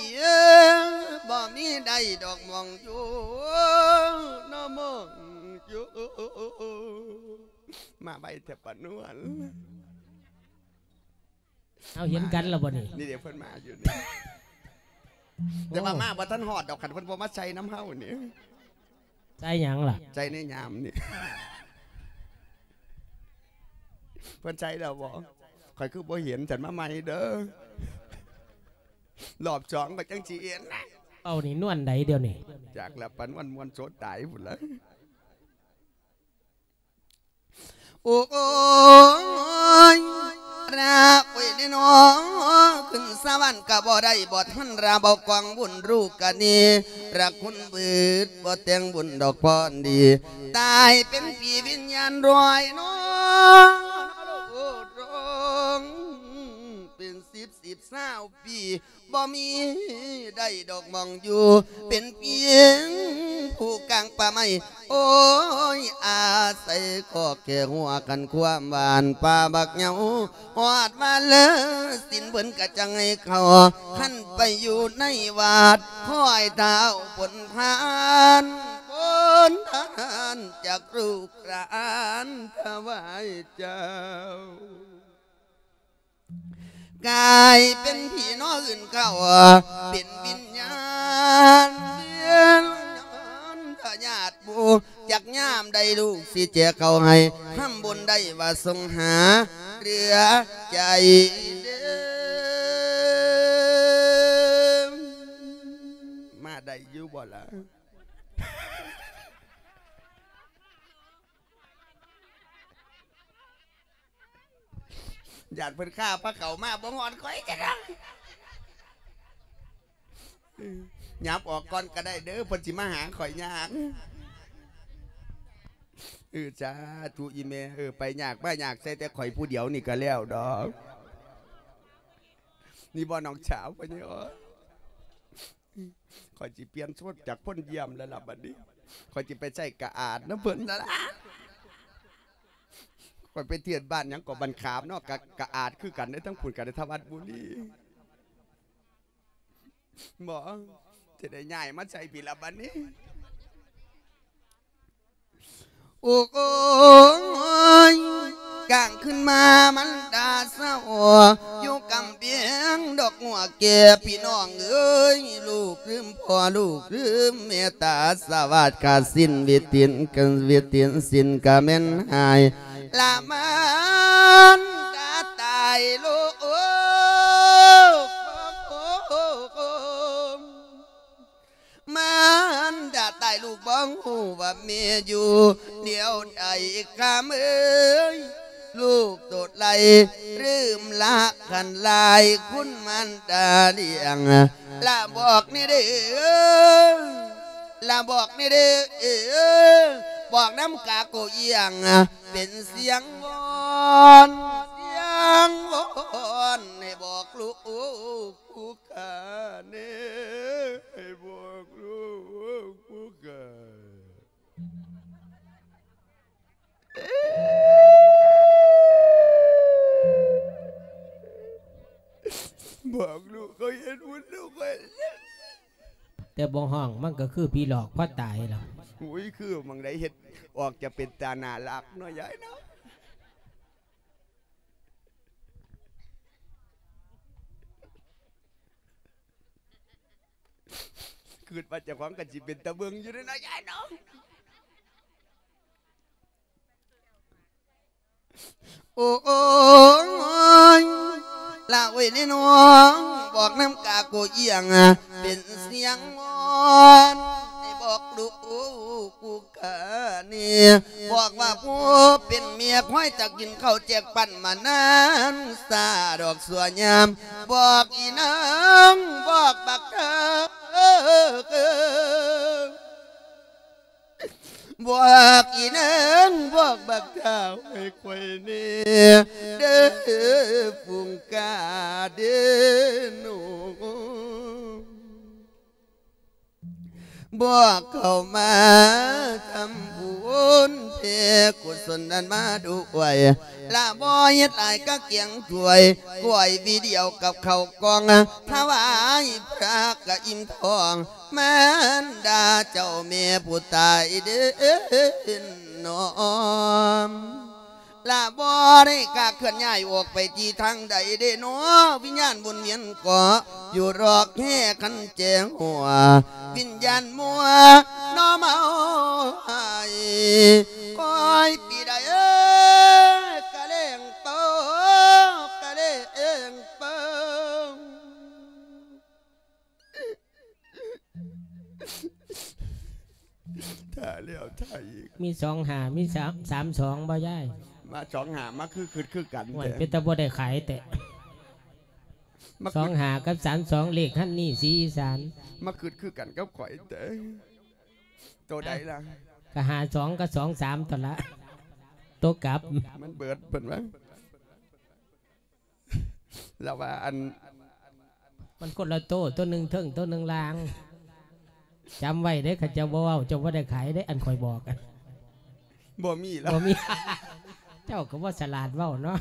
B: บ่มีใดดอกมองอยู่น้อมอง อยู่
C: มาใบเถบปะนวล
A: เอาเห็นกันแล้วบ่นี่
C: นี่เดี๋ยวเพิ่นมาอยู่นี่แต่ว่ามาบ่ทันหอดดอกขันเพิ่นบ่มาใส่น้ำเฮานี่
A: ใจหยังล่ะ
C: ใจในยามนี่เพิ่นใจแล้วบ่ข่อยคือบ่เห็นฉันมาใหม่เด้อรอบสองก็จังสิเห็นนะ
A: เอานี่นวลใดเดียวนี่
C: จากละปันวันมวนโสดตายพุ่นละ
B: โอ้ยรักไว้ในน้องขึ้นสวรรค์ก็บ่ได้บ่ทันราบ่กวางบุญรูกกันนี่รักคุณบิดบ่แต่งบุญดอกพรดี ตายเป็นผีวิญญาณรอยน้องโอ้ร้องเป็นสิบสิบเศร้าปี บ่มีได้ดอกมองอยู่ เป็นเพียงผู้กลางป่าไม้โอ้ยอาศัยก็แค่หัวกันความหวานป่าบักเหงาหอดมาเลยสินเพิ่นกะจังให้เขาขันไปอยู่ในวาดคอยเท้าผลพานผลทารจากลูกหลานถวายเจ้า กายเป็นผีน้ออื่นเก่าเป็นวิญญาณเลี้ยงถ้าญาติบูจากย่ามได้ลูกสิเจเขาให้ทำามบนได้ว่าทรงหาเรือใจเด้อมาได้ยู่
C: บ่ล่ะ ญาติเพิ่นฆ่าพระเขามาบ่งอนข่อยจะได้ยับออกก่อนก็ได้เด้อพิ่นสิมาหาข่อยยากเออจ้าทูอีเมเออไปยากบ่ยากใส่แต่ข่อยผู้เดียวนี่ก็แล้วดอก นี่บ่น้องสาวปเนี่ยข่อยจิเปลี่ยนชุดจากพ่นเยี่ยมแล้วล่ะบัดนี้ข่อยจิไปใส่กระอาดน้ำเพิ่นนั่นล่ะ ข่อยไปเทียนบ้านยังก็บันขามเนาะกะกระอาดคือกันได้ทั้งผุนกันได้ทวัดบุรีหมอจะได้ง่ายมาใส่ปีละบันนี้
B: โอ้โอยกางขึ้นมามันดาเศร้าอยู่กำเบียงดอกหัวแก่พี่น้องเอ้ยลูกลืมพ่อลูกลืมเมตตาสวัสดิ์กาสินวิตินกันวิตินสินกาเมนหายละมันดาตายลูก มันดาตายลูกบ้องหูว่าเมียอยู่ เดียวใดกามเอ้ยลูกตดไหลลืมละกันลายคุณมันดาเลียงละบอกนี่เด้อละบอกนี่เด้อบอกน้ำกาโกเอียงเป็นเสียงวอนเสียงวอนให้บอกลูกกูขาเน
C: ให้บอก บอกลูกเขาเห็นวุ้นลูกไป
A: แต่บ่ห้องมันก็คือพี่หลอกพ่อตายแล้ว
C: อุ้ยคือมังได้เห็ดออกจะเป็นตาหนาลักนาะยายเนาะ คืนมาจากของกันจีเป็นตะเบิงอยู่ด้วยนะยายเนาะ
B: โอ้ย ลาไว้ในน้องบอกน้ำกาโกเอียงเป็นเสียงวอนให้บอกลูกกูกาเนี่ยบอกว่าผู้เป็นเมียค่อยจะกินข้าวแจกปั่นมานานซาดอกสวยยามบอกอีนางบอกบักเธอ บอกอีนางบอกบักเท้าให้ควยเนี่ยเด้อฟุงกาเด้อหนูบอกเข้ามาทำบุญเพกุศลนั้นมาด้วยละบ่เฮ็ดหลายก็เกียงถวยกล้วยวีเดียวกับเขากองถวายพระกะอิ่มทอง แม่นดาเจ้าเมียผู้ตายเด้อน้อมลาบ่ได้กาเคลื่อนย้ายออกไปที่ทางใดเด้นอวิญญาณบุญเวียนก่ออยู่รอกแห่คันแจงหัววิญญาณมัวน้อมเอาให้คอยปีใดเอ้
C: ถ่าเลี้ยวถ่าอีก
A: มีสองหามีสามสามสองบ่ย่าย
C: มาสองหามาคือคือคือกัน
A: หวย
C: แต่
A: เป็นตะบ่ได้ขายแต่
C: มา
A: สองหากับสามสองเลขขั้นนี่สีอีสาน
C: มาคือคือกันกับข่อยแต่ตัวใดล่ะ
A: ก็หาสองกับสองสามตวละตัวกลับ
C: มันเบิดเปิ่นวะแล้วว่าอัน
A: มันคนละโตวตัวหนึ่งเทิงตัวหนึ่งลาง จำไว้ได้อข้าเจ้าบ่เว้าเจ้าว่าได้ขายได้ออันคอยบอกกัน
C: บ่มีแล้ว
A: บ่มี เจ้าก็ว่าฉลาดเว้าเนาะ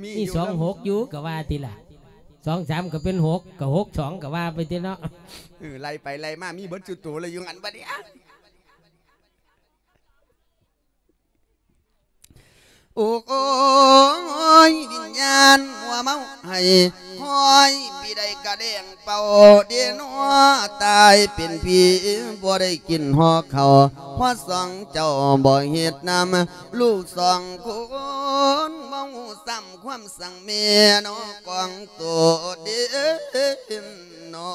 C: มี
A: นี่
C: ยู่
A: สอง
C: แล้ว
A: หกอยู่ก็ว่าทีละสองสามก็เป็นหกก็หกสองก็ว่าไปทีเนาะ
C: เออไล่ไปไล่มามีเบิดจุดตัวเลยอยู่งันบัดเนี้ย
B: โอ้โอ้ยวิญญาณหัวเมาให้คอยปีใดกระเด้งเป่าเดนัวตายเป็นผีบ่ได้กินหอเขาพราะสองเจ้าบ่เฮ็ดนำลูกสองคนบ่ฮู้ซ้ำความสั่งเมียน้อกองตัวเด่น นอ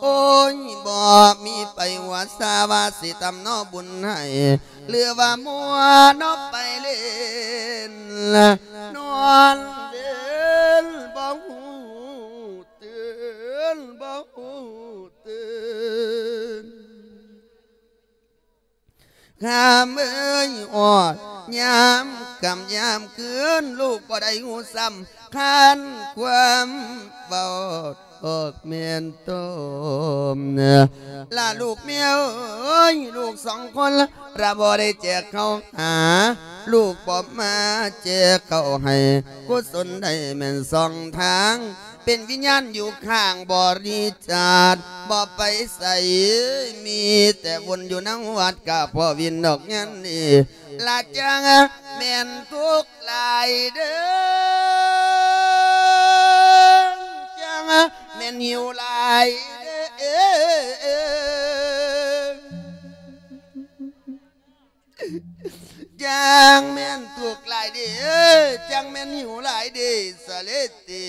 B: โอ้ยบ่มีไปว่าสาวาสิตำนอบุญให้เหลือว่ามัวนอไปเล่นนอนเดินบ่หูตื่นบ่หูตื่นข้ามเอ้ยอดยามกำยามคืนลูกก็ได้หูซ้ำคันความเบา ออกเมียนต้มเนื้อลาลูกเมียเอ้ยลูกสองคนละระบอได้แจกเขาหา ลูกบอบมาแจกเขาให้กุศลได้แม่นสองทาง เป็นวิญญาณอยู่ข้างบริจาคบ่ไปใส่มีแต่วนอยู่นังวัดกับพ่อวินดอกยันนี่ลาจังแม่นทุกหลายเด้อ งแม่นหิวหลายเด้อจังแม่นถูกหลายเดีจังแม่นหิวหลายเดีสะเลติ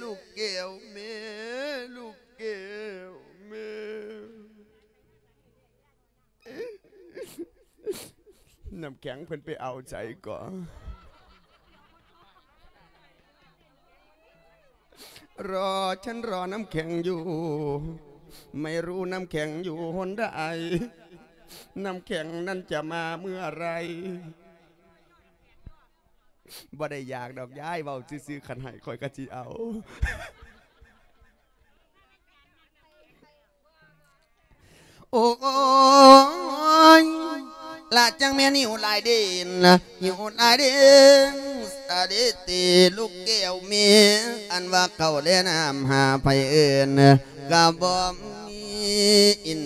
B: ลูกแก้วแม่ลูกแก้วแม่
C: น้ำแข็งเพิ่นไปเอาใจก่อน รอฉันรอน้ำแข็งอยู่ ไม่รู้น้ำแข็งอยู่หนใดน้ำแข็งนั่นจะมาเมื่อไรบ่ได้อยากดอกย้ายเบาซื้อขันให้คอยกะจีเอา
B: โอ้ย ละจังแม่นิวลายเด่นหิวลายเด่นสะเลติลูกแก้วแม่อันว่าเขาเล่นน้ำหาไปเอินกะบ่มีอิน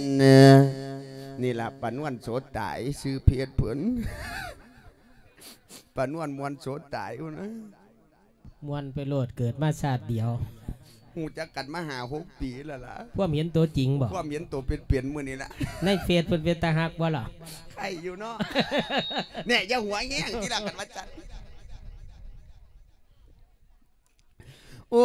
C: นี่ล่ะปนวนโสตายซื้อเพจเพิ่นปนวนมวนโสตายนะ
A: มวนไปโหลดเกิดมาชาติเดียว
C: หูจักกันมาหาหกปีแล้วล่ะ
A: พวกเห็นตัวจริงบ่
C: ความเห็นตัวเป็นเปลี่ยนมือนี่ละ
A: ในเฟซเพิ่นเป็นตาฮักบ่ล่ะ
C: ใครอยู่เนาะเนี่ยอย่าหัวแง่งที่รักกันมาจัด
B: โอ้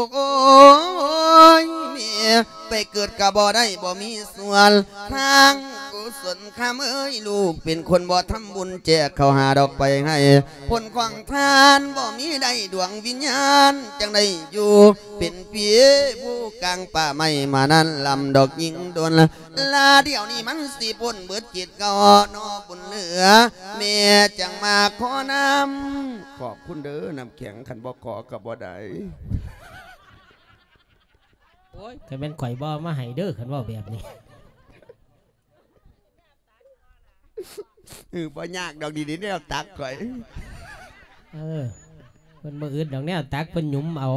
B: ยเมียไปเกิดกะบ่ได้บ่มีส่วนทางกุศลข้ามเอ้ยลูกเป็นคนบ่ทำบุญแจกเขาหาดอกไปให้ผลของทานบ่มีได้ดวงวิญญาณจังได้อยู่เป็นเปียผู้กลางป่าไม่มานั้นลำดอกยิงโดนลาเดี๋ยวนี้มันสิปนเบิดจิตก็นอบุญเหลือเมียจังมาขอนำ
C: ขอบคุณเด้อนำแข็งขันบ่ขอกับบ่ได้
A: โอ้ยแต่เป็นข่อยบ่มาให้เด้อคันเว่าแบบนี้
C: เออบ่ยากดอกดีๆเนี่ยตักข่อย
A: เออเพิ่นบ่อึดดอกแนวตักเพิ่นหยุมเอา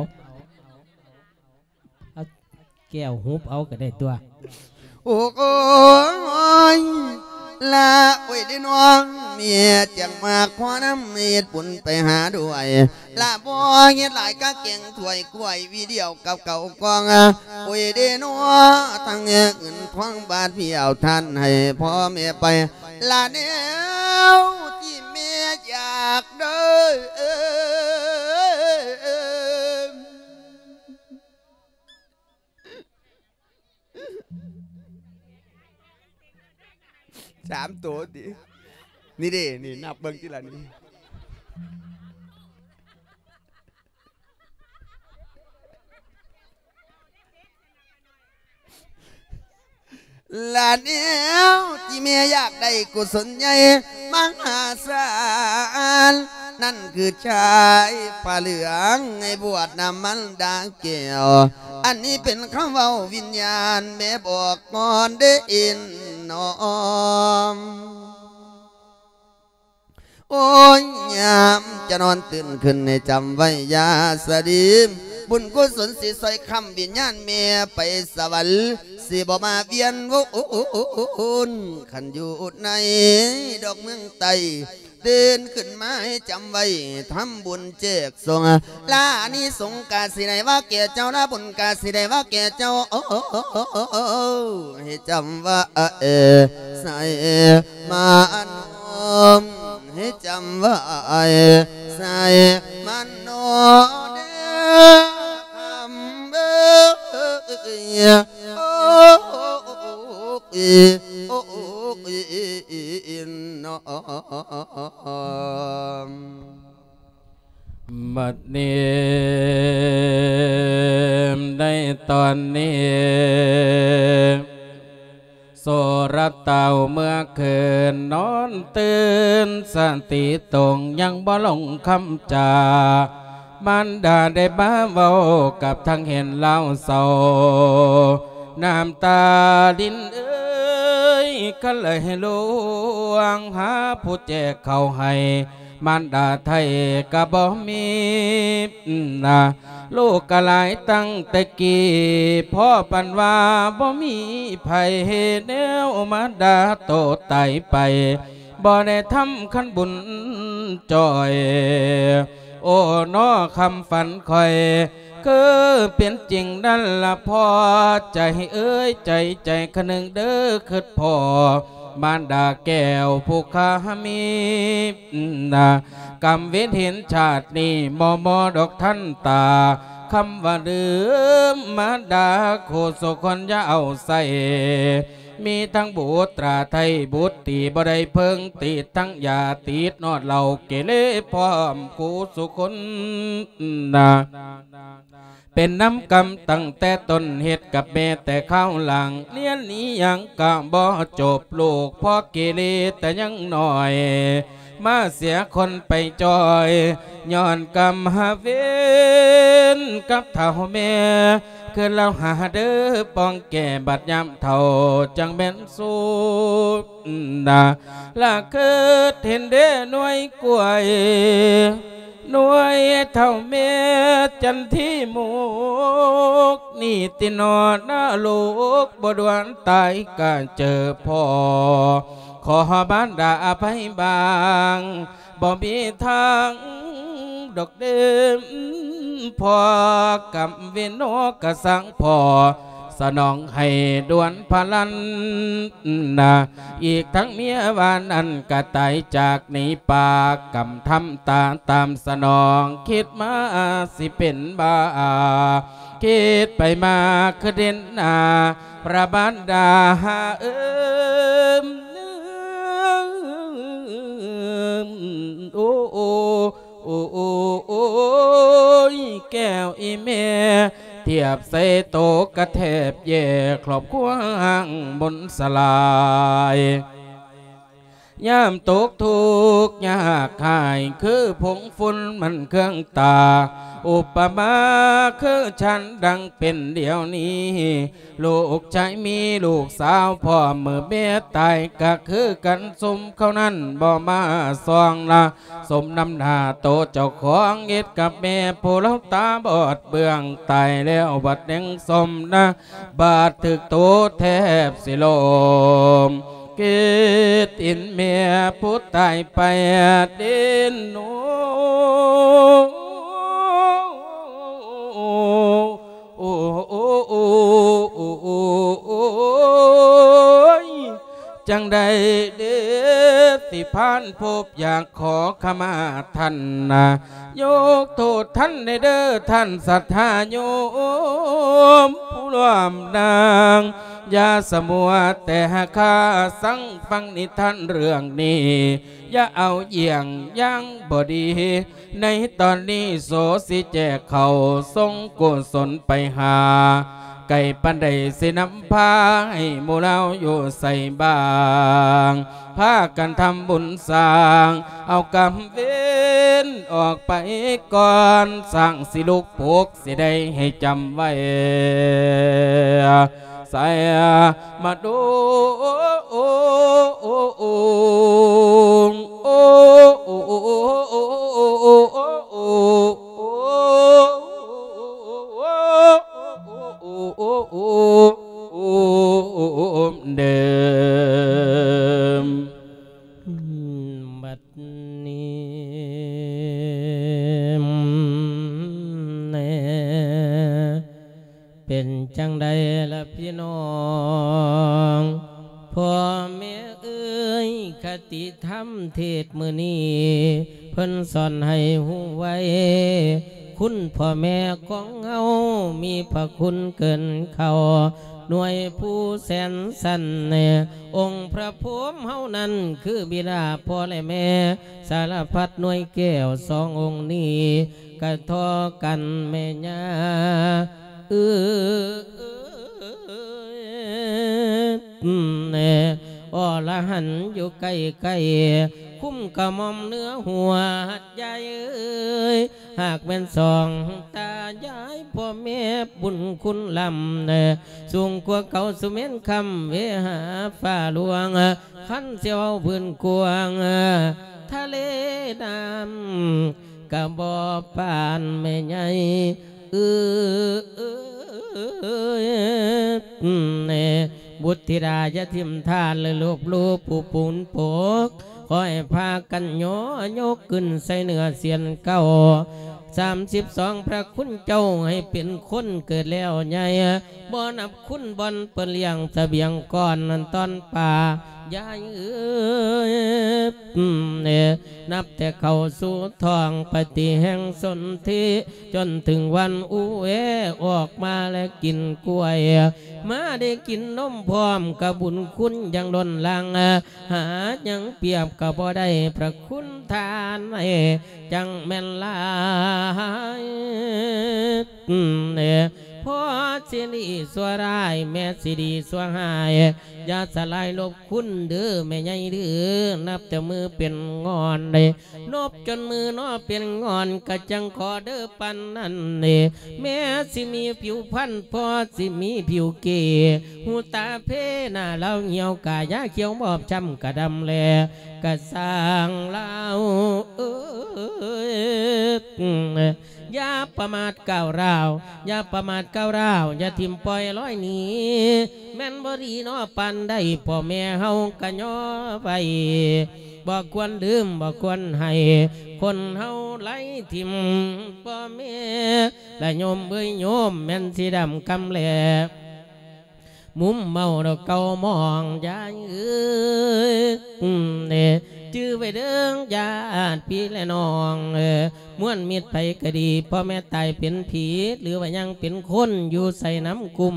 A: เอาแก้วฮุบเอาก็ได้ตัว
B: โอ้โอ้ย ลาโอ้ยด้น้องเมียจังมาขอน้ำเมียดปุ่นไปหาด้วยลาบ่เฮ็ดหลายก็เก่งถวยกล้วยวิเดียวกับเก่ากองอะโอ้ยด้น้อทั้งเงินทองบาทเพียวท่านให้พ่อแม่ไปลาแนวที่แม่อยากเด้อ
C: สามตัวดินี่ดินี่นับเบิ้งที่ละนี่
B: ลาเนี้วที่เมียอยากได้กุศลใหญ่มหาศาลนั่นคือชายผ้าเหลืองในบวชนำมันดางเกี่ยว อันนี้เป็นคำเว้าวิญญาณแม่บอกก่อนได้อินน้อมโอ้ยยามจะนอนตื่นขึ้นในจำไว้ยาสดีม บุญกุศลสิซอยคำวิญญาณเมียไปสวรรค์สิบ่มาเวียนวนขันอยู่ในดอกเมืองไตตื่นขึ้นมาให้จำไว้ทำบุญแจกส่งลานี้สงกาสิได้ว่าแก่เจ้าละบุญกาสิได้ว่าแก่เจ้าโอ้ให้จำว่าเอใส่มาอน ôm hết chăm vợ sai mắt nó đêm hàm bước mật niệm đây toàn niệm โส
D: รเต่าเมื่อคืนนอนตื่นสันติตรงยังบ่ลงคำจามันดาได้บ้าเวากับทั้งเห็นเล่าเศร้าน้ำตาดินเอ้ยก็เลยให้ลวงหาผู้แจกเขาให้ มันดาไทยกะบ่มีนะลูกกะหลายตั้งแต่กี้พ่อปันว่าบ่มีไผแนวมาดาโตไตไปบ่ได้ทำขันบุญจอย โอ้นอคำฝันคอยคือเป็นจริงนั่นละพอใจเอ้ยใจใจคนึงเด้อคิดพ่อ มารดาแก้วผู้ขามีนะกรรมเวทเห็นชาตินี้มอมอดอกท่านตาคำว่าลืมมารดาโคโสคนยาเอาใส่มีทั้งบุตราไทยบุตรตีบ่ได้เพิงติดทั้งยาติดนอดเหล่าเกเรพร้อมกูสุคนนะ เป็นน้ำกรรมตั้งแต่ต้นเหตุกับแม่แต่ข้าวหลังเลี้ยนนี้ยังกะบ่จบลูกพ่อเกเรแต่ยังหน่อย มาเสียคนไปจอยย้อนกรรมหาเวนกับเท่าแม่คือเราหาเด้อป้องแก่บัดยามเท่าจังแม่นสูดนะละเกิดเห็นเด้หน่วยกล้วย หน่วยเท่าเมียจันที่หมูก นี่ตินอดหน้าลูกบดวนตายก็เจอพ่อ ขอบ้านดาอภัยบางบ่มีทางดอกเดิมพอกำเวนโนกะสังพอ สนองให้ดวนพลันนะอีกทั้งเมียวานอันกระตายจากหนีปากกำทำตาตามสนองคิดมาสิเป็นบาคิดไปมาคือเด่นนาพระบานดาหาเอิมโอ้โอ้โอ้โอ้ยแก้วอีเม เทียบเสโตกระเทบเย่ครอบครัวห่างบนสลาย ยามตกทุกข์ยากขายคือผงฝุ่นมันเครื่องตา อุปมาคือฉันดังเป็นเดียวนี้ ลูกชายมีลูกสาวพ่อเมื่อเมียตายก็คือกันสมเขานั้นบ่มาซองละสมนำหน้าโตเจ้าของเอ็ดกับแม่ผู้เล่าตาบอดเบื้องตายแล้วบัดแดงสมนะ บาดถึกโตแทบสิลม เกิดอินเมียผู้ตายไปเดินโนโอ้โอ้โอ้โอ้โอ้ จังใดเด้อสิพานพบอยากขอขมาท่านนะโยกโทษท่านในเด้อท่านศรัทธาโยมผู้ร่วมนางยาสมัวแต่หาข้าสังฟังนิท่านเรื่องนี้ อย่าเอาเยี่ยงยังบดี ในตอนนี้โสสิแจกเขาทรงกุศลไปหา ไก่ปันใดสินำพาให้หมู่เราอยู่ใส่บางพากันทำบุญสร้าง เอากำเวนออกไปก่อนสร้างสิลูกปลูกสิได้ให้จำไว้ใส่มาดู
A: ôm đêm mặt niệm nè bên trăng đây là phi non phò mẹ ơi khả tỷ thăm thiệt mưa ni phân son hay hung vay คุณพ่อแม่ของเฮามีพระคุณเกินเขาหน่วยผู้แสนสันเนองค์พระภูมิเฮานั้นคือบิดาพ่อและแม่ สารพัดหน่วยแก้วสององค์นี้กระทอกันแม่ยาเออเน่อ อละหันอยู่ใกล้ใกล้ๆคุ้มกระมอมเนื้อหัวหัดใหญ่เอ้ยหากเป็นสองตายายพ่อแม่บุญคุณลำเนสูงกว่าเขาสุเมนคำเวหาฟ้าหลวงขันเสียวพื้นกวางทะเลน้ำกระบอปานแม่ใหญ่เออเอ บุตรธิดาจะทิมทานเลยลูบลูบปูปูนโปกคอยพากันโยโยกขึ้นใส่เนื้อเสียนเก่า สามสิบสองพระคุณเจ้าให้เป็นคนเกิดแล้วใหญ่บ่นับคุณบอนเปลี้ยงเสบียงก่อนนั้นตอนป่ายายเอ้ยอืมเนนับแต่เข้าสู่ทองปฏิแห่งสนธิจนถึงวันอุเอออกมาและกินกล้วย มาได้กินนมพร้อมกับบุญคุณยังดนลัง หายังเปียบกับบ่ได้พระคุณทานไอ้จังแม่นลายอืมเนี่ย พอสิริสัวรายแม่สิริสัวหายยาสลายลบคุณเด้อแม่ใหญ่เด้อนับแต่มือเป็นงอนเลยนบจนมือนอเป็นงอนก็จังขอเด้อปันนั่นเน่แม่สิมีผิวพันธ์พอสิมีผิวเกหูตาเพหน้าเราเหี่ยวกายาเขียวบอบช้ำกระดำแลกระสร้างเราเอ้ยอย่าประมาทก้าวร้าวอย่าประมาทก้าวร้าวอย่าทิมปล่อยลอยหนีแม่นบรีนอปันได้พ่อแม่เฮากะย่อไปบ่ควรลืมบ่ควรให้ คนเฮาไล่ทิมพ่อแม่และโยมเอ้ยโยมแม่นสีดำกำแหลมุมเมาดอกเก่ามองยายเอ้ยอืมเนี่ยจื้อไปเด้งญาติพี่และน้องเอม้วนมิตรไปก็ดีพ่อแม่ตายเป็นผี หรือว่ายังเป็นคนอยู่ใส่น้ำกลุ่ม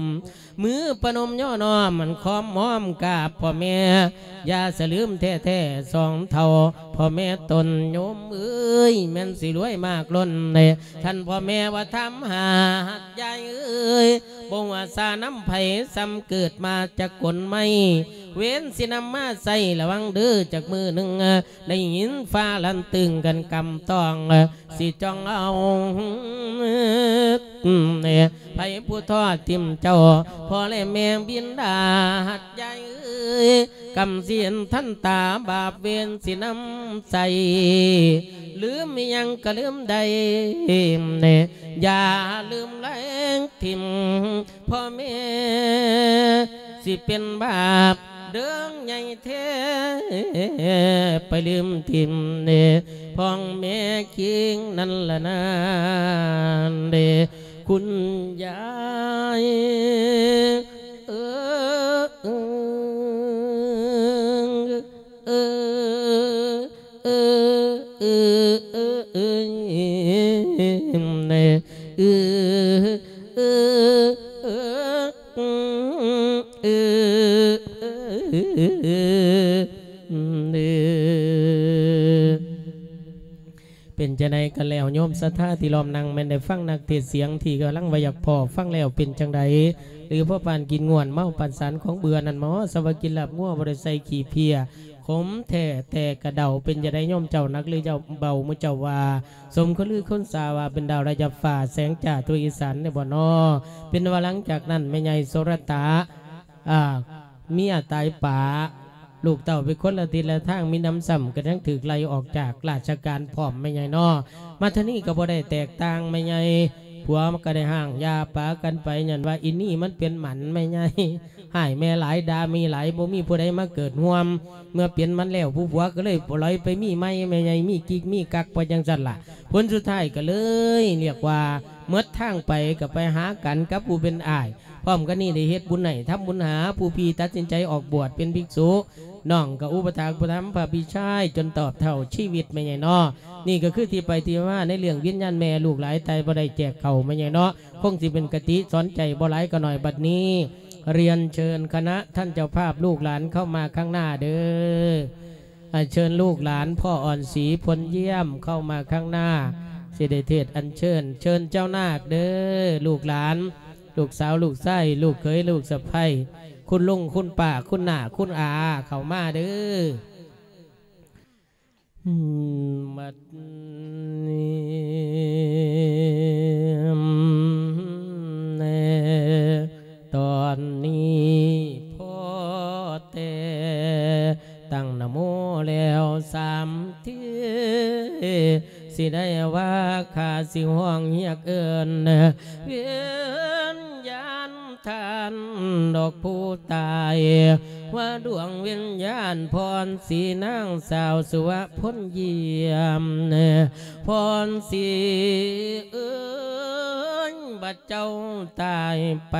A: มือปนมย่อนอมมันคอมม้อมกาบพ่อแม่อย่าสลืมแท้แท้ๆสองเท่าพ่อแม่ตนโยมเอ้ยแม่นสิรวยมากล้นเลยท่านพ่อแม่ว่าทำหาหัดยายเอ้ยบงว่าสาน้ำไผ่ซ้ำเกิดมาจากกลไม่เว้นสินำมาใส่ระวังเด้อจากมือหนึ่งได้ยินฟ้าลันตึงกันกำตองสิจองเอาเนี่ยไผ่ผู้ทอดทิมเจ้า พอและแม่บินดาหัดใจเอ้ยกำเสียนท่านตาบาปเวนสินำใสลืมยังก็ลืมได้เนี่ยอย่าลืมแรงทิมพ่อแม่ สิเป็นบาปเดืองใหญ่แท้ไปลืมทิมเน่พ่องแม่คิงนั่นละนานเดคุณยายเออเออเออเออเออเออเออเออเออ เป็นจะในกันแล้วโยมสัทธาที่ล้อมนางแม่นได้ฟังนักเทศเสียงที่กำลังวาอยากพอฟังแล้วเป็นจังใดหรือพ่อปานกินง่วนเมาปันสารของเบื่อนั่นหมอสวากินหลับง่วบริไซขี่เพีย ขมแท่แต่กระเดาเป็นจะได้โยมเจ้านักหรือเจ้าเบาเมุเจ้าว่า สมคนลือคนสาวาเป็นดาวระยับฝ่าแสงจ่าตัวอีสานในบ่อนอเป็นว่าหลังจากนั้นแม่ใหญ่โสรตาอ่าเมียตายป่าลูกเต่าไปคนละทิศละทางมีน้ำซ้ำกระทั่งถือไล่ออกจากราชการพร้อมไม่ใหญ่นอมาทานี้ก็บ่ได้แตกต่างไม่ใหญ่ ผัวมันก็ได้ห่างยาปากันไปยันว่าอินนี่มันเป็นหมันไม่ใหญ่หายแม่หลายดามีหลายบ่มีผู้ใดมาเกิดห่วม เมื่อเปลี่ยนมันแล้วผู้ผัวก็เลยปล่อยไปมีไม่ไม่ใหญ่มีกิกมีกักไปจังสันล่ะผลสุดท้ายก็เลยเรียกว่าเมื่อทางไปก็ไปหากันกับผู้เป็นอ้ายพร้อมกันนี่ได้เฮ็ดบุญไหนทำบุญหาผู้พีตัดสินใจออกบวชเป็นภิกษุน้องกับอุปถากอุปถัมภ์พระพิชัยจนตอบเท่าชีวิตไม่ใหญ่เนาะ นี่ก็คือที่ไปที่มาในเรื่องวิญญาณแม่ลูกหลายตายบ่ได้แจกเขาไม่ใหญ่เนาะคงสิเป็นกติสอนใจบ่หลายก็หน่อยบัดนี้ เรียนเชิญคณะท่านเจ้าภาพลูกหลานเข้ามาข้างหน้าเด้ออ่าเชิญลูกหลานพ่ออ่อนศรีพลเยี่ยมเข้ามาข้างหน้าสิเดเทศอัญเชิญ เชิญเจ้านาคเด้อลูกหลาน ลูกสาวลูกไส้ลูกเคยลูกสะใภ้คุณลุงคุณป้าคุณหน้าคุณอา เข้ามาเด้อ มัดนี้แน่ตอนนี้พ่อแต่ตั้งนะโมแล้วสามเที สิได้ว่าข้าสิห้องเฮียกเอินเวียนยานทานดอกผู้ตาย ว่าดวงวิญญาณพรสีนางสาวสุวพ้นเยี่ยมพรสีเอ้ยบัดเจ้าตายไป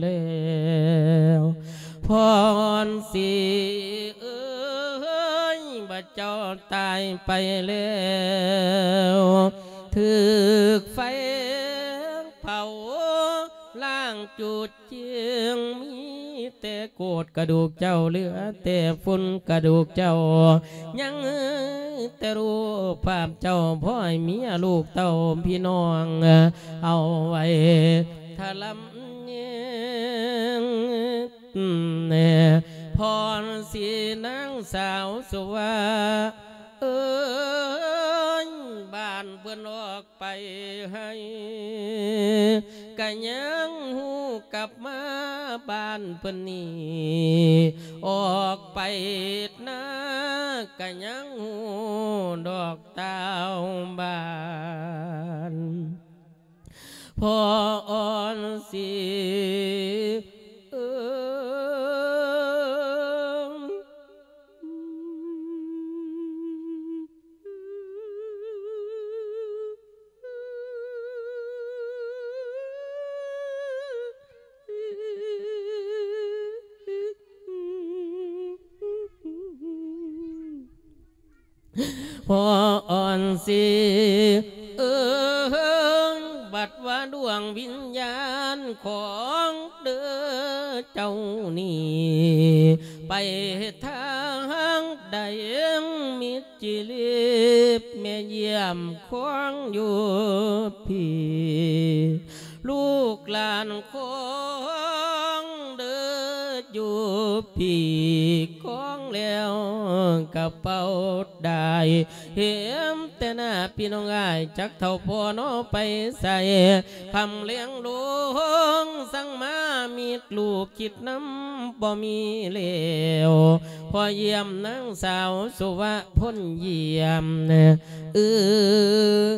A: แล้วพรสีเอ้ย บัดเจ้าตายไปแล้วถึกไฟเผาล่างจุดเจียงมีแต่โกดกระดูกเจ้าเหลือแต่ฝุ่นกระดูกเจ้า ยังแต่รูปภาพเจ้าพ่อเมียลูกเต้าพี่น้อง เอาไว้ถ้าลำเนียง พรสีนางสาวสวาเอ้ยบ้านเพื่อนออกไปให้ก็ยังหูกลับมาบ้านเพิ่นนี่ออกไปนะก็ยังหูดอกตาวบานพออ่อนสิเอิ้น พออ่อนสิเออบัดว่าดวงวิญญาณของ เจ้านี่ไปทางใดมิจิลิบแม่เยี่ยมควางอยู่พี่ลูกหลานของเดืออยู่พี่ แล้วกระเป๋าได้เห็นแต่หน้าพี่น้องอายจักเท่าพอน้อไปใส่คำเลี้ยงลูกสั่งมามีดลูกคิดน้ำบ่มีเลวพอเยี่ยมนางสาวสุวะพ้นเยี่ยมเออ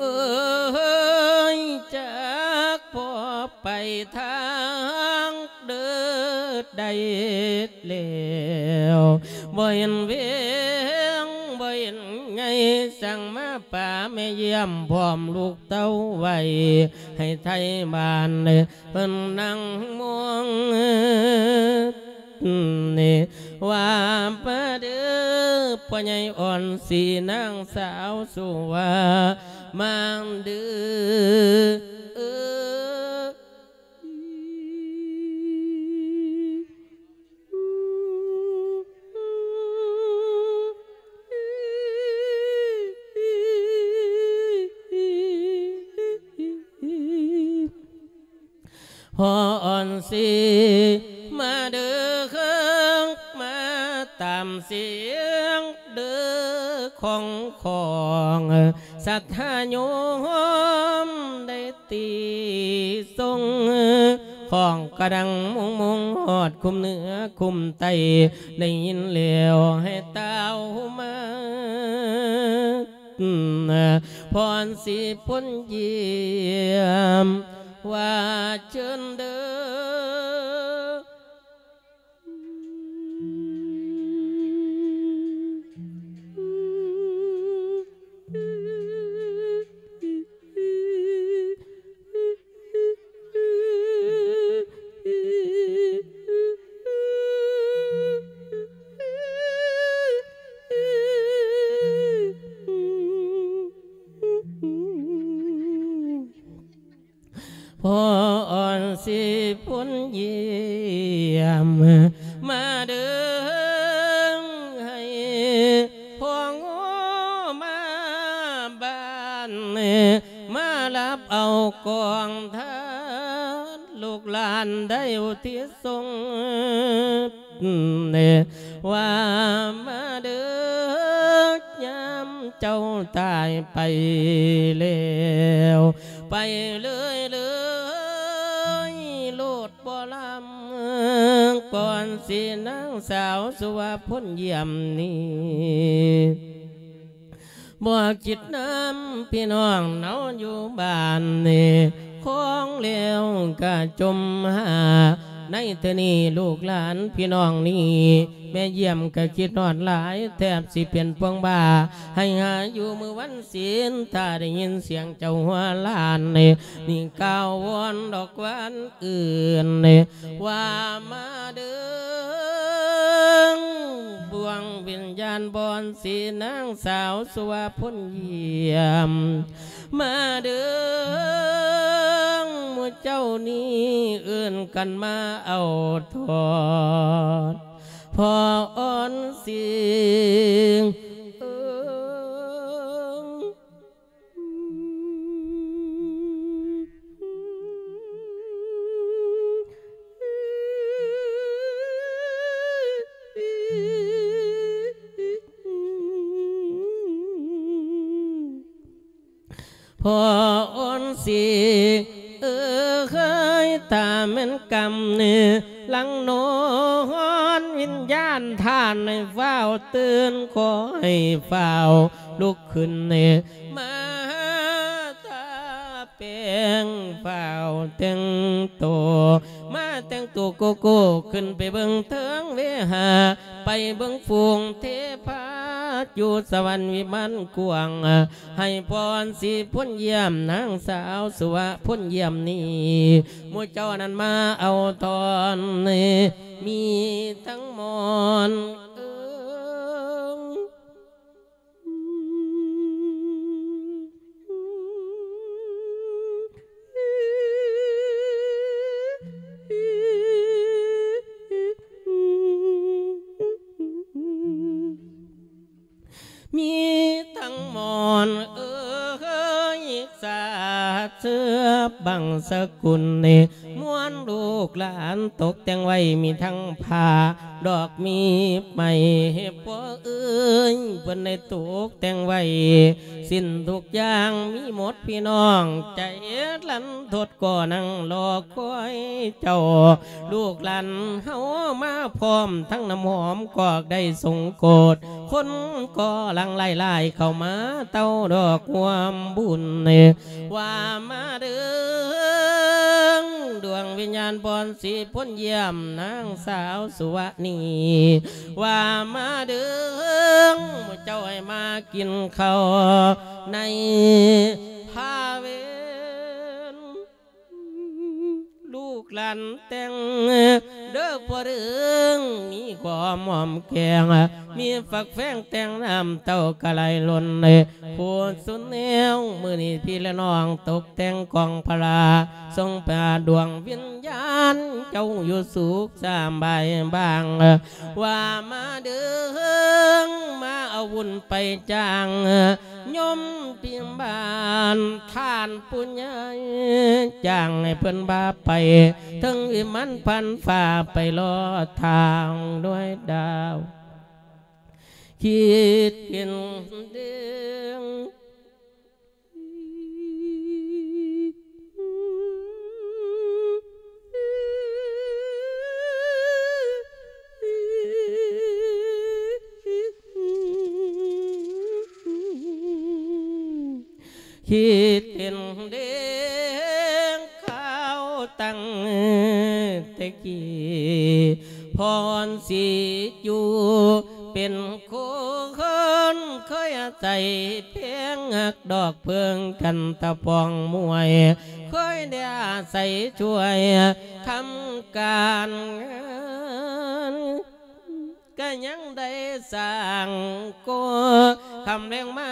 A: เอ้ยจากพอไปทางเดิดใดแล้วบ่เห็นเวียงบ่เห็นไงสั่งมาป่าแม่เยี่ยมพร้อมลูกเต้าไว้ให้ไทยบ้านเลยเพิ่นนั่งมอง นี่ว่าประเด้อพ่อใหญ่อ่อนสีนางสาวสุวามางเดือพออ่อนสีมาเด้อเครื่อ ตามเสียงเด้อของของสัทธาโยมได้ตีทรงของกระดังมงมงหอดคุมเหนือคุมไตได้ยินแล้วให้เต้ามาพรสีพ้นเยี่ยมว่าเชิญเด้อ พ้นเยี่ยมนี้บ่คิดน้ำพี่น้องเนาอยู่บ้านนี่ของเลี้ยวก็จมหาในเทนี่ลูกหลานพี่น้องนี่แม่เยี่ยมก็คิดนอดหลายแทบสิเปลี่ยนพวงบาให้หาอยู่มือวันศีลถ้าได้ยินเสียงเจ้าหัวลานนี่นี่ก้าววอนดอกวานอื่นนี่ว่ามาเดิ งบวงวิญญาณบอนสีนางสาวสวาพุนเยี่ยม มาเดิงหมู่เจ้านี้เอื่นกันมาเอาทอด พออ่อนเสียง พออ่อนเสีเออเคยตามเหมือนกำเนื้อลังโนอนวิญญาณท่านในเฝ้าตื่นขอให้เฝ้าลุกขึ้นเนมาตาเปียงเฝ้าแต่งตัวมาแต่งตัวโกโก้ขึ้นไปเบิ่งเทิงเวหา ไปเบิ่งฟูงเทพา อยู่สวรรค์วิมานกวางให้พรสีพ้นเยี่ยมนางสาวสุวะพ้นเยี่ยมนี้มู่เจ้านั้นมาเอาตอนนี้มีทั้งมอน บังสกุลเนมวนลูกหลานตกแต่งไว้มีทั้งผ้าดอกมีไม่เห็บพอเอ้ยเพิ่นในตกแต่งไว้สิ้นทุกอย่างมีหมดพี่น้อง ใจลันทดก็นั่งรอคอยเจ้า ลูกหลานเฮามาพร้อมทั้งน้ำหอมกอกได้ส่งโกดคนก็หลังไล่ไล่เข้ามาเต้าดอกความบุญเนว่ามาเด้อดวงวิญญาณบอนสีพ้นเยี่ยมนางสาวสุวนีว่ามาเด้อเจ้าให้มากินข้าวในพ ลูกหลานแต่งเด้อพอเรื่องมีความหอมแกงมีฝักแฟงแต่งน้ำเต้ากะไลล้นเลยพูดสุนแนวมือนี้พี่และน้องตกแต่งกองพลาทรงปาดวงวิญญาณเจ้าอยู่สุขสามใบบาง ว่ามาเด้อมาเอาวุ่นไปจางยมเพียงบานท่านปุญญาจางให้เพิ่อนบาไปทั้งอิมันพันฝ่าไปลอดทางด้วยดาว คิดกินเดืองคิดเป็นเด ตั้งแตะกี้พรสีอยู่เป็นคู่คนเคยใจเพียงหักดอกเพิงกันตะปองมวยเคยได้อาศัยช่วยทำการงาน ก็ยังได้สร้างกัวคำแรงมา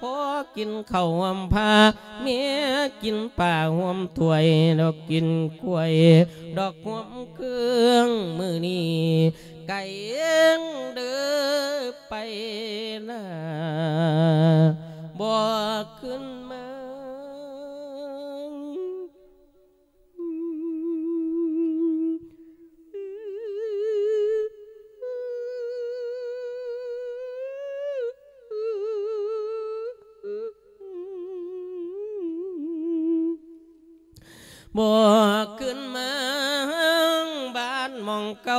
A: พอกินข้าวหวมพาเมียกินป่าหวมถวยดอกกินกล้วย ดอกหวมเครื่องมือนี้ไก่เองเดินไปนะบ่ขึ้นมา บ่ขึ้นมาบ้านมองเก่า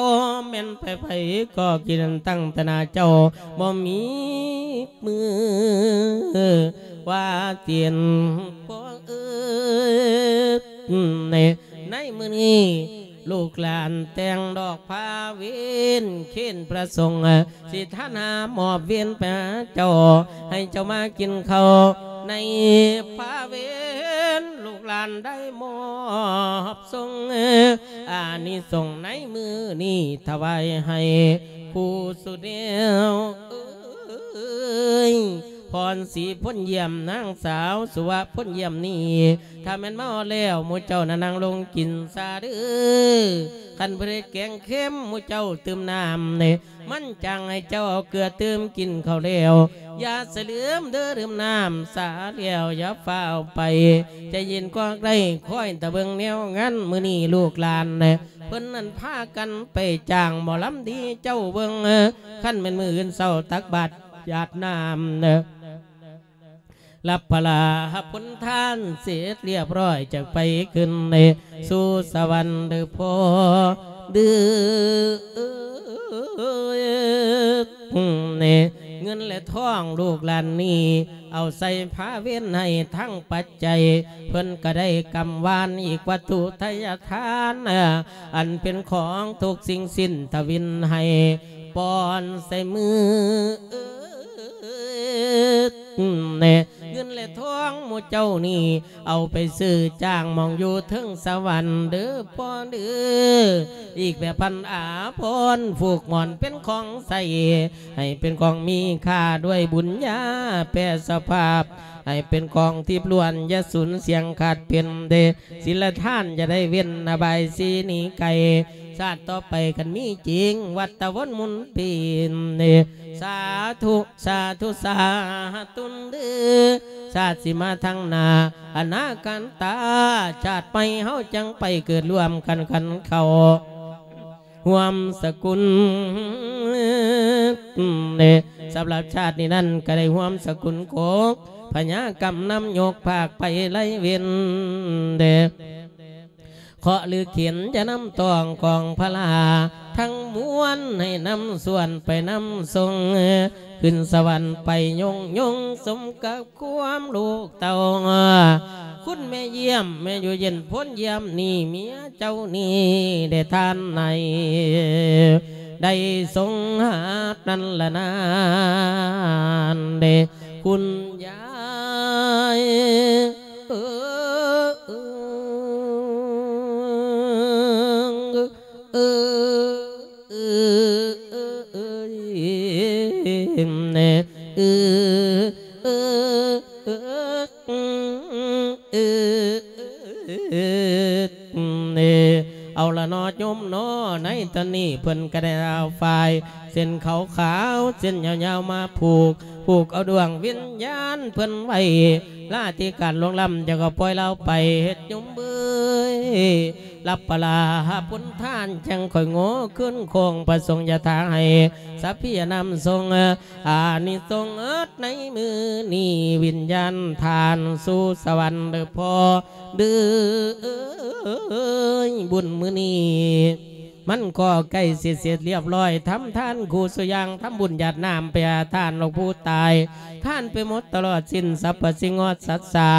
A: แม่นไปไผก็กินตั้งแตนาเจ้าบ่มีมือว่าเตียนพอเอิดในในมือนี้ลูกหลานแต่งดอกพาเวนเข็นประสงค์สิท่านหามอบเวียนไปเจ้าให้เจ้ามากินข้าว ในพาเวนลูกหลานได้มอบทรงอานิสงในมือนี้ถวายให้ผู้สุดเดียวเอ้ย พรสีพ้นเยี่ยมนางสาวสุวะพ้นเยี่ยมนี่ถ้าแม่นเมาแล้วมูเจ้านะนางลงกินซาเด้อขันเพรแกงเข้มมูเจ้าเติมน้ำเนี่ยมันจังให้เจ้าเอาเกลือเติมกินเขาวแล้วอย่าเสลือมเด้อเติมน้ำสาแล้วอย่าฝ้าวไปจะยินกวางได้คอยตะเบิงแนวงั้นมือนี่ลูกหลานเนี่ยเพิ่นนั่นพากันไปจ้างหมอลำดีเจ้าเบิงขั้นเป็นมืออื่นเศร้าตักบาตรหยาดน้ำเนอะ รับพลาพุนท่านเสร็จเรียบร้อยจากไปขึ้นในสู่สวรรค์เดือพอเดือเนเงินและทองลูกหลานนี้ เอาใส่ผ้าเว้นให้ทั้งปัจจัย เพิ่นก็ได้กำวานอีกวัตถุทายทาน อันเป็นของทุกสิ่งสิ้นทวินให้ปอนใส่มือเน เงินและทองหมูเจ้านี่ เอาไปซื้อจ้างมองอยู่ถึงสวรรค์เด้อพ่อเด้ออีกแบบพันอาพรผูกหมอนเป็นของใส่ให้เป็นของมีค่าด้วยบุญญาแปรสภาพให้เป็นกองที่ปล้วนยาสูญเสียงขาดเป็นเดศิลท่านจะได้เว้นอบายสีนีไก่ ชาติต่อไปกันมีจริง วัตวนมุนปีนเนสาธุสาธุสาธุนเดือชาติสิมาทางนาอนากันตา ชาติไปเฮาจังไปเกิดร่วมกันกันเขาห่วมสกุลเนสำหรับชาตินี้นั่นก็ได้ห่วมสกุลโกกพญากรรมนำโยกภาคไปไล่เวียนเด เคาะหรือเขียนจะนำตองกองพลา ทั้งมวลให้นำส่วนไปนำทรงขึ้นสวรรค์ไปยงยงสมกับความลูกเต่าคุณแม่เยี่ยมแม่อยู่เย็นพ้นเยี่ยมนี่เมียเจ้านี่ได้ทานในได้ทรงหาดนั่นละนานเดคุณยายเออ เออเออเออเออเนเออเออเออเออเนเอาละนอจมนอในตอนนี้เพิ่นก็ได้เอาไฟ เส้นขาวขาวเส้นยาวๆมาผูก ผูกเอาดวงวิญญาณเพิ่นไว้ลาที่การลวงลำจะก็ปล่อยเราไปเฮ็ดยุมเบยรับปลาหาพุนท่านจังคอยโง่ขึ้นคงประสงค์จะทางให้สัพพิยนำทรงอานิสงส์เอิดในมือนี่วิญญาณทานสู่สวรรค์เด้อพอดื้อบุญมือนี้ มันก็ใกล้เสร็จเสร็จเรียบร้อยทำท่านคูสยางทำบุญหยาดน้ำไปหาท่านหลวงผู้ตาย ท่านไปหมดตลอดสิ้นสรรพสิ่งอดสัตสา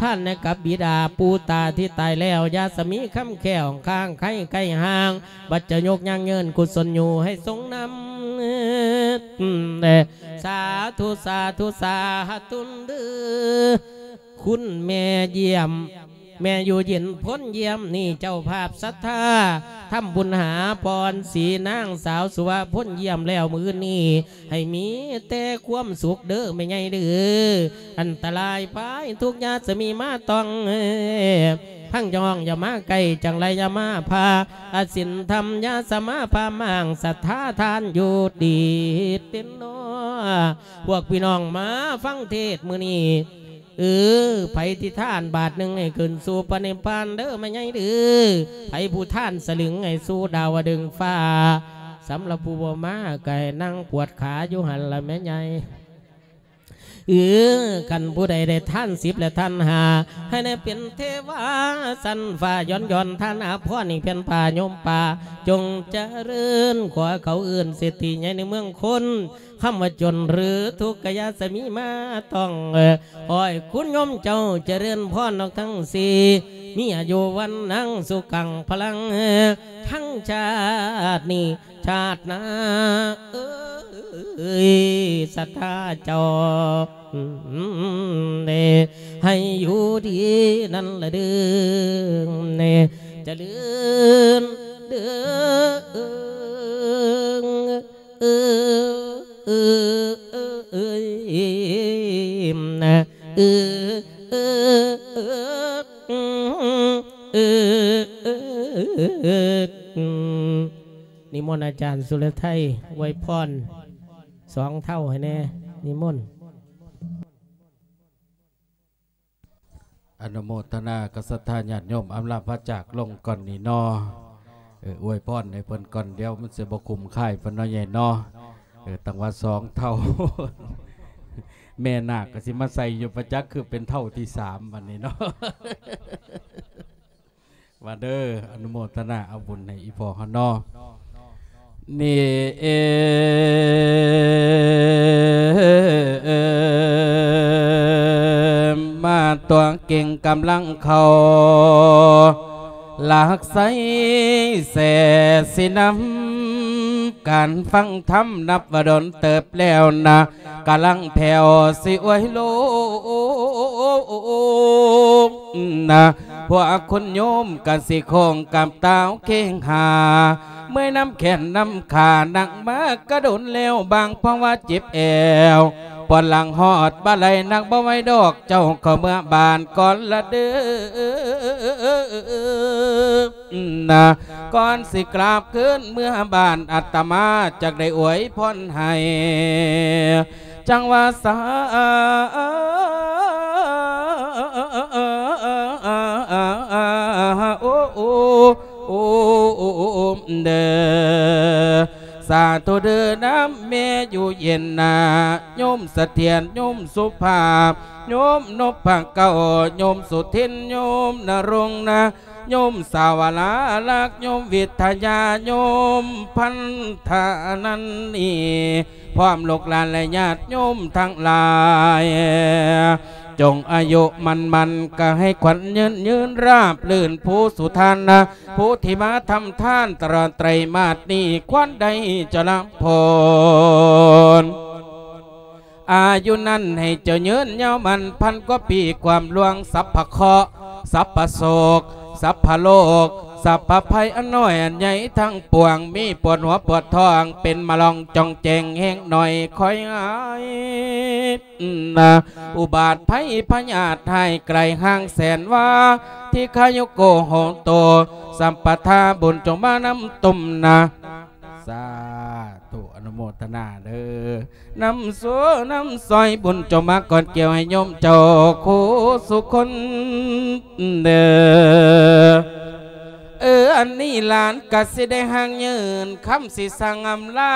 A: ท่านในกับบิดาปูตาที่ตายแล้วยาสมีคำแก้วข้างไข่ไก่ห่าง บัจจยกยังเงินกุศลอยู่ให้ทรงนำเด้อสาธุสาธุสาธุนเดือคุณแม่เยี่ยม แม่อยู่เย็นพ้นเยี่ยมนี่เจ้าภาพศรัทธาทำบุญหาพรสีนางสาวสุวาพ้นเยี่ยมแล้วมือนี้ให้มีแต่ความสุขเด้อไม่ไงเด้ออันตรายไปทุกญาติจะมีมาต้องเอ้อพังยองอย่ามาไกลจังไรอย่ามาพาอาสินธรรมยาสมาพามางศรัทธาทานอยู่ดีเต็นนอพวกพี่น้องมาฟังเทศมือนี้ เออไผที่ท่านบาทหนึ่งให้ขึ้นสู่ปณิพานเด้อไม่ไงเด้อไผผู้ท่านสลึงให้สู่ดาวดึงฟ้าสำหรับผู้บ่มาไก่นั่งปวดขาอยู่หันละแม่ใหญ่เออกันผู้ใดได้ท่านสิบและท่านหา ให้ได้เป็นเทวาสันฟ้าย้อนย้อนท่านอาพ่อนี่เป็นป่าโยมป่า จงเจริญขอเขาอื่นเศรษฐีใหญ่ในเมืองคน คำว่าจนหรือทุกขยาสมีมาต้องเอ่อคอยคุณโยมเจ้าเจริญพรนอกทั้งสี่มีอายุวันนั่งสุขังพลัง ทั้งชาตินี้ชาตินาเอ้ยสัทธาเจ้าอืมเน่ให้อยู่ดีนั่นละเด้อเน่จะเลื่อนเด้อนเออ นิมนต์อาจารย์สุรไทยไวยพรสองเท่าให้แน่ นิมนต์
D: อนุโมทนากับศรัทธาญาติโยมอำลาพระจากลงก่อนนี่นออวยพรให้เพิ่นก่อนเดียวมันเสิบ่คุ้มค่ายเพิ่นเนาะใหญ่นอ เออตั้งว่าสองเท่า แม่นาคก็สิมาใส่อยู่ประจักษ์คือเป็นเท่าที่สามวันนี้เนาะว่าเด้ออนุโมทนาอาบุญให้อีพอฮานาะนี่เอมาตัวเก่งกำลังเขาหลากใสแสสินำ การฟังธรรมนับว่าดนเติบแล้วนะกำลังแผ่วสิอวยโลก นะพวกคนโยมกันสิโคงกับเต้าเข่งหา เมื่อน้ำแขนน้ำขาหนักมากกระโดนแล้วบางเพราะว่าเจ็บแอวปวดหลังหอดบาไหลนักบ่ไว้ดอกเจ้าก็เมื่อบานก่อนละเด้อนะก่อนสิกราบขึ้นเมื่อบานอัตมาจากได้อวยพรให้จังว่าสา โอ้โอ้โอ้โอ้เด้อสาธุเด้อน้ำเมอยู่เย็นนาโยมเสถียรโยมสุภาพโยมนพเก่าโยมสุทินโยมนรงนะโยมสาวลาลักโยมวิทยาโยมพันธานันนีพร้อมลูกหลานและญาติโยมทั้งหลาย จงอายุมันมันก็ให้ขวัญยืนยืนราบลื่นผู้สุทานนะผู้ที่มาทำท่านตรอดไตรมาสนี้ควันใดจะรับผลอายุนั้นให้เจ้ายืนยามันพันกว่าปีความลวงสัพพะเคาะสัพพะโศกสัพพะโลก สัพพภัยอันน้อยอันใหญ่ทั้งปวงมีปวดหัวปวดท้องเป็นมาลองจองแจงแห้งหน่อยคอยหายนะอุบาทภัยพญาติให้ไกลห่างแสนว่า ที่ขายุโกโหโต สัมปทาบุญจงมานำตุมนะสาธุอนุโมทนาเด้อนำโสนำซอยบุญจามาก่อนเกี่ยวให้โยมเจ้าคู่สุคนเด้อ เอออันนี้หลานกัสิได้ห่างยืนคำสิสั่งอำลา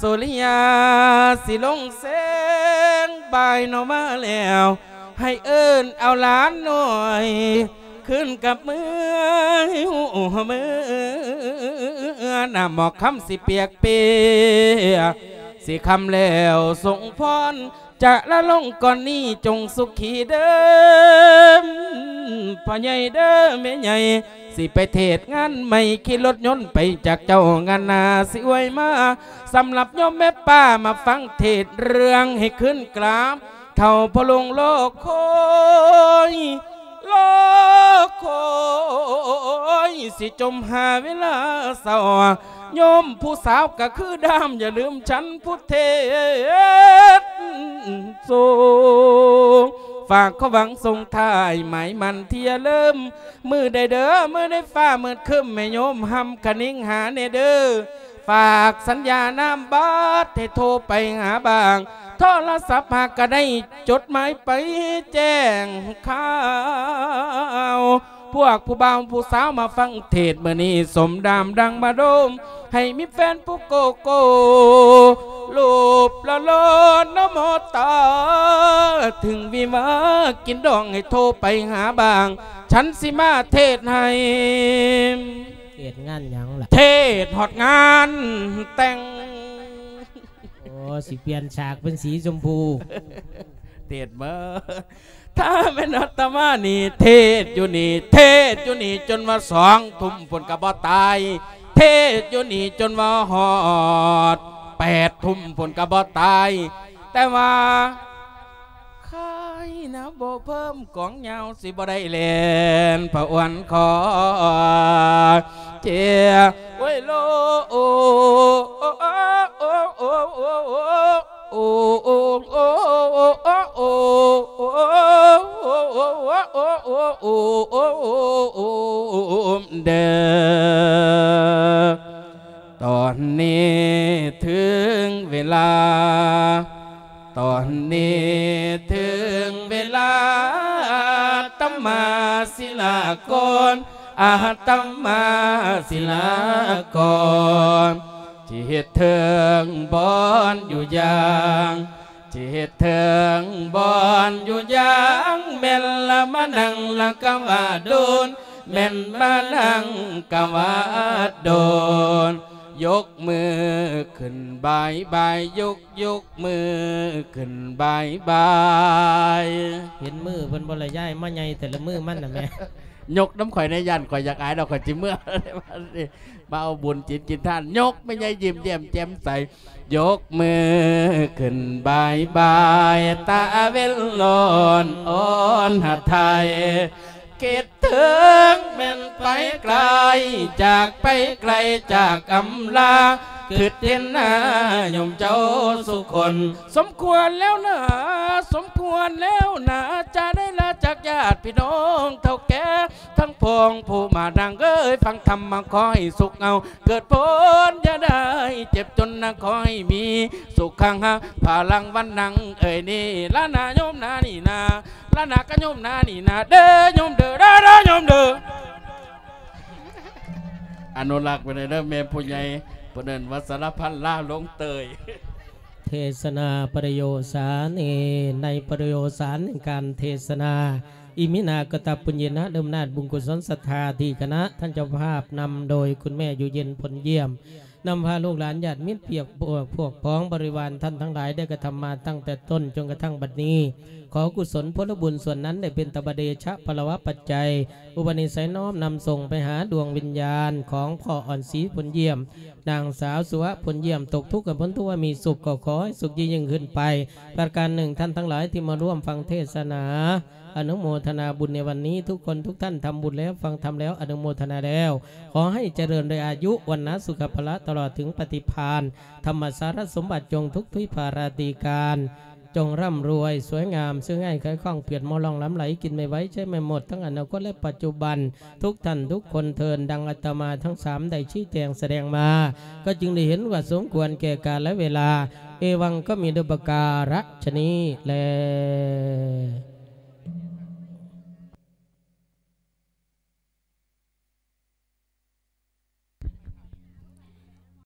D: สุริยาสิลงแสงบายนอมาแล้ว ให้เอิ้นเอาหลานหน่อย ขึ้นกับมือหัวมือหน้าหมอกคำสิเปียกเปียสิคำแล้วส่งพร จะละลงก่อนนี้จงสุขีเดิมพ่อใหญ่เด้อแม่ใหญ่สิไปเทศงานไม่ขี่รถยนต์ไปจากเจ้างานนาสิอวยมาสำหรับโยมแม่ป้ามาฟังเทศเรื่องให้ขึ้นกราบเท่าพลงโลกโคยโลกโคยสิจมหาเวลาเศร้าโยมผู้สาวก็คือดามอย่าลืมฉันพุทธเทศ สูงฝากขาหวังทรงทายหมายมันเทียเริ่ม มือได้เด้อมือได้ฟ้ามือขึ้นแม่โยมหำคนิ่งหาเนเด้อ ฝากสัญญาน้ำบาดให้โทรไปหาบางโทรศัพท์หากก็ได้จดหมายไปแจ้งข่าว พวกผู้บ่าวผู้สาวมาฟังเทศเมื่อนี้สมดามดังมาโดม ให้มีแฟนผู้โกโก้ลูบละลอนน้ำมอตา ถึงวิมากินดองให้โทรไปหาบาง ฉันสิมาเทศให้
A: เกิดงานหยังล่ะ
D: เทศหอดงานแต่ง
A: โอ้สิเปลี่ยนฉากเป็นสีชมพู
D: เทศเบอร์ถ้าเป็นอัตมานี่ เทศอยู่นี่ เทศอยู่นี่จนว่าสองทุ่มฝนกระบอตาย เทศอยู่นี่จนว่าหอดแปดทุ่มฝนกระบอตาย แต่ว่าใครนะโบเพิ่มกองเหงาสิบ่ได้เล่นพระอวนขอ เจียโอ้ยโลโอโอโอโอโอโอโอโอโอโอโอโอโอ้โอ้โอ้โอ้โอ้โอ้โอ้โอ้โอ้เด้อตอนนี้ถึงเวลา ตอนนี้ถึงเวลาตัมมาศิลากร อาตัมมาศิลากร ที่เฮ็ดเถิงบอนอยู่อย่างที่เฮ็ดเถิงบอนอยู่อย่างแม่นละมานังละกะว่าโดนแม่นมานังกว่าโดนยกมือขึ้นบายบายยกยกมือขึ้นบายบาย
A: เห็นมือเพิ่นบ่ละย้ายมาใหญ่แต่ละมือมันน่ะแม่
D: ยกน้ำข่อยในยันข่อยอยากอายดอกข่อยจิ้มเมื่อมาเอาบุญจิตกินท่าน ยกไม่ใช่ยิ้มเยี่ยมแจ่มใส ยกมือขึ้นบายบายตาเวลลอนอ่อนหัดไทยเกตถึงแม่นไปไกล จากไปไกลจากอำลา คือเทียนหน้ายมเจ้าสุคน สมควรแล้วนะสมควรแล้วนะจะได้ลาจากญาติพี่น้องเท่าแก่ทั้งพงผู้มาดังเอ้ยฟังธรรมมาคอยสุขเอาเกิดพ้นอย่าได้เจ็บจนนะคอยมี สุขขังฮะพาลังวันนังเอ้ยนี่ละนาโยมนานี่นาละนากะโยมนานี่นาเด้โยมเด้อเด้อเด้อโยมเด้ออนุรักษ์ไปเลยเด้อแม่ผู้ใหญ่ เนินวัสรพันธ์ล่าลงเตย
A: เทศนาประโยชน์สารเอในประโยชน์สารการเทศนาอิมินากตปุญญนะเดิมนาจบุญกุศลศรัทธาที่คณะ ท่านเจ้าภาพนำโดยคุณแม่อยู่เย็นผลเยี่ยมนำพาลูกหลานญาติมิตรเปียกพวกพวกพ้องบริวารท่านทั้งหลายได้กระทำมาตั้งแต่ต้นจนกระทั่งบัดนี้ ขอกุศลผลบุญส่วนนั้นได้เป็นตบเดชะพลวะปัจจัย อุปนิสัยน้อมนำส่งไปหาดวงวิญญาณของพ่ออ่อนศรีผลเยี่ยม นางสาวสุวะผลเยี่ยมตกทุกข์กับพ้นทุกข์ว่ามีสุขก็ขอให้สุขยิ่งยิ่งขึ้นไป ประการหนึ่งท่านทั้งหลายที่มาร่วมฟังเทศนาอนุโมทนาบุญในวันนี้ทุกคนทุกท่านทำบุญแล้วฟังทำแล้วอนุโมทนาแล้ว ขอให้เจริญโดยอายุวันนะสุขภละตลอดถึงปฏิพานธรรมสารสมบัติจงทุกทุยภาราตีการ จงร่ำรวยสวยงาม ซื้อง่ายขายคล่องเปลี่ยนมอลองล้ำไหลกินไม่ไว้ใช้ไม่หมด ทั้งอนาคตและปัจจุบัน ทุกท่านทุกคนเทินดังอาตมาทั้งสามได้ชี้แจงแสดงมา ก็จึงได้เห็นว่าสมควรแก่กาลและเวลา เอวังก็มีดุปการะชนีแล